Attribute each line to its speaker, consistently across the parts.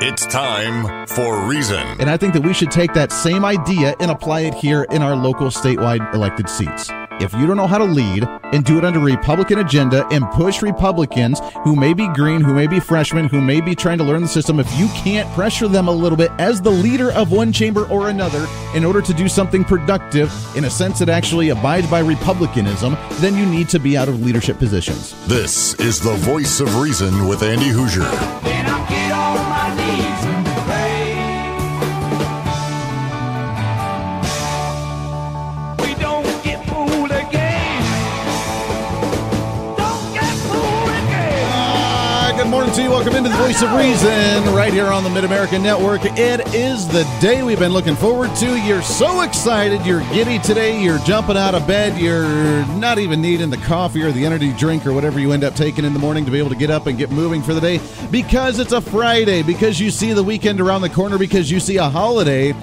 Speaker 1: It's time for Reason.
Speaker 2: And I think that we should take that same idea and apply it here in our local statewide elected seats. If you don't know how to lead and do it under Republican agenda and push Republicans who may be green, who may be freshmen, who may be trying to learn the system, if you can't pressure them a little bit as the leader of one chamber or another in order to do something productive in a sense that actually abides by Republicanism, then you need to be out of leadership positions.
Speaker 1: This is the voice of reason with Andy
Speaker 2: Hooser. Morning to you. Welcome into the Voice of Reason right here on the Mid American Network. It is the day we've been looking forward to. You're so excited. You're giddy today. You're jumping out of bed. You're not even needing the coffee or the energy drink or whatever you end up taking in the morning to be able to get up and get moving for the day because it's a Friday, because you see the weekend around the corner, because you see a holiday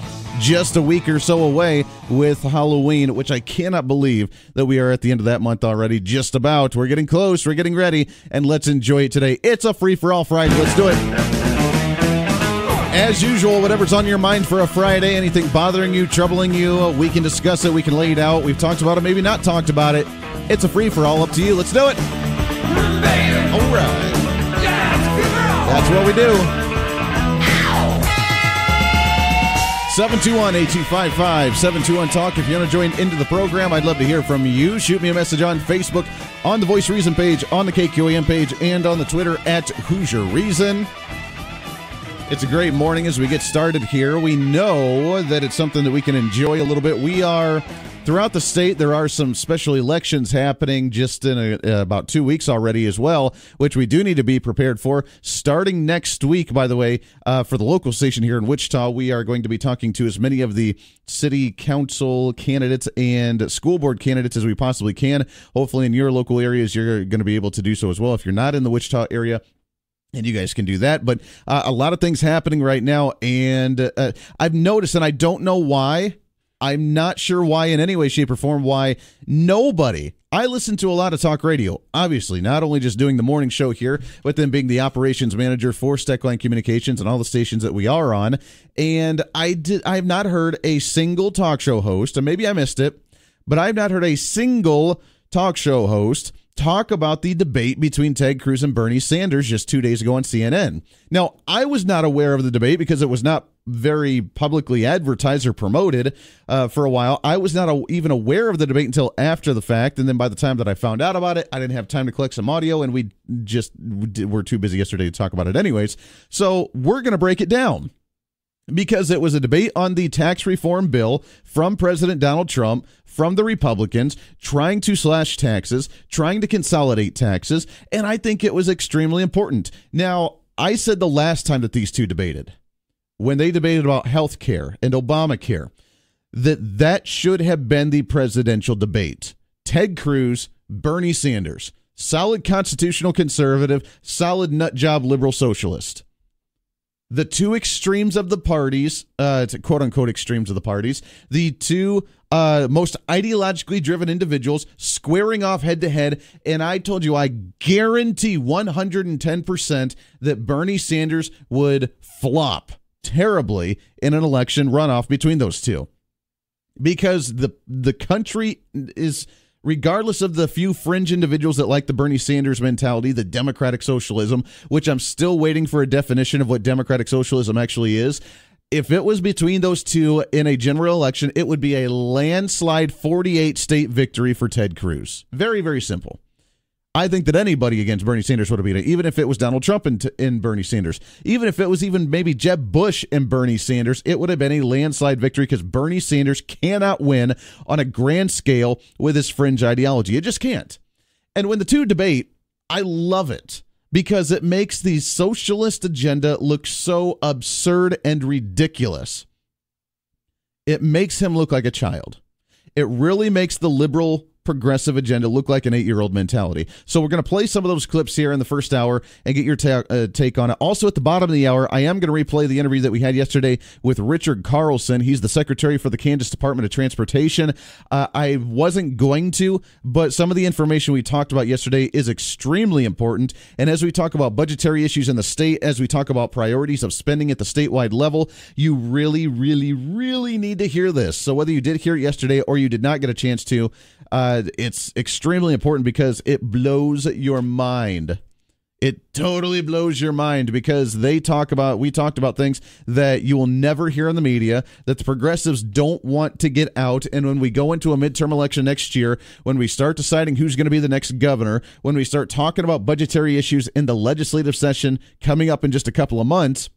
Speaker 2: just a week or so away with Halloween, which I cannot believe that we are at the end of that month already. Just about. We're getting close. We're getting ready, and let's enjoy it today. It's a free for all Friday. Let's do it. As usual, whatever's on your mind for a Friday, anything bothering you, troubling you, we can discuss it. We can lay it out. We've talked about it, maybe not talked about it. It's a free for all. Up to you. Let's do it. All right. That's what we do. 721-8255, 721-TALK. If you want to join into the program, I'd love to hear from you. Shoot me a message on Facebook, on the Voice Reason page, on the KQAM page, and on the Twitter at Hooser Reason. It's a great morning as we get started here. We know that it's something that we can enjoy a little bit. We are throughout the state. There are some special elections happening just in a, uh, about two weeks already as well, which we do need to be prepared for. Starting next week, by the way, uh, for the local station here in Wichita, we are going to be talking to as many of the city council candidates and school board candidates as we possibly can. Hopefully, in your local areas, you're going to be able to do so as well. If you're not in the Wichita area, and you guys can do that. But uh, a lot of things happening right now, and uh, I've noticed, and I don't know why. I'm not sure why, in any way, shape, or form, why nobody. I listen to a lot of talk radio, obviously, not only just doing the morning show here, but then being the operations manager for Steckline Communications and all the stations that we are on. And I did I have not heard a single talk show host, and maybe I missed it, but I've not heard a single talk show host talk about the debate between Ted Cruz and Bernie Sanders just two days ago on CNN. Now, I was not aware of the debate because it was not very publicly advertised or promoted uh, for a while. I was not a, even aware of the debate until after the fact, and then by the time that I found out about it, I didn't have time to collect some audio, and we just were too busy yesterday to talk about it, anyways. So we're going to break it down because it was a debate on the tax reform bill from President Donald Trump from the Republicans trying to slash taxes, trying to consolidate taxes, and I think it was extremely important. Now, I said the last time that these two debated, when they debated about health care and Obamacare, that that should have been the presidential debate. Ted Cruz, Bernie Sanders, solid constitutional conservative, solid nut job liberal socialist the two extremes of the parties, uh, quote unquote extremes of the parties, the two uh, most ideologically driven individuals squaring off head to head. And I told you, I guarantee 110% that Bernie Sanders would flop terribly in an election runoff between those two because the the country is regardless of the few fringe individuals that like the Bernie Sanders mentality, the democratic socialism, which I'm still waiting for a definition of what democratic socialism actually is. If it was between those two in a general election, it would be a landslide 48 state victory for Ted Cruz. Very, very simple. I think that anybody against Bernie Sanders would have beat it, even if it was Donald Trump and, in Bernie Sanders. Even if it was even maybe Jeb Bush and Bernie Sanders, it would have been a landslide victory because Bernie Sanders cannot win on a grand scale with his fringe ideology. It just can't. And when the two debate, I love it because it makes the socialist agenda look so absurd and ridiculous. It makes him look like a child. It really makes the liberal progressive agenda look like an eight year old mentality. So we're going to play some of those clips here in the first hour and get your ta- uh, take on it. Also, at the bottom of the hour, I am going to replay the interview that we had yesterday with Richard Carlson. He's the secretary for the Kansas Department of Transportation. Uh, I wasn't going to, but some of the information we talked about yesterday is extremely important. And as we talk about budgetary issues in the state, as we talk about priorities of spending at the statewide level, you really, really, really need to hear this. So whether you did hear it yesterday or you did not get a chance to, uh, it's extremely important because it blows your mind. It totally blows your mind because they talk about, we talked about things that you will never hear in the media, that the progressives don't want to get out. And when we go into a midterm election next year, when we start deciding who's going to be the next governor, when we start talking about budgetary issues in the legislative session coming up in just a couple of months,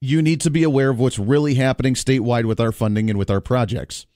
Speaker 2: you need to be aware of what's really happening statewide with our funding and with our projects.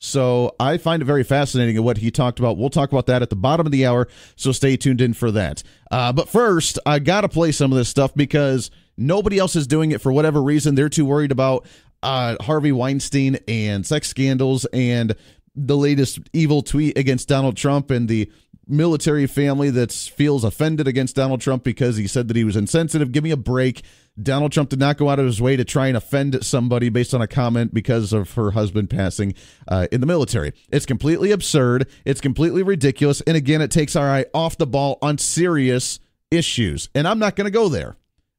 Speaker 2: So I find it very fascinating what he talked about. We'll talk about that at the bottom of the hour, so stay tuned in for that. Uh, but first, I got to play some of this stuff because nobody else is doing it for whatever reason. They're too worried about uh, Harvey Weinstein and sex scandals and the latest evil tweet against Donald Trump and the military family that feels offended against Donald Trump because he said that he was insensitive. Give me a break. Donald Trump did not go out of his way to try and offend somebody based on a comment because of her husband passing uh, in the military. It's completely absurd. It's completely ridiculous. And again, it takes our eye off the ball on serious issues. And I'm not going to go there.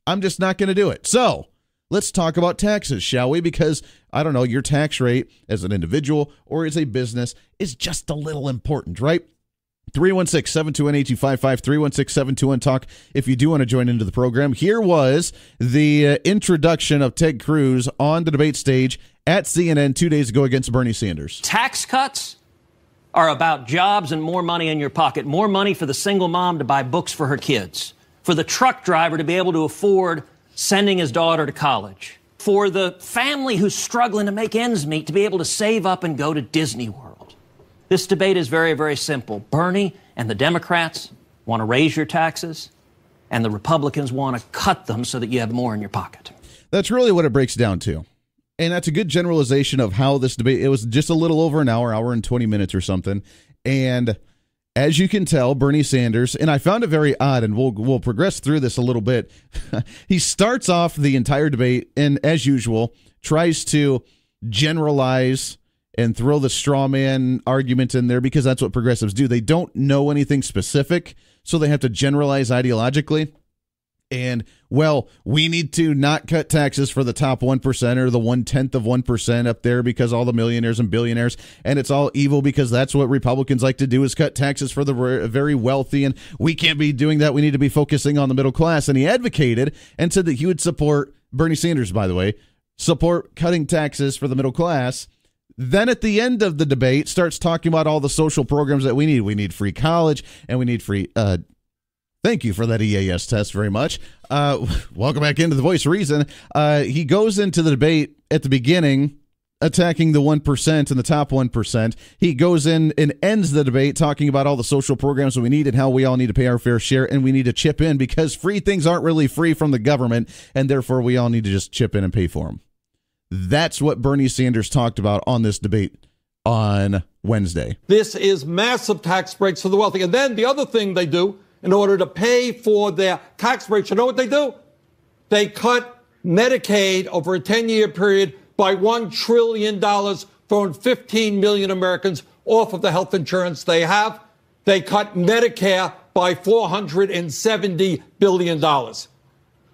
Speaker 2: I'm just not going to do it. So let's talk about taxes, shall we? Because I don't know, your tax rate as an individual or as a business is just a little important, right? 316 721 8255 316 721 Talk. If you do want to join into the program, here was the uh, introduction of Ted Cruz on the debate stage at CNN two days ago against Bernie Sanders.
Speaker 3: Tax cuts are about jobs and more money in your pocket, more money for the single mom to buy books for her kids, for the truck driver to be able to afford sending his daughter to college, for the family who's struggling to make ends meet to be able to save up and go to Disney World. This debate is very, very simple. Bernie and the Democrats want to raise your taxes, and the Republicans want to cut them so that you have more in your pocket.
Speaker 2: That's really what it breaks down to. And that's a good generalization of how this debate it was just a little over an hour, hour and 20 minutes or something. And as you can tell, Bernie Sanders, and I found it very odd, and we'll we'll progress through this a little bit. he starts off the entire debate and as usual tries to generalize and throw the straw man argument in there because that's what progressives do. They don't know anything specific, so they have to generalize ideologically. And, well, we need to not cut taxes for the top 1% or the one tenth of 1% up there because all the millionaires and billionaires, and it's all evil because that's what Republicans like to do is cut taxes for the very wealthy. And we can't be doing that. We need to be focusing on the middle class. And he advocated and said that he would support Bernie Sanders, by the way, support cutting taxes for the middle class then at the end of the debate starts talking about all the social programs that we need. We need free college and we need free uh, Thank you for that EAS test very much. Uh, welcome back into the voice of reason. Uh, he goes into the debate at the beginning attacking the 1% and the top 1%. He goes in and ends the debate talking about all the social programs that we need and how we all need to pay our fair share and we need to chip in because free things aren't really free from the government and therefore we all need to just chip in and pay for them. That's what Bernie Sanders talked about on this debate on Wednesday.
Speaker 4: This is massive tax breaks for the wealthy. And then the other thing they do in order to pay for their tax breaks, you know what they do? They cut Medicaid over a 10 year period by $1 trillion, throwing 15 million Americans off of the health insurance they have. They cut Medicare by $470 billion.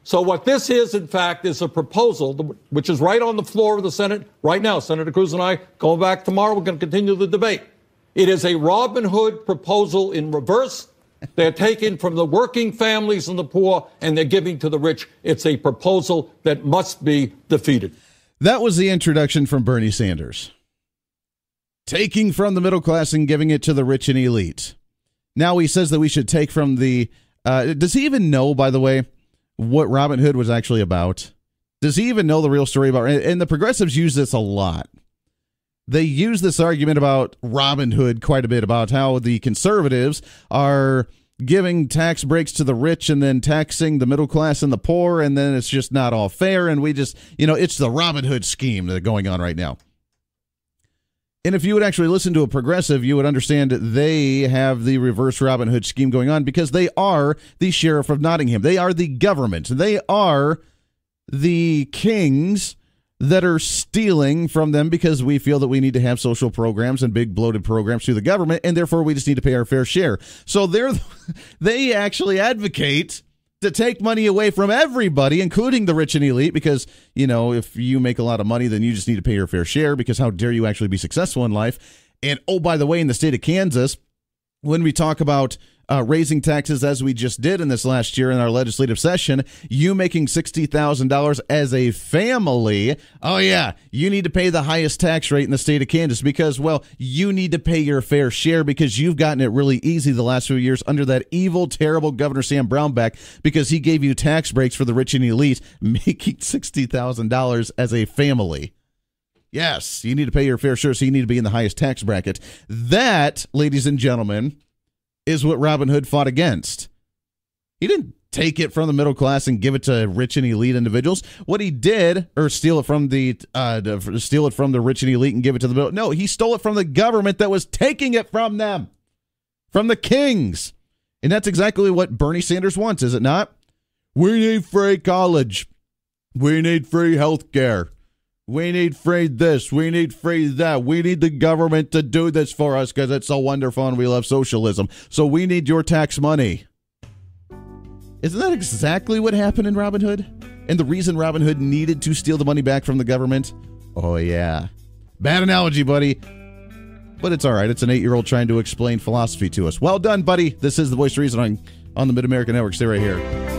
Speaker 4: So what this is, in fact, is a proposal which is right on the floor of the Senate right now. Senator Cruz and I going back tomorrow. We're going to continue the debate. It is a Robin Hood proposal in reverse. They're taking from the working families and the poor and they're giving to the rich. It's a proposal that must be defeated.
Speaker 2: That was the introduction from Bernie Sanders. Taking from the middle class and giving it to the rich and elite. Now he says that we should take from the. Uh, does he even know, by the way? what Robin Hood was actually about? Does he even know the real story about? And the progressives use this a lot. They use this argument about Robin Hood quite a bit about how the conservatives are giving tax breaks to the rich and then taxing the middle class and the poor, and then it's just not all fair. And we just, you know, it's the Robin Hood scheme that's going on right now. And if you would actually listen to a progressive, you would understand they have the reverse Robin Hood scheme going on because they are the sheriff of Nottingham. They are the government. They are the kings that are stealing from them because we feel that we need to have social programs and big bloated programs through the government and therefore we just need to pay our fair share. So they're they actually advocate to take money away from everybody including the rich and elite because, you know, if you make a lot of money then you just need to pay your fair share because how dare you actually be successful in life? And oh by the way, in the state of Kansas, when we talk about uh, raising taxes as we just did in this last year in our legislative session, you making $60,000 as a family, oh, yeah, you need to pay the highest tax rate in the state of Kansas because, well, you need to pay your fair share because you've gotten it really easy the last few years under that evil, terrible Governor Sam Brownback because he gave you tax breaks for the rich and elite, making $60,000 as a family. Yes, you need to pay your fair share, so you need to be in the highest tax bracket. That, ladies and gentlemen, is what Robin Hood fought against. He didn't take it from the middle class and give it to rich and elite individuals. What he did, or steal it from the uh, steal it from the rich and elite and give it to the middle. No, he stole it from the government that was taking it from them, from the kings, and that's exactly what Bernie Sanders wants, is it not? We need free college. We need free health care. We need free this. We need free that. We need the government to do this for us because it's so wonderful and we love socialism. So we need your tax money. Isn't that exactly what happened in Robin Hood? And the reason Robin Hood needed to steal the money back from the government? Oh, yeah. Bad analogy, buddy. But it's all right. It's an eight year old trying to explain philosophy to us. Well done, buddy. This is the voice of reason on, on the Mid American Network. Stay right here.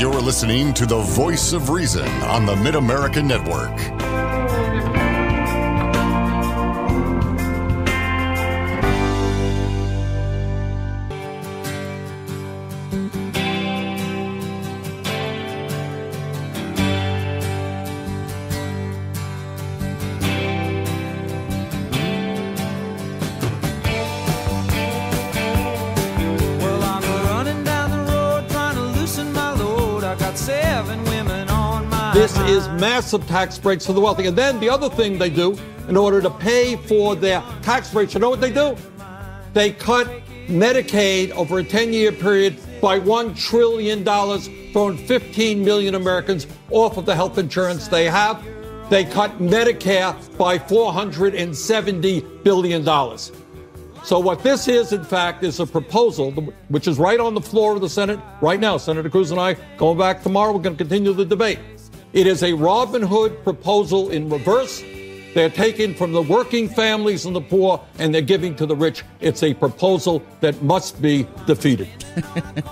Speaker 1: You're listening to the voice of reason on the Mid American Network.
Speaker 4: This
Speaker 5: uh-huh.
Speaker 4: is massive tax breaks for the wealthy. And then the other thing they do in order to pay for their tax breaks, you know what they do? They cut Medicaid over a 10 year period by $1 trillion, throwing 15 million Americans off of the health insurance they have. They cut Medicare by $470 billion. So, what this is, in fact, is a proposal which is right on the floor of the Senate right now. Senator Cruz and I going back tomorrow. We're going to continue the debate. It is a Robin Hood proposal in reverse. They're taking from the working families and the poor and they're giving to the rich. It's a proposal that must be defeated.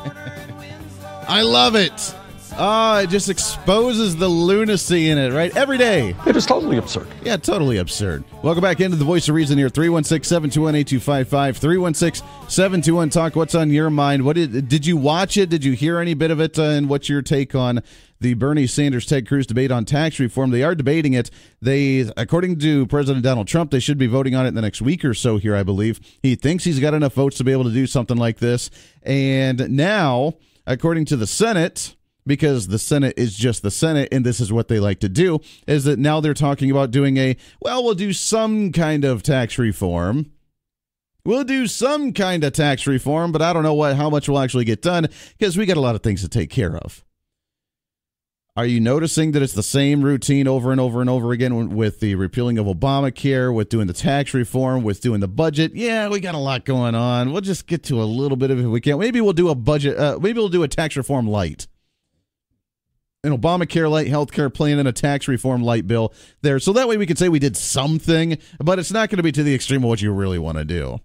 Speaker 2: I love it. Oh, it just exposes the lunacy in it, right? Every day.
Speaker 4: It is totally absurd.
Speaker 2: Yeah, totally absurd. Welcome back into the voice of reason here 316 721 8255. 316 721 Talk. What's on your mind? What did, did you watch it? Did you hear any bit of it? Uh, and what's your take on the Bernie Sanders Ted Cruz debate on tax reform? They are debating it. They, according to President Donald Trump, they should be voting on it in the next week or so here, I believe. He thinks he's got enough votes to be able to do something like this. And now, according to the Senate, because the Senate is just the Senate and this is what they like to do, is that now they're talking about doing a, well, we'll do some kind of tax reform. We'll do some kind of tax reform, but I don't know what how much will actually get done because we got a lot of things to take care of. Are you noticing that it's the same routine over and over and over again with the repealing of Obamacare, with doing the tax reform, with doing the budget? Yeah, we got a lot going on. We'll just get to a little bit of it if we can. Maybe we'll do a budget. Uh, maybe we'll do a tax reform light an Obamacare light healthcare plan and a tax reform light bill there. So that way we could say we did something, but it's not going to be to the extreme of what you really want to do.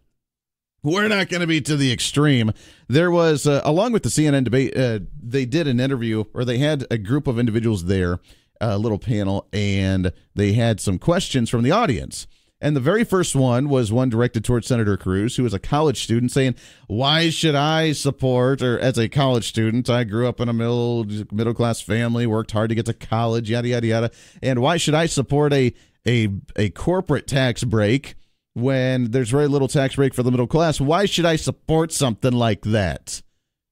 Speaker 2: We're not going to be to the extreme. There was, uh, along with the CNN debate, uh, they did an interview or they had a group of individuals there, a little panel, and they had some questions from the audience. And the very first one was one directed towards Senator Cruz, who was a college student, saying, "Why should I support?" Or as a college student, I grew up in a middle middle class family, worked hard to get to college, yada yada yada. And why should I support a a a corporate tax break when there's very little tax break for the middle class? Why should I support something like that?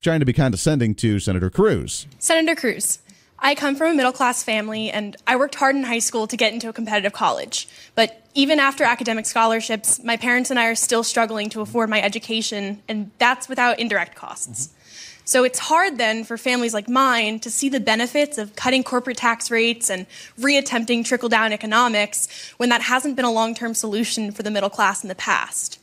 Speaker 2: Trying to be condescending to Senator Cruz.
Speaker 6: Senator Cruz, I come from a middle class family and I worked hard in high school to get into a competitive college. But even after academic scholarships, my parents and I are still struggling to afford my education, and that's without indirect costs. So it's hard then for families like mine to see the benefits of cutting corporate tax rates and reattempting trickle down economics when that hasn't been a long term solution for the middle class in the past.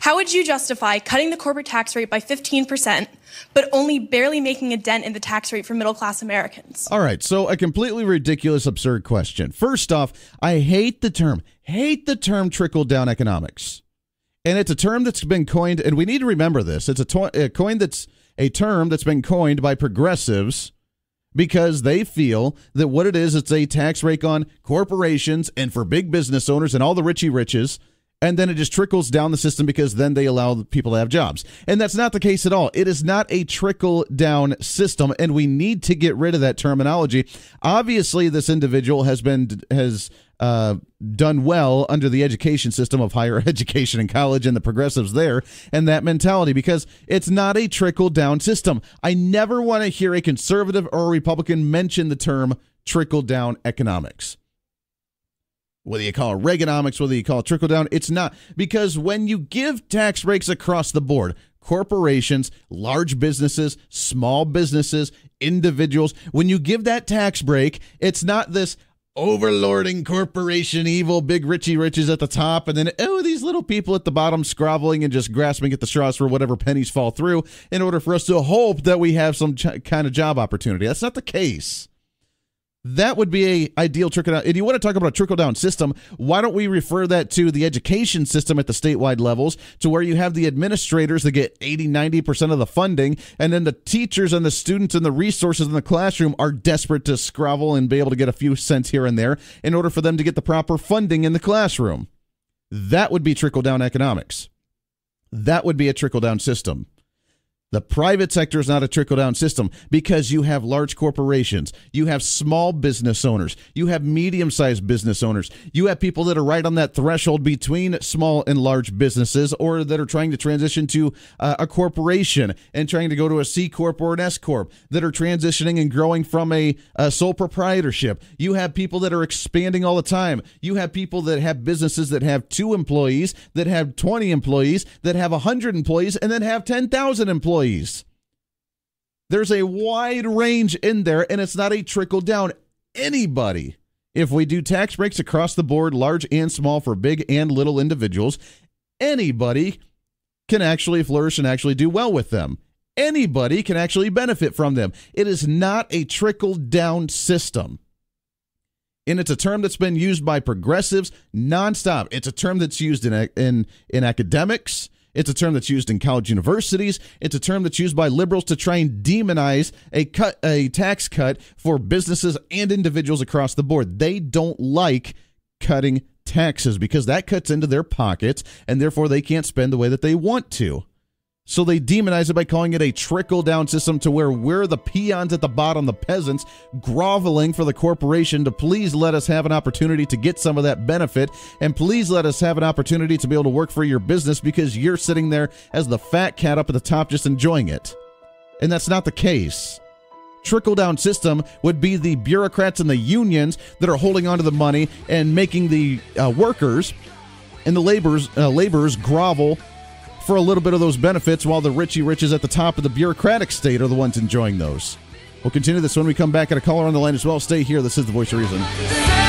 Speaker 6: How would you justify cutting the corporate tax rate by 15%, but only barely making a dent in the tax rate for middle class Americans?
Speaker 2: All right, so a completely ridiculous, absurd question. First off, I hate the term, hate the term trickle down economics. And it's a term that's been coined, and we need to remember this. It's a, to- a coin that's a term that's been coined by progressives because they feel that what it is, it's a tax rate on corporations and for big business owners and all the richy riches and then it just trickles down the system because then they allow people to have jobs. And that's not the case at all. It is not a trickle down system, and we need to get rid of that terminology. Obviously, this individual has been has uh, done well under the education system of higher education and college and the progressives there and that mentality because it's not a trickle down system. I never want to hear a conservative or a Republican mention the term trickle down economics whether you call it Reaganomics, whether you call it trickle down, it's not. Because when you give tax breaks across the board, corporations, large businesses, small businesses, individuals, when you give that tax break, it's not this overlording corporation evil, big richie riches at the top, and then, oh, these little people at the bottom scroveling and just grasping at the straws for whatever pennies fall through in order for us to hope that we have some ch- kind of job opportunity. That's not the case. That would be a ideal trickle down. And you want to talk about a trickle down system? Why don't we refer that to the education system at the statewide levels, to where you have the administrators that get 80, 90% of the funding, and then the teachers and the students and the resources in the classroom are desperate to scravel and be able to get a few cents here and there in order for them to get the proper funding in the classroom. That would be trickle down economics. That would be a trickle down system. The private sector is not a trickle down system because you have large corporations, you have small business owners, you have medium sized business owners, you have people that are right on that threshold between small and large businesses or that are trying to transition to uh, a corporation and trying to go to a C Corp or an S Corp that are transitioning and growing from a, a sole proprietorship. You have people that are expanding all the time. You have people that have businesses that have two employees, that have 20 employees, that have 100 employees, and then have 10,000 employees employees. There's a wide range in there, and it's not a trickle down. Anybody, if we do tax breaks across the board, large and small, for big and little individuals, anybody can actually flourish and actually do well with them. Anybody can actually benefit from them. It is not a trickle down system. And it's a term that's been used by progressives nonstop. It's a term that's used in, in, in academics. It's a term that's used in college universities. It's a term that's used by liberals to try and demonize a cut a tax cut for businesses and individuals across the board. They don't like cutting taxes because that cuts into their pockets and therefore they can't spend the way that they want to. So they demonize it by calling it a trickle down system to where we're the peons at the bottom, the peasants, groveling for the corporation to please let us have an opportunity to get some of that benefit. And please let us have an opportunity to be able to work for your business because you're sitting there as the fat cat up at the top just enjoying it. And that's not the case. Trickle down system would be the bureaucrats and the unions that are holding onto the money and making the uh, workers and the laborers, uh, laborers grovel for a little bit of those benefits while the richy riches at the top of the bureaucratic state are the ones enjoying those. We'll continue this when we come back at a caller on the line as well. Stay here. This is the voice of reason.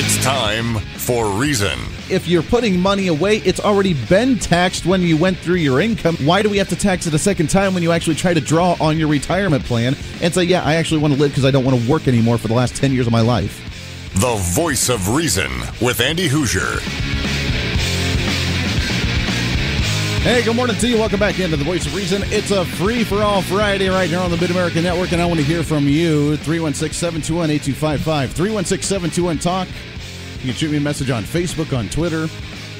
Speaker 1: It's time for Reason.
Speaker 2: If you're putting money away, it's already been taxed when you went through your income. Why do we have to tax it a second time when you actually try to draw on your retirement plan and say, yeah, I actually want to live because I don't want to work anymore for the last 10 years of my life?
Speaker 1: The voice of reason with Andy Hooser.
Speaker 2: Hey, good morning to you. Welcome back into the Voice of Reason. It's a free for all Friday right here on the Mid American Network, and I want to hear from you. 316 721 8255. 316 721 Talk. You can shoot me a message on Facebook, on Twitter,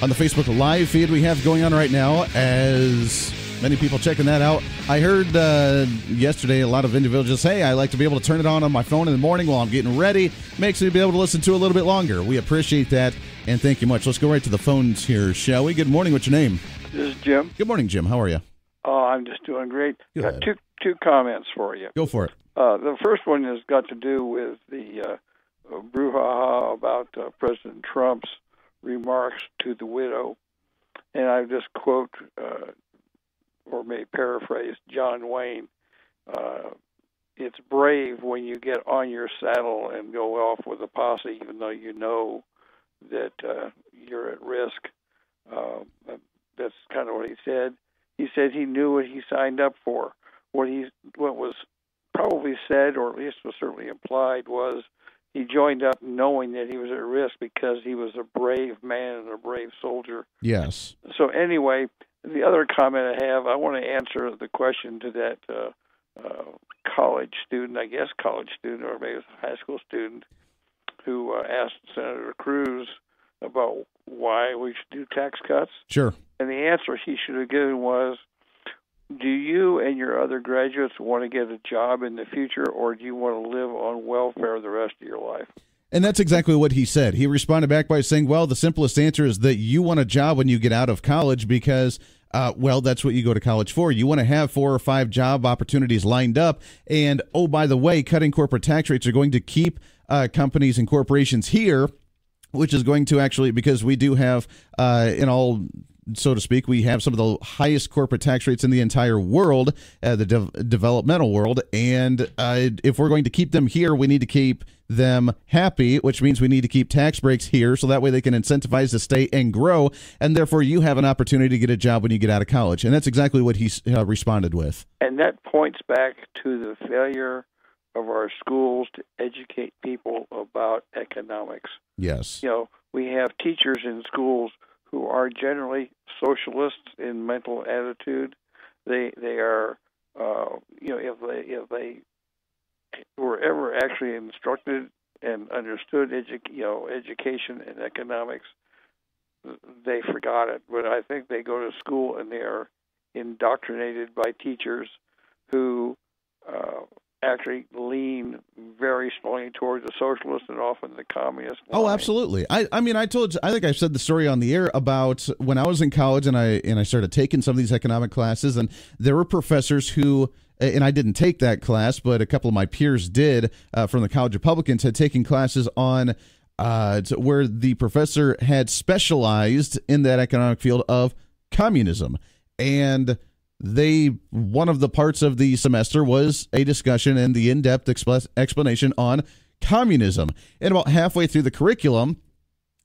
Speaker 2: on the Facebook Live feed we have going on right now as Many people checking that out. I heard uh, yesterday a lot of individuals hey, I like to be able to turn it on on my phone in the morning while I'm getting ready. Makes me be able to listen to a little bit longer. We appreciate that, and thank you much. Let's go right to the phones here, shall we? Good morning. What's your name?
Speaker 7: This is Jim.
Speaker 2: Good morning, Jim. How are you?
Speaker 7: Oh, I'm just doing great.
Speaker 2: Go
Speaker 7: Got two two comments for you.
Speaker 2: Go for it.
Speaker 7: Uh, the first one has got to do with the uh, uh, brouhaha about uh, President Trump's remarks to the widow, and I just quote uh, or may paraphrase John Wayne. Uh, it's brave when you get on your saddle and go off with a posse, even though you know that uh, you're at risk. Uh, that's kind of what he said. He said he knew what he signed up for. What he what was probably said, or at least was certainly implied, was he joined up knowing that he was at risk because he was a brave man and a brave soldier.
Speaker 2: Yes.
Speaker 7: So anyway, the other comment I have, I want to answer the question to that uh, uh, college student, I guess college student or maybe it was a high school student, who uh, asked Senator Cruz about why we should do tax cuts.
Speaker 2: Sure.
Speaker 7: And the answer he should have given was, do you and your other graduates want to get a job in the future, or do you want to live on welfare the rest of your life?
Speaker 2: And that's exactly what he said. He responded back by saying, well, the simplest answer is that you want a job when you get out of college because. Uh, well, that's what you go to college for. You want to have four or five job opportunities lined up. And oh, by the way, cutting corporate tax rates are going to keep uh, companies and corporations here, which is going to actually, because we do have, uh, in all so to speak, we have some of the highest corporate tax rates in the entire world, uh, the de- developmental world. And uh, if we're going to keep them here, we need to keep them happy, which means we need to keep tax breaks here so that way they can incentivize to stay and grow. And therefore, you have an opportunity to get a job when you get out of college. And that's exactly what he uh, responded with.
Speaker 7: And that points back to the failure of our schools to educate people about economics.
Speaker 2: Yes.
Speaker 7: You know, we have teachers in schools who are generally socialists in mental attitude. They they are uh, you know if they if they were ever actually instructed and understood edu- you know education and economics, they forgot it. But I think they go to school and they are indoctrinated by teachers who uh, actually lean very strongly towards the socialist and often the communist.
Speaker 2: Oh, absolutely. I, I mean, I told, I think I've said the story on the air about when I was in college and I and I started taking some of these economic classes, and there were professors who, and I didn't take that class, but a couple of my peers did uh, from the College Republicans had taken classes on. Uh, to- where the professor had specialized in that economic field of communism, and they one of the parts of the semester was a discussion and the in-depth expl- explanation on communism. And about halfway through the curriculum,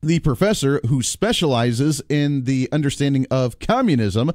Speaker 2: the professor who specializes in the understanding of communism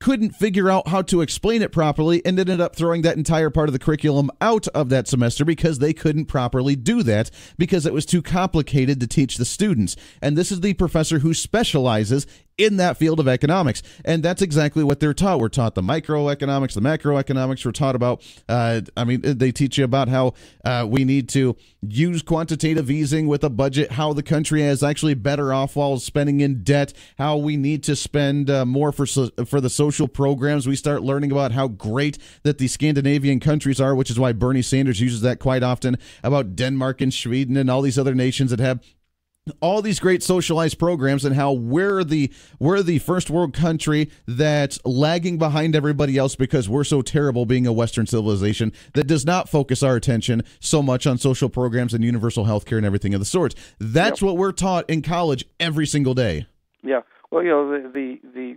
Speaker 2: couldn't figure out how to explain it properly and ended up throwing that entire part of the curriculum out of that semester because they couldn't properly do that because it was too complicated to teach the students. And this is the professor who specializes in that field of economics. And that's exactly what they're taught. We're taught the microeconomics, the macroeconomics. We're taught about, uh, I mean, they teach you about how uh, we need to use quantitative easing with a budget, how the country is actually better off while spending in debt, how we need to spend uh, more for, so, for the social programs. We start learning about how great that the Scandinavian countries are, which is why Bernie Sanders uses that quite often about Denmark and Sweden and all these other nations that have all these great socialized programs and how we're the we're the first world country that's lagging behind everybody else because we're so terrible being a western civilization that does not focus our attention so much on social programs and universal health care and everything of the sorts that's what we're taught in college every single day
Speaker 7: Yeah. Well, you know, the, the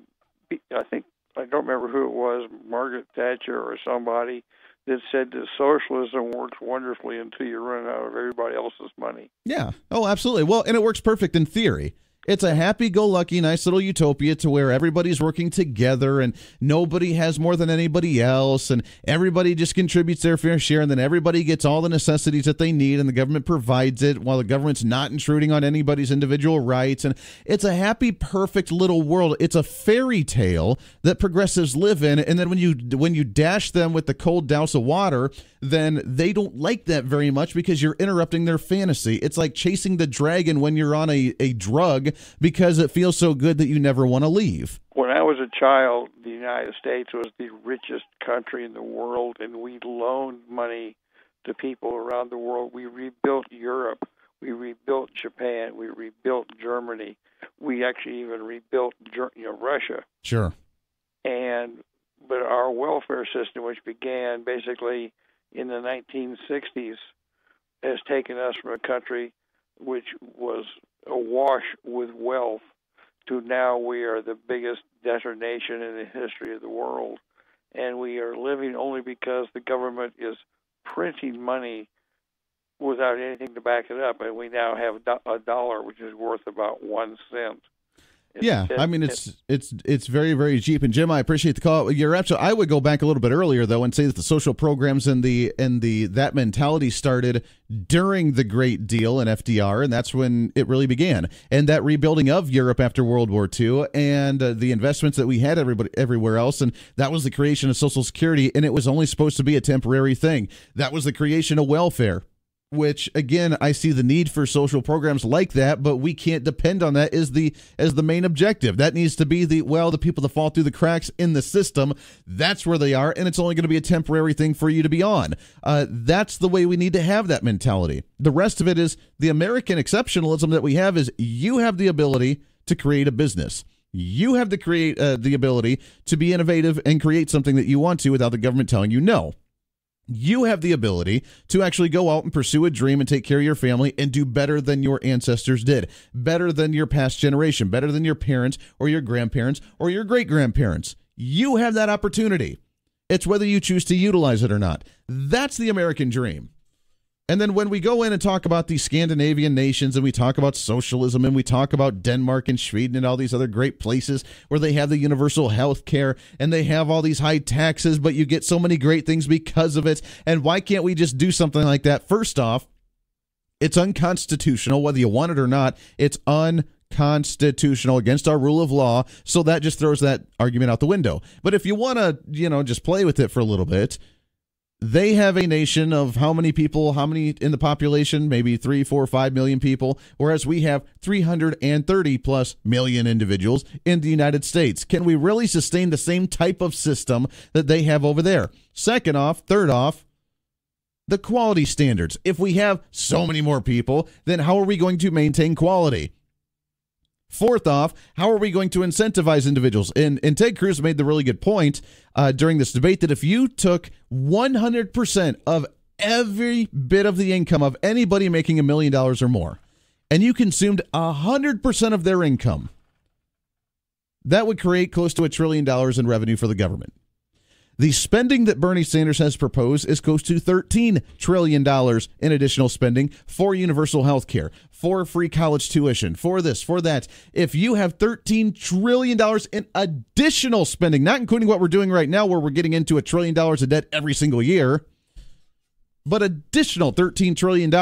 Speaker 7: the I think I don't remember who it was, Margaret Thatcher or somebody that said that socialism works wonderfully until you run out of everybody else's money.
Speaker 2: Yeah. Oh, absolutely. Well, and it works perfect in theory. It's a happy go lucky, nice little utopia to where everybody's working together and nobody has more than anybody else and everybody just contributes their fair share and then everybody gets all the necessities that they need and the government provides it while the government's not intruding on anybody's individual rights. And it's a happy, perfect little world. It's a fairy tale that progressives live in. And then when you when you dash them with the cold douse of water, then they don't like that very much because you're interrupting their fantasy. It's like chasing the dragon when you're on a, a drug because it feels so good that you never want to leave.
Speaker 7: When I was a child, the United States was the richest country in the world, and we loaned money to people around the world. We rebuilt Europe. We rebuilt Japan. We rebuilt Germany. We actually even rebuilt you know, Russia.
Speaker 2: Sure.
Speaker 7: And but our welfare system, which began basically in the 1960s, has taken us from a country which was awash with wealth to now we are the biggest debtor nation in the history of the world. And we are living only because the government is printing money without anything to back it up. And we now have a dollar, which is worth about one cent.
Speaker 2: Yeah, I mean it's it's it's very very cheap. And Jim, I appreciate the call. You're absolutely. I would go back a little bit earlier though and say that the social programs and the and the that mentality started during the Great Deal and FDR, and that's when it really began. And that rebuilding of Europe after World War II and uh, the investments that we had everybody everywhere else, and that was the creation of Social Security, and it was only supposed to be a temporary thing. That was the creation of welfare which again I see the need for social programs like that, but we can't depend on that as the as the main objective. That needs to be the well, the people that fall through the cracks in the system, that's where they are, and it's only going to be a temporary thing for you to be on. Uh, that's the way we need to have that mentality. The rest of it is the American exceptionalism that we have is you have the ability to create a business. You have to create uh, the ability to be innovative and create something that you want to without the government telling you no you have the ability to actually go out and pursue a dream and take care of your family and do better than your ancestors did, better than your past generation, better than your parents or your grandparents or your great grandparents. You have that opportunity. It's whether you choose to utilize it or not. That's the American dream. And then when we go in and talk about the Scandinavian nations and we talk about socialism and we talk about Denmark and Sweden and all these other great places where they have the universal health care and they have all these high taxes, but you get so many great things because of it. And why can't we just do something like that? First off, it's unconstitutional, whether you want it or not. It's unconstitutional against our rule of law. So that just throws that argument out the window. But if you want to, you know, just play with it for a little bit, they have a nation of how many people, how many in the population, maybe three, four, five million people, whereas we have 330 plus million individuals in the United States. Can we really sustain the same type of system that they have over there? Second off, third off, the quality standards. If we have so many more people, then how are we going to maintain quality? Fourth off, how are we going to incentivize individuals? And, and Ted Cruz made the really good point uh, during this debate that if you took 100% of every bit of the income of anybody making a million dollars or more, and you consumed 100% of their income, that would create close to a trillion dollars in revenue for the government. The spending that Bernie Sanders has proposed is close to $13 trillion in additional spending for universal health care, for free college tuition, for this, for that. If you have $13 trillion in additional spending, not including what we're doing right now, where we're getting into a trillion dollars of debt every single year, but additional $13 trillion,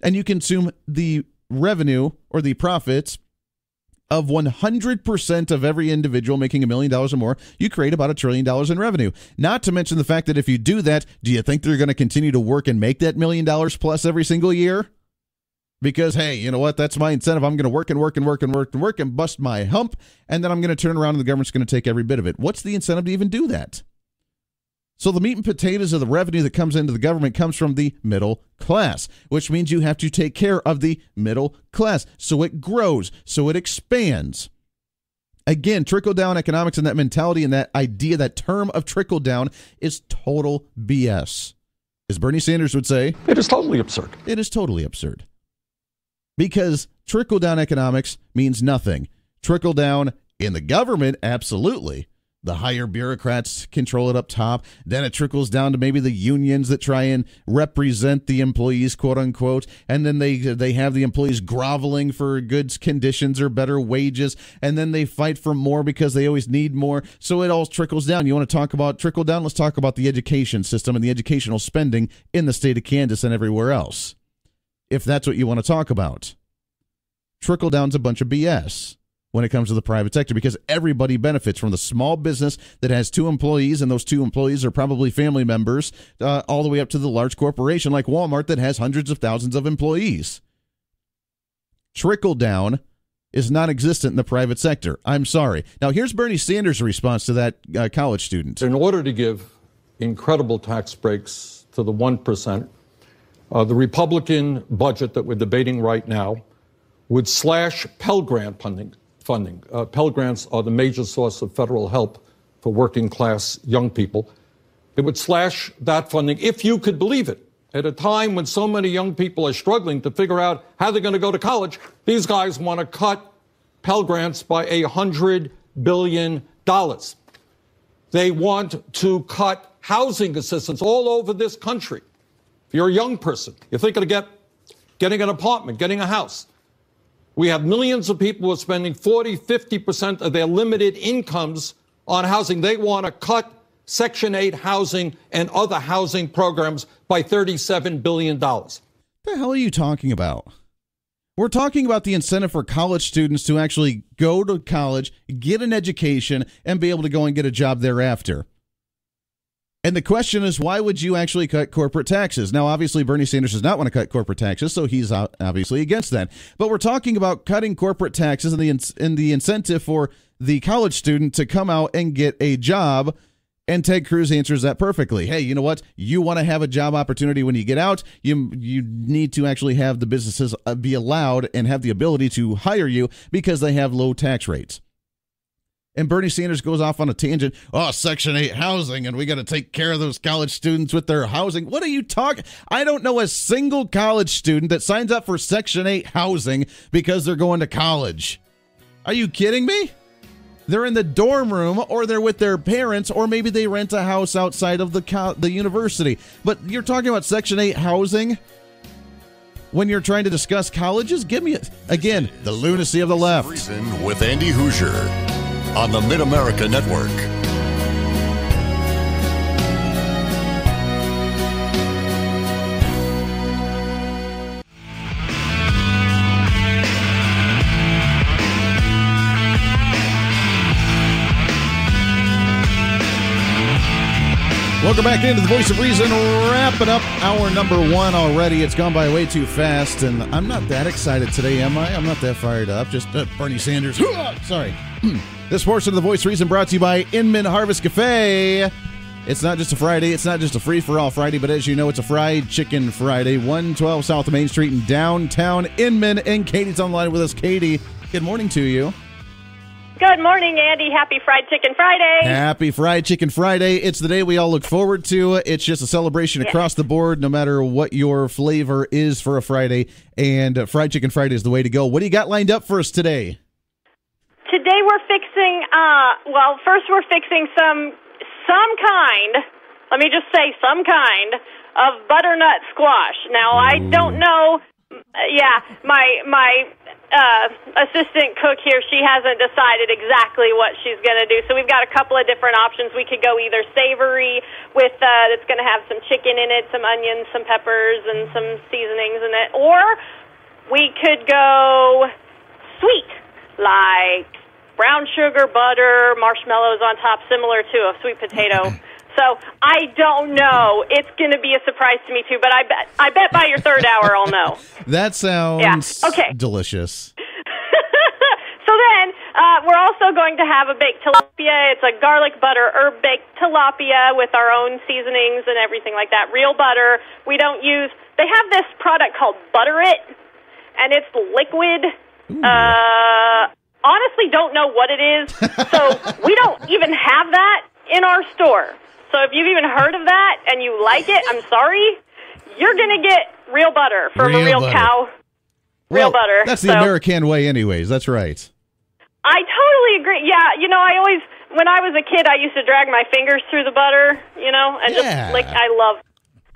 Speaker 2: and you consume the revenue or the profits of 100% of every individual making a million dollars or more, you create about a trillion dollars in revenue. Not to mention the fact that if you do that, do you think they're going to continue to work and make that million dollars plus every single year? Because, hey, you know what? That's my incentive. I'm going to work and work and work and work and work and bust my hump, and then I'm going to turn around and the government's going to take every bit of it. What's the incentive to even do that? So the meat and potatoes of the revenue that comes into the government comes from the middle class, which means you have to take care of the middle class so it grows, so it expands. Again, trickle down economics and that mentality and that idea, that term of trickle down is total BS. As Bernie Sanders would say,
Speaker 4: it is totally absurd.
Speaker 2: It is totally absurd. Because trickle down economics means nothing. Trickle down in the government, absolutely the higher bureaucrats control it up top. Then it trickles down to maybe the unions that try and represent the employees, quote unquote. And then they they have the employees groveling for good conditions or better wages. And then they fight for more because they always need more. So it all trickles down. You want to talk about trickle down? Let's talk about the education system and the educational spending in the state of Kansas and everywhere else. If that's what you want to talk about. Trickle down's a bunch of BS when it comes to the private sector because everybody benefits from the small business that has two employees and those two employees are probably family members uh, all the way up to the large corporation like Walmart that has hundreds of thousands of employees. Trickle down is non existent in the private sector. I'm sorry. Now, here's Bernie Sanders' response to that uh, college student.
Speaker 4: In order to give incredible tax breaks to the 1%, uh, the Republican budget that we're debating right now would slash Pell Grant funding. funding. Uh, Pell Grants are the major source of federal help for working class young people. It would slash that funding, if you could believe it. At a time when so many young people are struggling to figure out how they're going to go to college, these guys want to cut Pell Grants by a $100 billion. They want to cut housing assistance all over this country. You're a young person, you're thinking of get, getting an apartment, getting a house. We have millions of people who are spending 40, 50% of their limited incomes on housing. They want to cut Section 8 housing and other housing programs by $37 billion.
Speaker 2: The hell are you talking about? We're talking about the incentive for college students to actually go to college, get an education, and be able to go and get a job thereafter. And the question is, why would you actually cut corporate taxes? Now, obviously, Bernie Sanders does not want to cut corporate taxes, so he's obviously against that. But we're talking about cutting corporate taxes and the and the incentive for the college student to come out and get a job and Ted Cruz answers that perfectly. Hey, you know what? You want to have a job opportunity when you get out. You you need to actually have the businesses uh, be allowed and have the ability to hire you because they have low tax rates. And Bernie Sanders goes off on a tangent. Oh, Section 8 housing, and we got to take care of those college students with their housing. What are you talking? I don't know a single college student that signs up for Section 8 housing because they're going to college. Are you kidding me? They're in the dorm room or they're with their parents or maybe they rent a house outside of the the university. But you're talking about section 8 housing when you're trying to discuss colleges? Give me a, again the lunacy of the left.
Speaker 1: Reason with Andy Hooser on the Mid America Network.
Speaker 2: Welcome back into the Voice of Reason. Wrapping up hour number one already. It's gone by way too fast, and I'm not that excited today, am I? I'm not that fired up. Just uh, Bernie Sanders. Sorry. this portion of the Voice Reason brought to you by Inman Harvest Cafe. It's not just a Friday. It's not just a free for all Friday, but as you know, it's a fried chicken Friday. 112 South Main Street in downtown Inman. And Katie's online with us. Katie, good morning to you.
Speaker 8: Good morning, Andy. Happy Fried Chicken Friday.
Speaker 2: Happy Fried Chicken Friday. It's the day we all look forward to. It's just a celebration
Speaker 8: Yes.
Speaker 2: across the board, no matter what your flavor is for a Friday. And Fried Chicken Friday is the way to go. What do you got lined up for us today?
Speaker 8: Today we're fixing, uh, well, first we're fixing some, some kind, let me just say some kind of butternut squash. Now, I don't know, yeah, my, my, uh, assistant cook here, she hasn't decided exactly what she's going to do. So we've got a couple of different options. We could go either savory with, uh, that's going to have some chicken in it, some onions, some peppers, and some seasonings in it, or we could go sweet, like brown sugar, butter, marshmallows on top, similar to a sweet potato. So I don't know. It's going to be a surprise to me too, but I bet I bet by your third hour I'll know.
Speaker 2: That sounds
Speaker 8: Yeah, okay.
Speaker 2: delicious.
Speaker 8: so then uh, we're also going to have a baked tilapia. It's a garlic butter herb baked tilapia with our own seasonings and everything like that. Real butter. We don't use. They have this product called Butter It, and it's liquid. Uh, honestly, don't know what it is. So we don't even have that in our store. So if you've even heard of that and you like it, I'm sorry. You're gonna get real butter from
Speaker 2: Real
Speaker 8: a real
Speaker 2: butter.
Speaker 8: cow. Real
Speaker 2: Well,
Speaker 8: butter.
Speaker 2: That's the
Speaker 8: So-
Speaker 2: American way, anyways. That's right.
Speaker 8: I totally agree. Yeah, you know, I always when I was a kid, I used to drag my fingers through the butter, you know, and
Speaker 2: Yeah.
Speaker 8: just like I love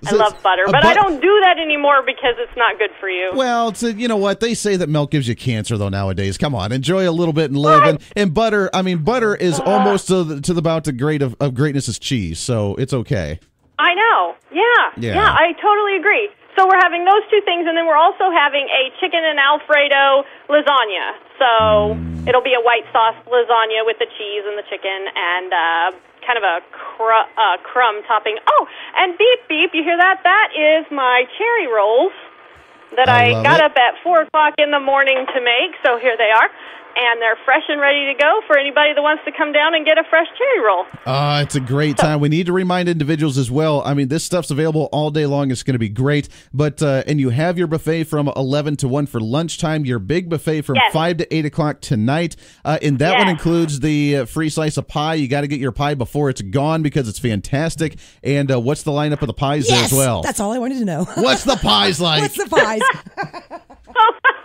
Speaker 8: I love butter,
Speaker 2: a
Speaker 8: but I don't do that anymore because it's not good for you.
Speaker 2: Well, to, you know what? They say that milk gives you cancer, though, nowadays. Come on, enjoy a little bit and live. And, and butter, I mean, butter is almost to the, to the about the grade of, of greatness is cheese, so it's okay.
Speaker 8: I know. Yeah.
Speaker 2: Yeah.
Speaker 8: I totally agree. So we're having those two things, and then we're also having a chicken and Alfredo lasagna. So
Speaker 2: Mm.
Speaker 8: it'll be a white sauce lasagna with the cheese and the chicken and uh, kind of a cru- uh, crumb topping. Oh, and beep beep, you hear that? That is my cherry rolls that
Speaker 2: I
Speaker 8: I, got
Speaker 2: it.
Speaker 8: up at 4 o'clock in the morning to make, so here they are. And they're fresh and ready to go for anybody that wants to come down and get a fresh cherry roll.
Speaker 2: Uh, it's a great time. We need to remind individuals as well. I mean, this stuff's available all day long. It's going to be great. But uh, and you have your buffet from eleven to one for lunchtime. Your big buffet from
Speaker 8: Yes.
Speaker 2: five to eight o'clock tonight. Uh, and that one includes the uh, free slice of pie. You got to get your pie before it's gone because it's fantastic. And uh, what's the lineup of the pies there
Speaker 9: Yes,
Speaker 2: as well?
Speaker 9: that's all I wanted to know.
Speaker 2: What's the pies like?
Speaker 9: What's the pies?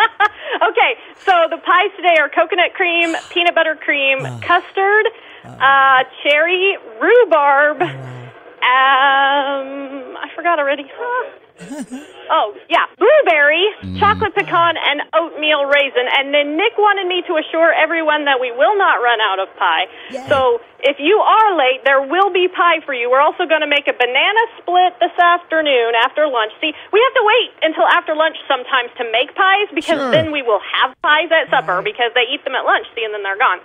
Speaker 8: Okay, so the pies today are coconut cream, peanut butter cream, ah. custard, ah. uh, cherry, rhubarb. Ah. Um, I forgot already. Huh? oh, yeah, blueberry, chocolate pecan, and oatmeal raisin. And then Nick wanted me to assure everyone that we will not run out of pie. So if you are late, there will be pie for you. We're also going to make a banana split this afternoon after lunch. See, we have to wait until after lunch sometimes to make pies because
Speaker 2: Sure.
Speaker 8: then we will have pies at supper because they eat them at lunch, see, and then they're gone.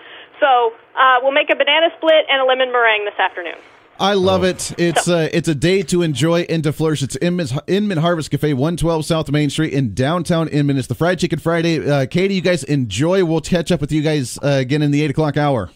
Speaker 8: So uh, we'll make a banana split and a lemon meringue this afternoon.
Speaker 2: I love it. It's uh, it's a day to enjoy and to flourish. It's Inman, Inman Harvest Cafe, 112 South Main Street in downtown Inman. It's the Fried Chicken Friday. Uh, Katie, you guys enjoy. We'll catch up with you guys uh, again in the 8 o'clock hour.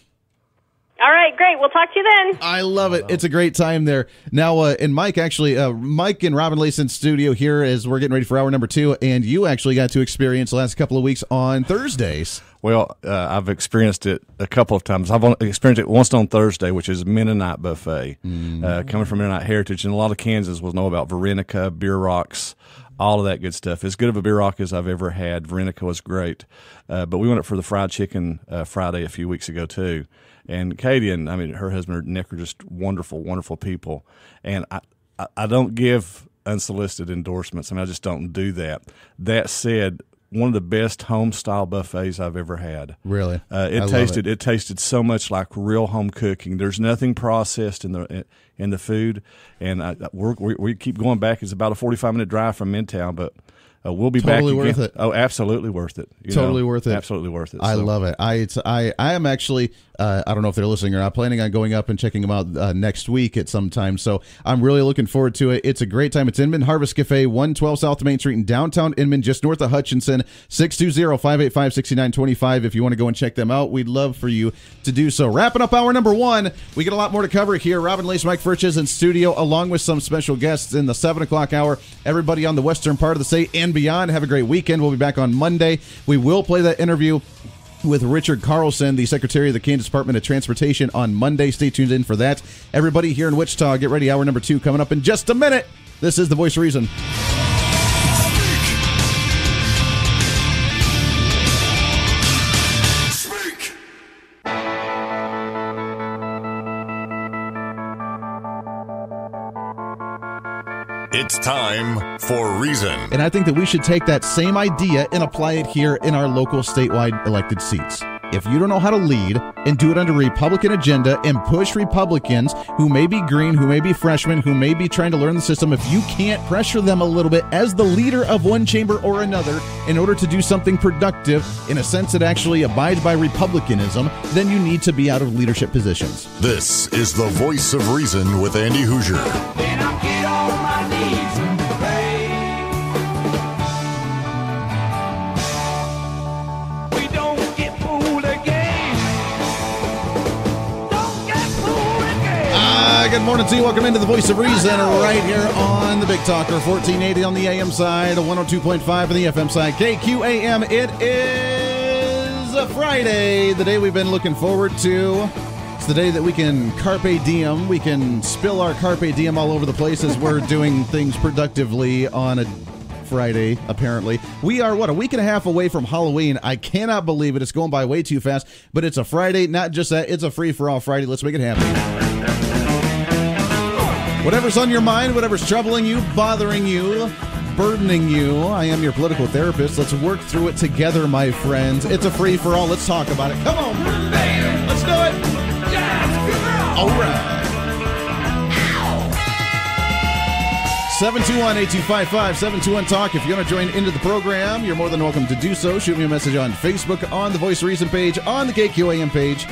Speaker 8: All right, great. We'll talk to you then.
Speaker 2: I love it. It's a great time there. Now, uh, and Mike, actually, uh, Mike and Robin Lace in studio here as we're getting ready for hour number two. And you actually got to experience the last couple of weeks on Thursdays.
Speaker 10: Well, uh, I've experienced it a couple of times. I've experienced it once on Thursday, which is Mennonite Buffet. Uh, coming from Mennonite Heritage, and a lot of Kansas will know about Verenica, Bierocks, all of that good stuff. As good of a bierock as I've ever had. Verenica was great. Uh, but we went up for the fried chicken uh, Friday a few weeks ago, too. And Katie and, I mean, her husband Nick are just wonderful, wonderful people. And I, I, I don't give unsolicited endorsements. I mean, I just don't do that. That said, one of the best home style buffets I've ever had.
Speaker 2: Really?
Speaker 10: Uh,
Speaker 2: I
Speaker 10: it
Speaker 2: love
Speaker 10: tasted
Speaker 2: it.
Speaker 10: it. tasted so much like real home cooking. There's nothing processed in the in the food, and I, we're, we we keep going back. It's about a 45 minute drive from Midtown, but uh, we'll be
Speaker 2: Totally
Speaker 10: back.
Speaker 2: worth
Speaker 10: again.
Speaker 2: it.
Speaker 10: Oh, absolutely worth it. You
Speaker 2: Totally
Speaker 10: know,
Speaker 2: worth it.
Speaker 10: Absolutely worth it.
Speaker 2: I
Speaker 10: So-
Speaker 2: love it. I it's, I I am actually uh, I don't know if they're listening or not. Planning on going up and checking them out uh, next week at some time. So I'm really looking forward to it. It's a great time. It's Inman Harvest Cafe, 112 South Main Street in downtown Inman, just north of Hutchinson. 620-585-6925. If you want to go and check them out, we'd love for you to do so. Wrapping up hour number one, we get a lot more to cover here. Robin Lace, Mike Furches in studio, along with some special guests in the seven o'clock hour. Everybody on the western part of the state and beyond. Have a great weekend. We'll be back on Monday. We will play that interview with Richard Carlson, the Secretary of the Kansas Department of Transportation, on Monday. Stay tuned in for that. Everybody here in Wichita, get ready. Hour number two coming up in just a minute. This is The Voice of Reason.
Speaker 1: It's time for Reason.
Speaker 2: And I think that we should take that same idea and apply it here in our local statewide elected seats. If you don't know how to lead and do it under Republican agenda and push Republicans who may be green, who may be freshmen, who may be trying to learn the system, if you can't pressure them a little bit as the leader of one chamber or another in order to do something productive in a sense that actually abides by Republicanism, then you need to be out of leadership positions.
Speaker 1: This is the voice of reason with Andy
Speaker 2: Hooser. Good morning to you. Welcome into the Voice of Reason right here on the Big Talker, 1480 on the AM side, 102.5 on the FM side, KQAM. It is a Friday, the day we've been looking forward to. It's the day that we can carpe diem. We can spill our carpe diem all over the place as we're doing things productively on a Friday, apparently. We are, what, a week and a half away from Halloween. I cannot believe it. It's going by way too fast, but it's a Friday. Not just that, it's a free for all Friday. Let's make it happen. Whatever's on your mind, whatever's troubling you, bothering you, burdening you, I am your political therapist. Let's work through it together, my friends. It's a free for all. Let's talk about it. Come on. Let's do it. All right. 721-8255, 721-TALK. If you want to join into the program, you're more than welcome to do so. Shoot me a message on Facebook, on the Voice Reason page, on the KQAM page.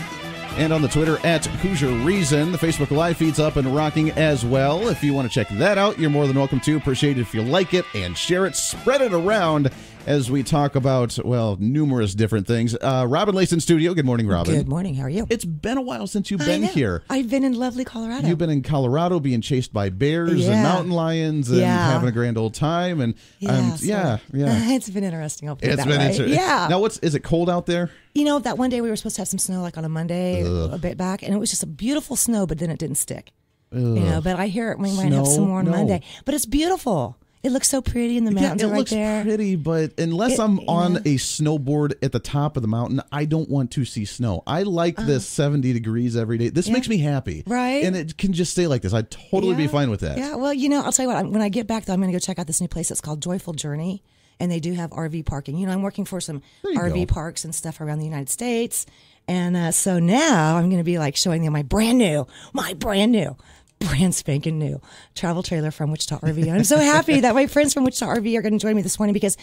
Speaker 2: And on the Twitter at Hooser Reason. The Facebook Live feed's up and rocking as well. If you want to check that out, you're more than welcome to. Appreciate it if you like it and share it. Spread it around as we talk about, well, numerous different things. Uh, Robin Lace in studio. Good morning, Robin.
Speaker 9: Good morning. How are you?
Speaker 2: It's been a while since you've
Speaker 9: I
Speaker 2: been
Speaker 9: know.
Speaker 2: here.
Speaker 9: I've been in lovely Colorado.
Speaker 2: You've been in Colorado being chased by bears and mountain lions and
Speaker 9: Yeah.
Speaker 2: having a grand old time. And
Speaker 9: yeah,
Speaker 2: um,
Speaker 9: so-
Speaker 2: yeah, yeah.
Speaker 9: it's been interesting. I'll put it
Speaker 2: It's
Speaker 9: that
Speaker 2: been interesting.
Speaker 9: Yeah.
Speaker 2: Now, what's is it cold out there?
Speaker 9: you know that one day we were supposed to have some snow, like on a Monday, a bit back, and it was just a beautiful snow, but then it didn't stick. You know, but I hear it. We might have some more on
Speaker 2: No.
Speaker 9: Monday, but it's beautiful. It looks so pretty, in the mountains
Speaker 2: yeah, it
Speaker 9: right
Speaker 2: looks
Speaker 9: there.
Speaker 2: pretty, but unless
Speaker 9: It-
Speaker 2: I'm on a snowboard at the top of the mountain, I don't want to see snow. I like this 70 degrees every day. This.
Speaker 9: Yeah.
Speaker 2: makes me happy,
Speaker 9: Right.
Speaker 2: And it can just stay like this. I'd totally be fine with that.
Speaker 9: Yeah, well, you know, I'll tell you what. When I get back, though, I'm going to go check out this new place. It's called Joyful Journey, and they do have RV parking. You know, I'm working for some RV
Speaker 2: go.
Speaker 9: parks and stuff around the United States, and uh, so now I'm going to be like showing them my brand new, my brand new. Brand spanking new travel trailer from Wichita RV. And I'm so happy that my friends from Wichita RV are going to join me this morning because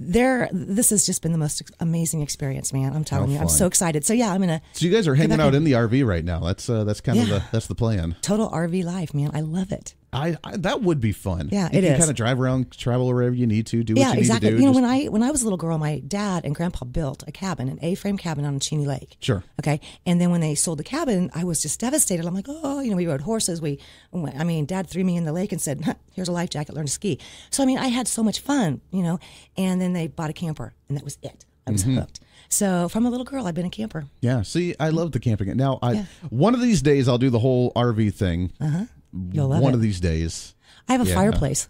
Speaker 9: they're this has just been the most amazing experience, man. I'm telling
Speaker 2: How
Speaker 9: you, I'm so excited. So yeah, I'm gonna
Speaker 2: So you guys are hanging out
Speaker 9: in.
Speaker 2: the RV right now. That's uh, that's kind of the that's the plan.
Speaker 9: total RV life, man. I love it.
Speaker 2: I, I that would be fun.
Speaker 9: Yeah,
Speaker 2: you
Speaker 9: it
Speaker 2: can
Speaker 9: is.
Speaker 2: kind of drive around, travel wherever you need to, do what
Speaker 9: yeah,
Speaker 2: you need
Speaker 9: exactly.
Speaker 2: to do.
Speaker 9: You know,
Speaker 2: Just-
Speaker 9: when I when I was a little girl, my dad and grandpa built a cabin, an A-frame cabin on Cheney Lake.
Speaker 2: Sure.
Speaker 9: Okay. And then when they sold the cabin, I was just devastated. I'm like, oh, you know, we rode horses. We, I mean, Dad threw me in the lake and said, "Here's a life jacket. Learn to ski." So I mean, I had so much fun, you know. And then they bought a camper, and that was it. I was
Speaker 2: Mm-hmm.
Speaker 9: hooked. So from a little girl, I've been a camper.
Speaker 2: yeah, see, I love the camping. Now, I
Speaker 9: Yeah.
Speaker 2: one of these days I'll do the whole RV thing.
Speaker 9: Uh-huh. You'll love
Speaker 2: one
Speaker 9: it.
Speaker 2: of these days
Speaker 9: I have a
Speaker 2: Yeah.
Speaker 9: fireplace.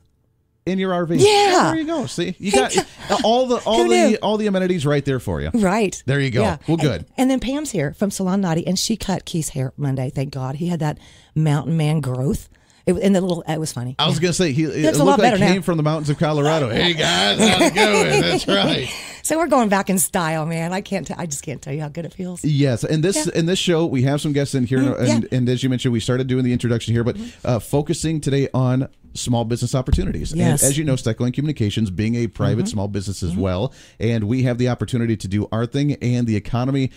Speaker 2: in your RV.
Speaker 9: Yeah.
Speaker 2: there you go. See, you got all the all
Speaker 9: Who
Speaker 2: the
Speaker 9: knew?
Speaker 2: all the amenities right there for you.
Speaker 9: Right.
Speaker 2: There you go.
Speaker 9: Yeah.
Speaker 2: Well,
Speaker 9: And-
Speaker 2: good.
Speaker 9: And, then Pam's here from Salon Naughty, and she cut Keith's hair Monday. Thank God. He had that mountain man growth. It, and the little, it was funny.
Speaker 2: I was gonna say he it
Speaker 9: That's a
Speaker 2: looked
Speaker 9: lot
Speaker 2: like
Speaker 9: better
Speaker 2: came
Speaker 9: now.
Speaker 2: from the mountains of Colorado. hey guys, how's it going? That's right.
Speaker 9: So we're going back in style, man. I can't. T- I just can't tell you how good it feels.
Speaker 2: Yes, and this
Speaker 9: Yeah.
Speaker 2: in this show we have some guests in here,
Speaker 9: Mm,
Speaker 2: and,
Speaker 9: yeah. Mm-hmm.
Speaker 2: and as you mentioned, we started doing the introduction here, but uh, focusing today on small business opportunities.
Speaker 9: Yes. Mm-hmm.
Speaker 2: And as you know, Steckline Communications being a private small business as well, and we have the opportunity to do our thing and the economy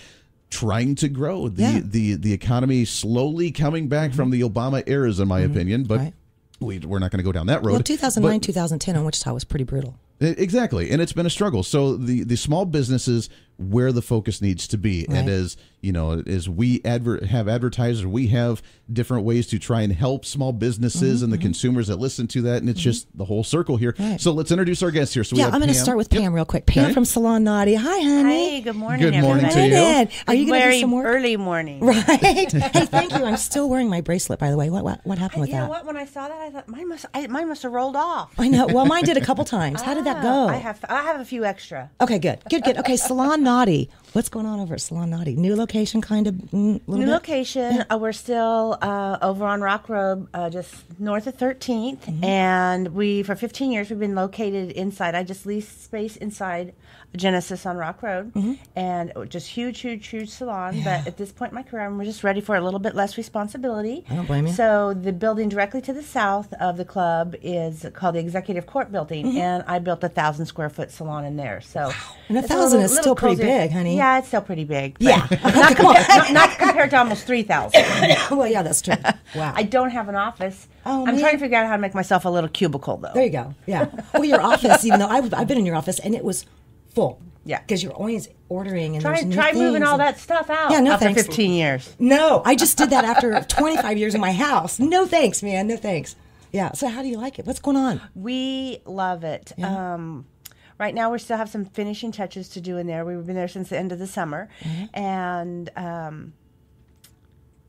Speaker 2: trying to grow. The
Speaker 9: Yeah. Mm-hmm.
Speaker 2: the the economy slowly coming back from the Obama eras, in my opinion, but.
Speaker 9: Right.
Speaker 2: We, we're not going to go down that road.
Speaker 9: Well, 2009,
Speaker 2: But-
Speaker 9: 2010 in Wichita was pretty brutal.
Speaker 2: Exactly, and it's been a struggle. So the the small businesses where the focus needs to be, and as you know, as we adver- have advertisers, we have different ways to try and help small businesses and the consumers that listen to that, and it's just the whole circle here.
Speaker 9: Mm-hmm. Right.
Speaker 2: So let's introduce our guests here. So we
Speaker 9: yeah,
Speaker 2: have
Speaker 9: I'm going to start with
Speaker 2: Yep.
Speaker 9: Pam real quick. Pam
Speaker 2: Okay.
Speaker 9: from Salon Naughty. Hi, honey.
Speaker 11: Hey, good morning.
Speaker 2: Good morning
Speaker 11: everybody.
Speaker 2: to you.
Speaker 9: Are you going to do some more?
Speaker 11: early morning.
Speaker 9: Right. hey, thank you. I'm still wearing my bracelet, by the way. What what, what happened with that?
Speaker 11: you know what? When I saw that, I thought mine must I, mine must have rolled off.
Speaker 9: I know. Well, mine did a couple times. How did that
Speaker 11: Ah,
Speaker 9: go?
Speaker 11: I have I have a few extra.
Speaker 9: Okay, good, good, good. Okay, Salon Naughty. What's going on over at Salon Naughty? New location, kind of. Mm,
Speaker 11: New
Speaker 9: bit?
Speaker 11: location. Uh, we're still uh, over on Rock Road, uh, just north of 13th,
Speaker 9: Mm-hmm.
Speaker 11: and we for 15 years we've been located inside. I just leased space inside Genesis on Rock Road,
Speaker 9: Mm-hmm.
Speaker 11: and just huge, huge, huge salon. But at this point in my career, I'm just ready for a little bit less responsibility.
Speaker 9: I don't blame you.
Speaker 11: So the building directly to the south of the club is called the Executive Court Building, and I built a thousand square foot salon in there. So
Speaker 9: Mm-hmm. And a thousand
Speaker 11: little-
Speaker 9: is still pretty big, honey.
Speaker 11: Yeah, it's still pretty big.
Speaker 9: Yeah.
Speaker 11: not, compared, not, not compared to almost three thousand.
Speaker 9: well, yeah, that's true. Wow.
Speaker 11: I don't have an office.
Speaker 9: Oh,
Speaker 11: I'm
Speaker 9: man.
Speaker 11: trying to figure out how to make myself a little cubicle, though.
Speaker 9: there you go. Yeah. Well, your office, even though I've, I've been in your office and it was full.
Speaker 11: Yeah.
Speaker 9: Because you're always ordering and
Speaker 11: Try try moving all that stuff out.
Speaker 9: Yeah, no
Speaker 11: after
Speaker 9: thanks.
Speaker 11: 15 years.
Speaker 9: No, I just did that after 25 years in my house. No thanks, man. No thanks. Yeah. So how do you like it? What's going on?
Speaker 11: We love it. Um, right now, we still have some finishing touches to do in there. We've been there since the end of the summer,
Speaker 9: Mm-hmm.
Speaker 11: and um,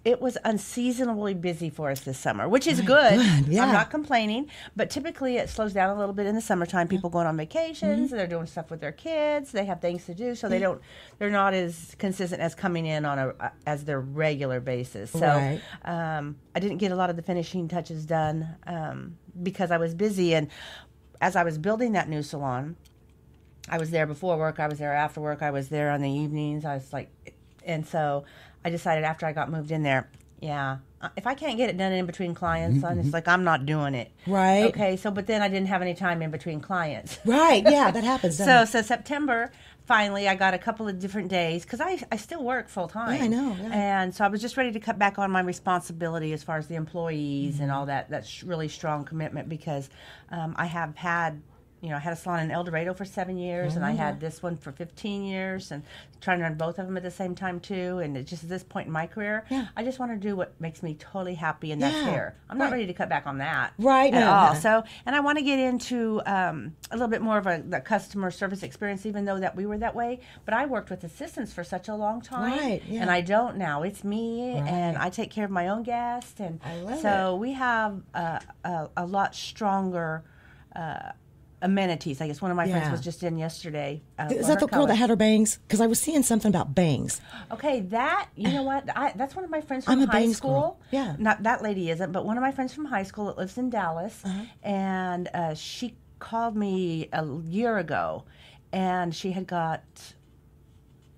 Speaker 11: it was unseasonably busy for us this summer, which is good.
Speaker 9: good, yeah.
Speaker 11: I'm not complaining, but typically it slows down a little bit in the summertime. People going on vacations,
Speaker 9: Mm-hmm.
Speaker 11: they're doing stuff with their kids, they have things to do, so they don't. They're not as consistent as coming in on a as their regular basis. So
Speaker 9: Right.
Speaker 11: um, I didn't get a lot of the finishing touches done um, because I was busy. And as I was building that new salon, I was there before work, I was there after work, I was there on the evenings. I was like, and so I decided after I got moved in there, yeah, uh, if I can't get it done in between clients, I'm just like, I'm not doing it.
Speaker 9: Right.
Speaker 11: Okay. So, but then I didn't have any time in between clients.
Speaker 9: Right. Yeah, that happens.
Speaker 11: So,
Speaker 9: it?
Speaker 11: so September finally I got a couple of different days because I, I still work full time.
Speaker 9: Yeah, I know, yeah.
Speaker 11: And so I was just ready to cut back on my responsibility as far as the employees and all that. That's really strong commitment because um, I have had. You know, I had a salon in El Dorado for seven years, and I had this one for 15 years, and trying to run both of them at the same time too. And it just at this point in my career,
Speaker 9: Yeah.
Speaker 11: I just want to do what makes me totally happy, and that's
Speaker 9: Yeah,
Speaker 11: hair. I'm not ready to cut back on that,
Speaker 9: Right,
Speaker 11: At
Speaker 9: no,
Speaker 11: all. So, and I want to get into um, a little bit more of a the customer service experience, even though that we were that way. But I worked with assistants for such a long time,
Speaker 9: Right, yeah.
Speaker 11: and I don't now. It's me, and I take care of my own guests, and
Speaker 9: I love
Speaker 11: so we have uh, a, a lot stronger. Uh, amenities. I guess one of my friends was just in yesterday. Uh,
Speaker 9: Is that the girl that had her bangs? Because I was seeing something about bangs.
Speaker 11: Okay, that you know what? I, that's one of my friends from
Speaker 9: I'm a
Speaker 11: high school.
Speaker 9: girl. Yeah.
Speaker 11: not that lady isn't, but one of my friends from high school that lives in Dallas,
Speaker 9: Uh-huh.
Speaker 11: and uh, she called me a year ago, and she had got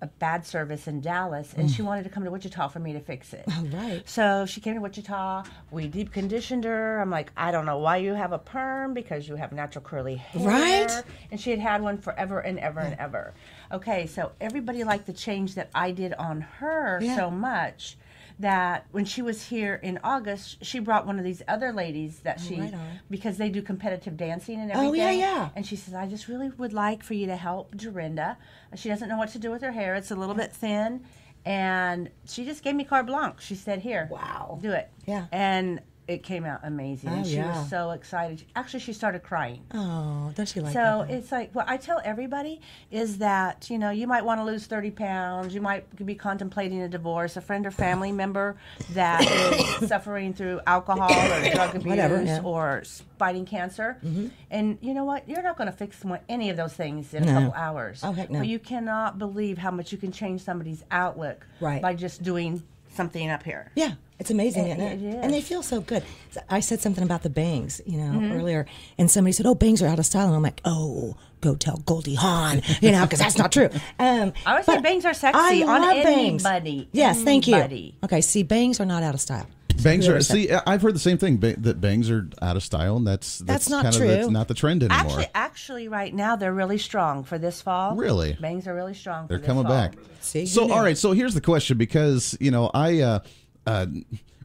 Speaker 11: a bad service in Dallas, and she wanted to come to Wichita for me to fix it.
Speaker 9: Mm. Oh, right.
Speaker 11: So she came to Wichita. We deep conditioned her. I'm like, I don't know why you have a perm because you have natural curly hair.
Speaker 9: Right.
Speaker 11: And she had had one forever and ever and ever. Okay, so everybody liked the change that I did on her
Speaker 9: Yeah.
Speaker 11: so much that when she was here in August, she brought one of these other ladies that oh, she
Speaker 9: Oh, right
Speaker 11: because they do competitive dancing and everything.
Speaker 9: Oh,
Speaker 11: everything.
Speaker 9: yeah, yeah.
Speaker 11: And she says, I just really would like for you to help Dorinda. She doesn't know what to do with her hair. It's a little bit thin. And she just gave me carte blanche. She said, Here,
Speaker 9: Wow.
Speaker 11: do it.
Speaker 9: Yeah.
Speaker 11: And it came out amazing. Oh, and
Speaker 9: Oh,
Speaker 11: she
Speaker 9: yeah.
Speaker 11: was so excited. Actually, she started crying.
Speaker 9: Oh, don't you like
Speaker 11: So
Speaker 9: that?
Speaker 11: it's like what I tell everybody is that you know you might want to lose thirty pounds, you might be contemplating a divorce, a friend or family member that is suffering through alcohol or drug abuse
Speaker 9: Whatever, yeah.
Speaker 11: or fighting cancer, mm-hmm. and you know what? You're not going to fix one, any of those things in a couple hours.
Speaker 9: Oh, heck no.
Speaker 11: But you cannot believe how much you can change somebody's outlook
Speaker 9: Right.
Speaker 11: by just doing something up here.
Speaker 9: Yeah, it's amazing,
Speaker 11: It-
Speaker 9: isn't it?
Speaker 11: it
Speaker 9: And they feel so good. I said something about the bangs, you know,
Speaker 11: Mm-hmm.
Speaker 9: earlier, and somebody said, "Oh, bangs are out of style," and I'm like, "Oh, go tell Goldie Hawn," you know, because that's not true. Um,
Speaker 11: I would say bangs are sexy
Speaker 9: I
Speaker 11: on
Speaker 9: love bangs.
Speaker 11: anybody.
Speaker 9: Yes, thank you.
Speaker 11: Anybody.
Speaker 9: Okay, see, bangs are not out of style.
Speaker 2: Bangs are see. I've heard the same thing that bangs are out of style, and that's
Speaker 9: That's not
Speaker 2: kind
Speaker 9: true.
Speaker 2: Of, that's not the trend anymore.
Speaker 11: Actually, actually, right now they're really strong for this fall.
Speaker 2: Really?
Speaker 11: bangs are really strong.
Speaker 2: They're
Speaker 11: this
Speaker 2: coming
Speaker 11: fall.
Speaker 2: back.
Speaker 9: See,
Speaker 2: so all right. So here's the question because you know I. Uh, uh,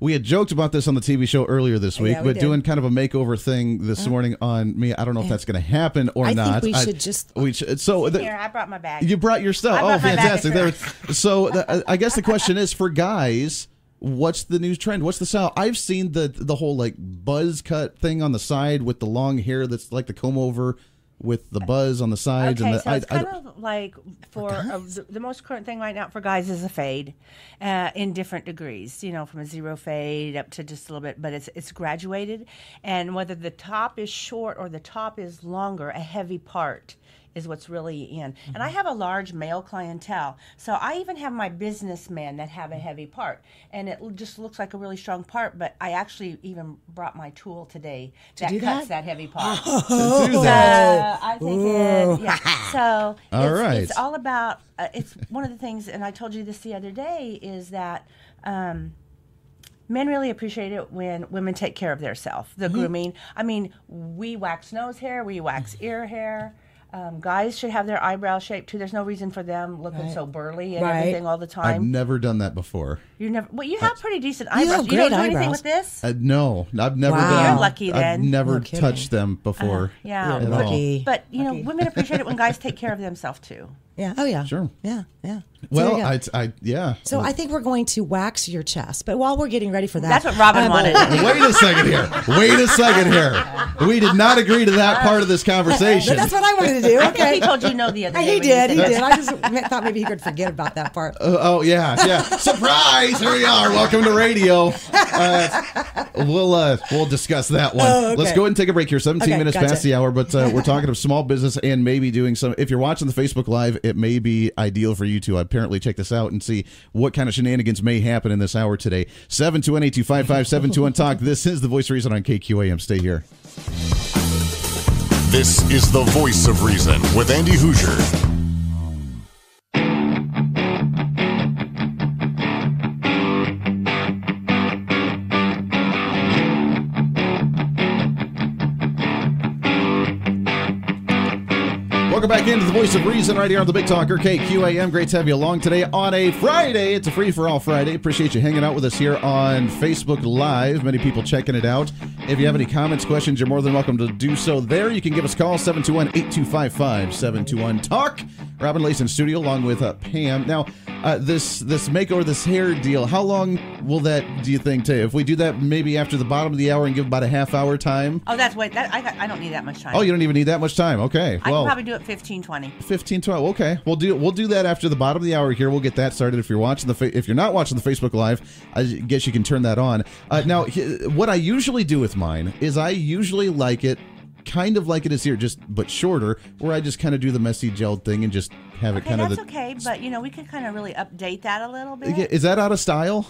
Speaker 2: we had joked about this on the TV show earlier this week,
Speaker 9: Yeah, we
Speaker 2: but
Speaker 9: did.
Speaker 2: Doing kind of a makeover thing this morning on me. I don't know if that's going to happen or
Speaker 9: I think
Speaker 2: not.
Speaker 9: we should just-
Speaker 2: We should, so the,
Speaker 11: Here, I brought my bag.
Speaker 2: you brought your stuff. Oh,
Speaker 11: brought my bag
Speaker 2: fantastic! There. So the, I guess the question is for guys. What's the new trend? What's the style? I've seen the the whole like buzz cut thing on the side with the long hair that's like the comb over with the buzz on the sides.
Speaker 11: Okay,
Speaker 2: and the,
Speaker 11: so it's
Speaker 2: I, I
Speaker 11: kind of like for the, the most current thing right now for guys is a fade, uh, in different degrees. You know, from a zero fade up to just a little bit, but it's it's graduated, and whether the top is short or the top is longer, a heavy part is what's really in. And I have a large male clientele, so I even have my businessmen that have a heavy part, and it just looks like a really strong part. But I actually even brought my tool today that
Speaker 9: do
Speaker 11: cuts
Speaker 9: that?
Speaker 11: that heavy part.
Speaker 2: do
Speaker 11: So
Speaker 2: that.
Speaker 11: I think it, yeah. So
Speaker 2: All
Speaker 11: it's,
Speaker 2: right.
Speaker 11: it's all about. Uh, it's one of the things, and I told you this the other day, is that. Um, Men really appreciate it when women take care of their self The
Speaker 9: Mm-hmm.
Speaker 11: grooming. I mean, we wax nose hair, we wax ear hair. Um, guys should have their eyebrows shaped too. There's no reason for them looking so burly and
Speaker 9: Right.
Speaker 11: everything all the time.
Speaker 2: I've never done that before.
Speaker 11: you never. Well, you have pretty decent
Speaker 9: You
Speaker 11: eyebrows.
Speaker 9: have
Speaker 11: You, don't
Speaker 9: great
Speaker 11: do anything
Speaker 9: eyebrows.
Speaker 11: with this.
Speaker 2: Uh, no, I've never
Speaker 9: Wow.
Speaker 2: done.
Speaker 11: You're lucky
Speaker 2: I've
Speaker 11: then.
Speaker 2: never
Speaker 9: No
Speaker 2: touched them before.
Speaker 11: yeah,
Speaker 2: at
Speaker 9: You're
Speaker 2: all.
Speaker 11: but you know,
Speaker 9: Lucky.
Speaker 11: women appreciate it when guys take care of themselves too.
Speaker 9: Yeah. Oh, yeah.
Speaker 2: Sure.
Speaker 9: Yeah. Yeah. So
Speaker 2: Well,
Speaker 9: there you go.
Speaker 2: I, I, yeah.
Speaker 9: So I think we're going to wax your chest. But while we're getting ready for that,
Speaker 11: That's what Robin
Speaker 9: um,
Speaker 11: wanted.
Speaker 2: Wait a second here. Wait a second here. We did not agree to that part of this conversation.
Speaker 9: But that's what I wanted to do.
Speaker 11: I think
Speaker 9: Okay.
Speaker 11: he told you no the other day.
Speaker 9: He
Speaker 11: when you
Speaker 9: did. He
Speaker 11: that.
Speaker 9: did. I just thought maybe he could forget about that part.
Speaker 2: Uh, oh yeah, yeah. Surprise! Here we are. Welcome to radio. Uh, we'll uh, we'll discuss that one.
Speaker 9: Oh, okay.
Speaker 2: Let's go ahead and take a break here. Seventeen
Speaker 9: Okay,
Speaker 2: minutes
Speaker 9: gotcha.
Speaker 2: past the hour, but uh, we're talking of small business and maybe doing some. If you're watching the Facebook Live, it may be ideal for you to apparently check this out and see what kind of shenanigans may happen in this hour today. Seven two one eight two five five seven two one talk. This is the voice of reason on KQAM. Stay here.
Speaker 1: This is the voice of reason with Andy Hooser.
Speaker 2: Welcome back into the Voice of Reason right here on the Big Talker KQAM. Great to have you along today on a Friday. It's a free for all Friday. Appreciate you hanging out with us here on Facebook Live. Many people checking it out. If you have any comments, questions, you're more than welcome to do so there. You can give us a call 721 8255 721 Talk. Robin Lace in studio along with uh, Pam. Now, uh, this this makeover, this hair deal, how long will that, do you think, take? If we do that maybe after the bottom of the hour and give about a half hour time?
Speaker 11: Oh, that's what that, I, got- I don't need that much time.
Speaker 2: Oh, you don't even need that much time. Okay.
Speaker 11: I
Speaker 2: well,
Speaker 11: can probably do it 15, 20.
Speaker 2: 15 12 okay we'll do we'll do that after the bottom of the hour here we'll get that started if you're watching the fa- if you're not watching the facebook live i guess you can turn that on uh, now what i usually do with mine is i usually like it kind of like it is here just but shorter where i just kind of do the messy gelled thing and just have it
Speaker 11: Okay,
Speaker 2: kind of
Speaker 11: that's
Speaker 2: the
Speaker 11: okay, but you know we could kind of really update that a little bit.
Speaker 2: Yeah, is that out of style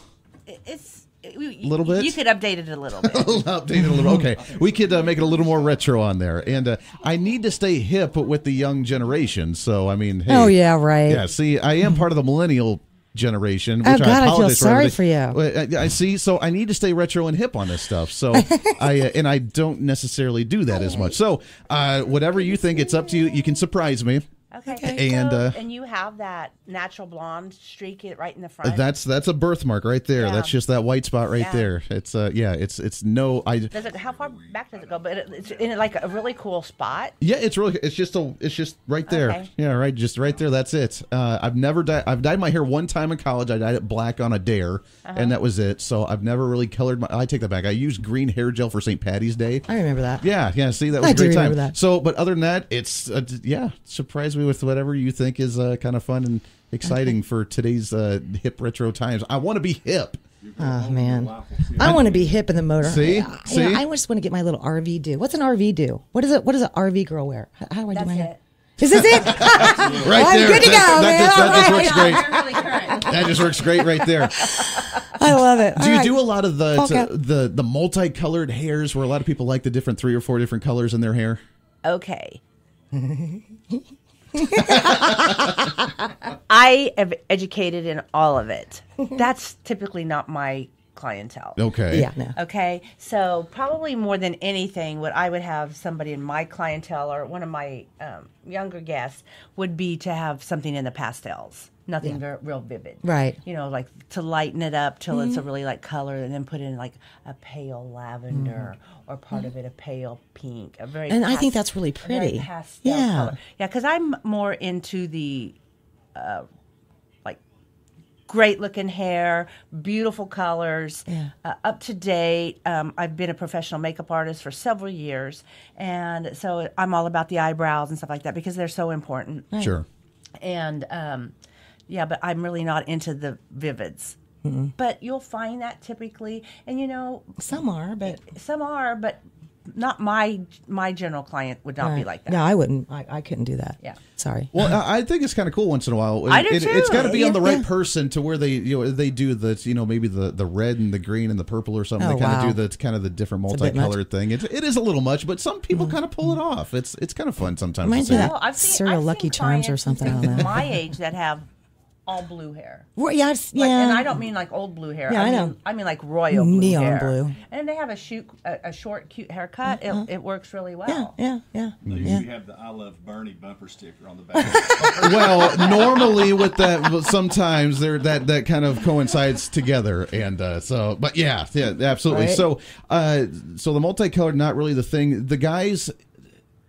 Speaker 11: It's a
Speaker 2: Little bit?
Speaker 11: You could update it a little bit.
Speaker 2: update it a little. Okay, we could uh, make it a little more retro on there, and uh, I need to stay hip with the young generation. So I mean, hey,
Speaker 9: Oh, yeah, right.
Speaker 2: Yeah, see, I am part of the millennial generation. Which
Speaker 9: Oh, God, I feel
Speaker 2: apologize
Speaker 9: sorry
Speaker 2: everybody.
Speaker 9: for you.
Speaker 2: I, I see. So I need to stay retro and hip on this stuff. So I uh, and I don't necessarily do that as much. So uh, whatever you think, it's up to you. You can surprise me.
Speaker 11: Okay.
Speaker 2: And,
Speaker 11: so-
Speaker 2: uh,
Speaker 11: and you have that natural blonde streak it right in the front.
Speaker 2: That's that's a birthmark right there.
Speaker 11: Yeah.
Speaker 2: That's just that white spot right
Speaker 11: Yeah.
Speaker 2: there. It's uh yeah. It's it's no. I
Speaker 11: Does it? How far back does it go? But it, it's in like a really cool spot.
Speaker 2: Yeah, it's really it's just a it's just right there.
Speaker 11: Okay.
Speaker 2: Yeah, right, just right there. That's it. Uh, I've never dyed. I've dyed my hair one time in college. I dyed it black on a dare,
Speaker 9: Uh-huh.
Speaker 2: and that was it. So I've never really colored my. I take that back. I used green hair gel for St. Patty's Day.
Speaker 9: I remember that.
Speaker 2: Yeah, yeah. See, that was
Speaker 9: I
Speaker 2: a great
Speaker 9: do
Speaker 2: time.
Speaker 9: remember that.
Speaker 2: So, but other than that, it's uh, yeah. Surprise me with whatever you think is uh, kind of fun and exciting for today's uh, hip retro times. I want to be hip.
Speaker 9: Oh man, I want to be hip in the motor.
Speaker 2: See?
Speaker 9: I, I-
Speaker 2: See?
Speaker 9: I just want to get my little RV do. What's an RV do? What is it? What does an RV girl wear? How, how do I do my hair? Is this it?
Speaker 2: Right
Speaker 9: I'm
Speaker 2: there.
Speaker 9: good to go,
Speaker 2: that,
Speaker 9: man.
Speaker 2: That just, that just works great.
Speaker 11: really.
Speaker 2: That just works great right there.
Speaker 9: I love it.
Speaker 2: Do
Speaker 9: All
Speaker 2: you
Speaker 9: right.
Speaker 2: do a lot of the
Speaker 9: Okay.
Speaker 2: the the multicolored hairs where a lot of people like the different three or four different colors in their hair?
Speaker 11: Okay. I am educated in all of it. That's typically not my clientele.
Speaker 2: Okay.
Speaker 9: Yeah, no.
Speaker 11: Okay, so probably more than anything, what I would have somebody in my clientele or one of my um, younger guests would be to have something in the pastels, nothing ver real vivid.
Speaker 9: Right.
Speaker 11: You know, like to lighten it up till it's a really like color, and then put in like a pale lavender or part of it a pale pink, a very
Speaker 9: And I think that's really
Speaker 11: a very
Speaker 9: pretty.
Speaker 11: pastel
Speaker 9: Yeah.
Speaker 11: color. Yeah, because I'm more into the uh, like great looking hair, beautiful colors,
Speaker 9: Yeah.
Speaker 11: uh, up to date. Um, I've been a professional makeup artist for several years, and so I'm all about the eyebrows and stuff like that because they're so important.
Speaker 2: Sure.
Speaker 11: And um, yeah, but I'm really not into the vivids. But you'll find that typically, and you know,
Speaker 9: Some are, but
Speaker 11: some are, but not my my general client would not be like that.
Speaker 9: No, I wouldn't. I, I couldn't do that.
Speaker 11: Yeah.
Speaker 9: Sorry.
Speaker 2: Well, I I think it's kind of cool once in a while.
Speaker 11: I do
Speaker 2: it, It's
Speaker 11: too.
Speaker 2: got to be on the right person to where they you know they do the you know maybe the the red and the green and the purple or something.
Speaker 9: Oh,
Speaker 2: they kind of
Speaker 9: wow.
Speaker 2: do the kind of the different
Speaker 9: a bit much. Mm-hmm.
Speaker 2: multicolored thing. It, it is a little much, but some people kind of pull it off. It's it's kind of fun sometimes.
Speaker 9: Reminds
Speaker 2: to
Speaker 9: me
Speaker 2: see.
Speaker 9: of
Speaker 11: Well, I've seen,
Speaker 9: Cereal
Speaker 11: I've
Speaker 9: Lucky Charms or something. I don't know.
Speaker 11: my age that have all blue hair.
Speaker 9: Well, yeah, I've, yeah.
Speaker 11: Like, and I don't mean like old blue hair.
Speaker 9: Yeah, I
Speaker 11: mean,
Speaker 9: know.
Speaker 11: I mean like royal blue
Speaker 9: Neon
Speaker 11: hair.
Speaker 9: blue.
Speaker 11: And they have a shoot, a, a short, cute haircut. It, it works really well.
Speaker 9: Yeah, yeah, yeah.
Speaker 10: They
Speaker 9: yeah.
Speaker 10: have the "I love Bernie" bumper sticker on the back.
Speaker 2: well, normally with that, but sometimes there that that kind of coincides together, and uh, so, but yeah, yeah, absolutely.
Speaker 9: Right.
Speaker 2: So, uh, so the multicolored not really the thing. The guys,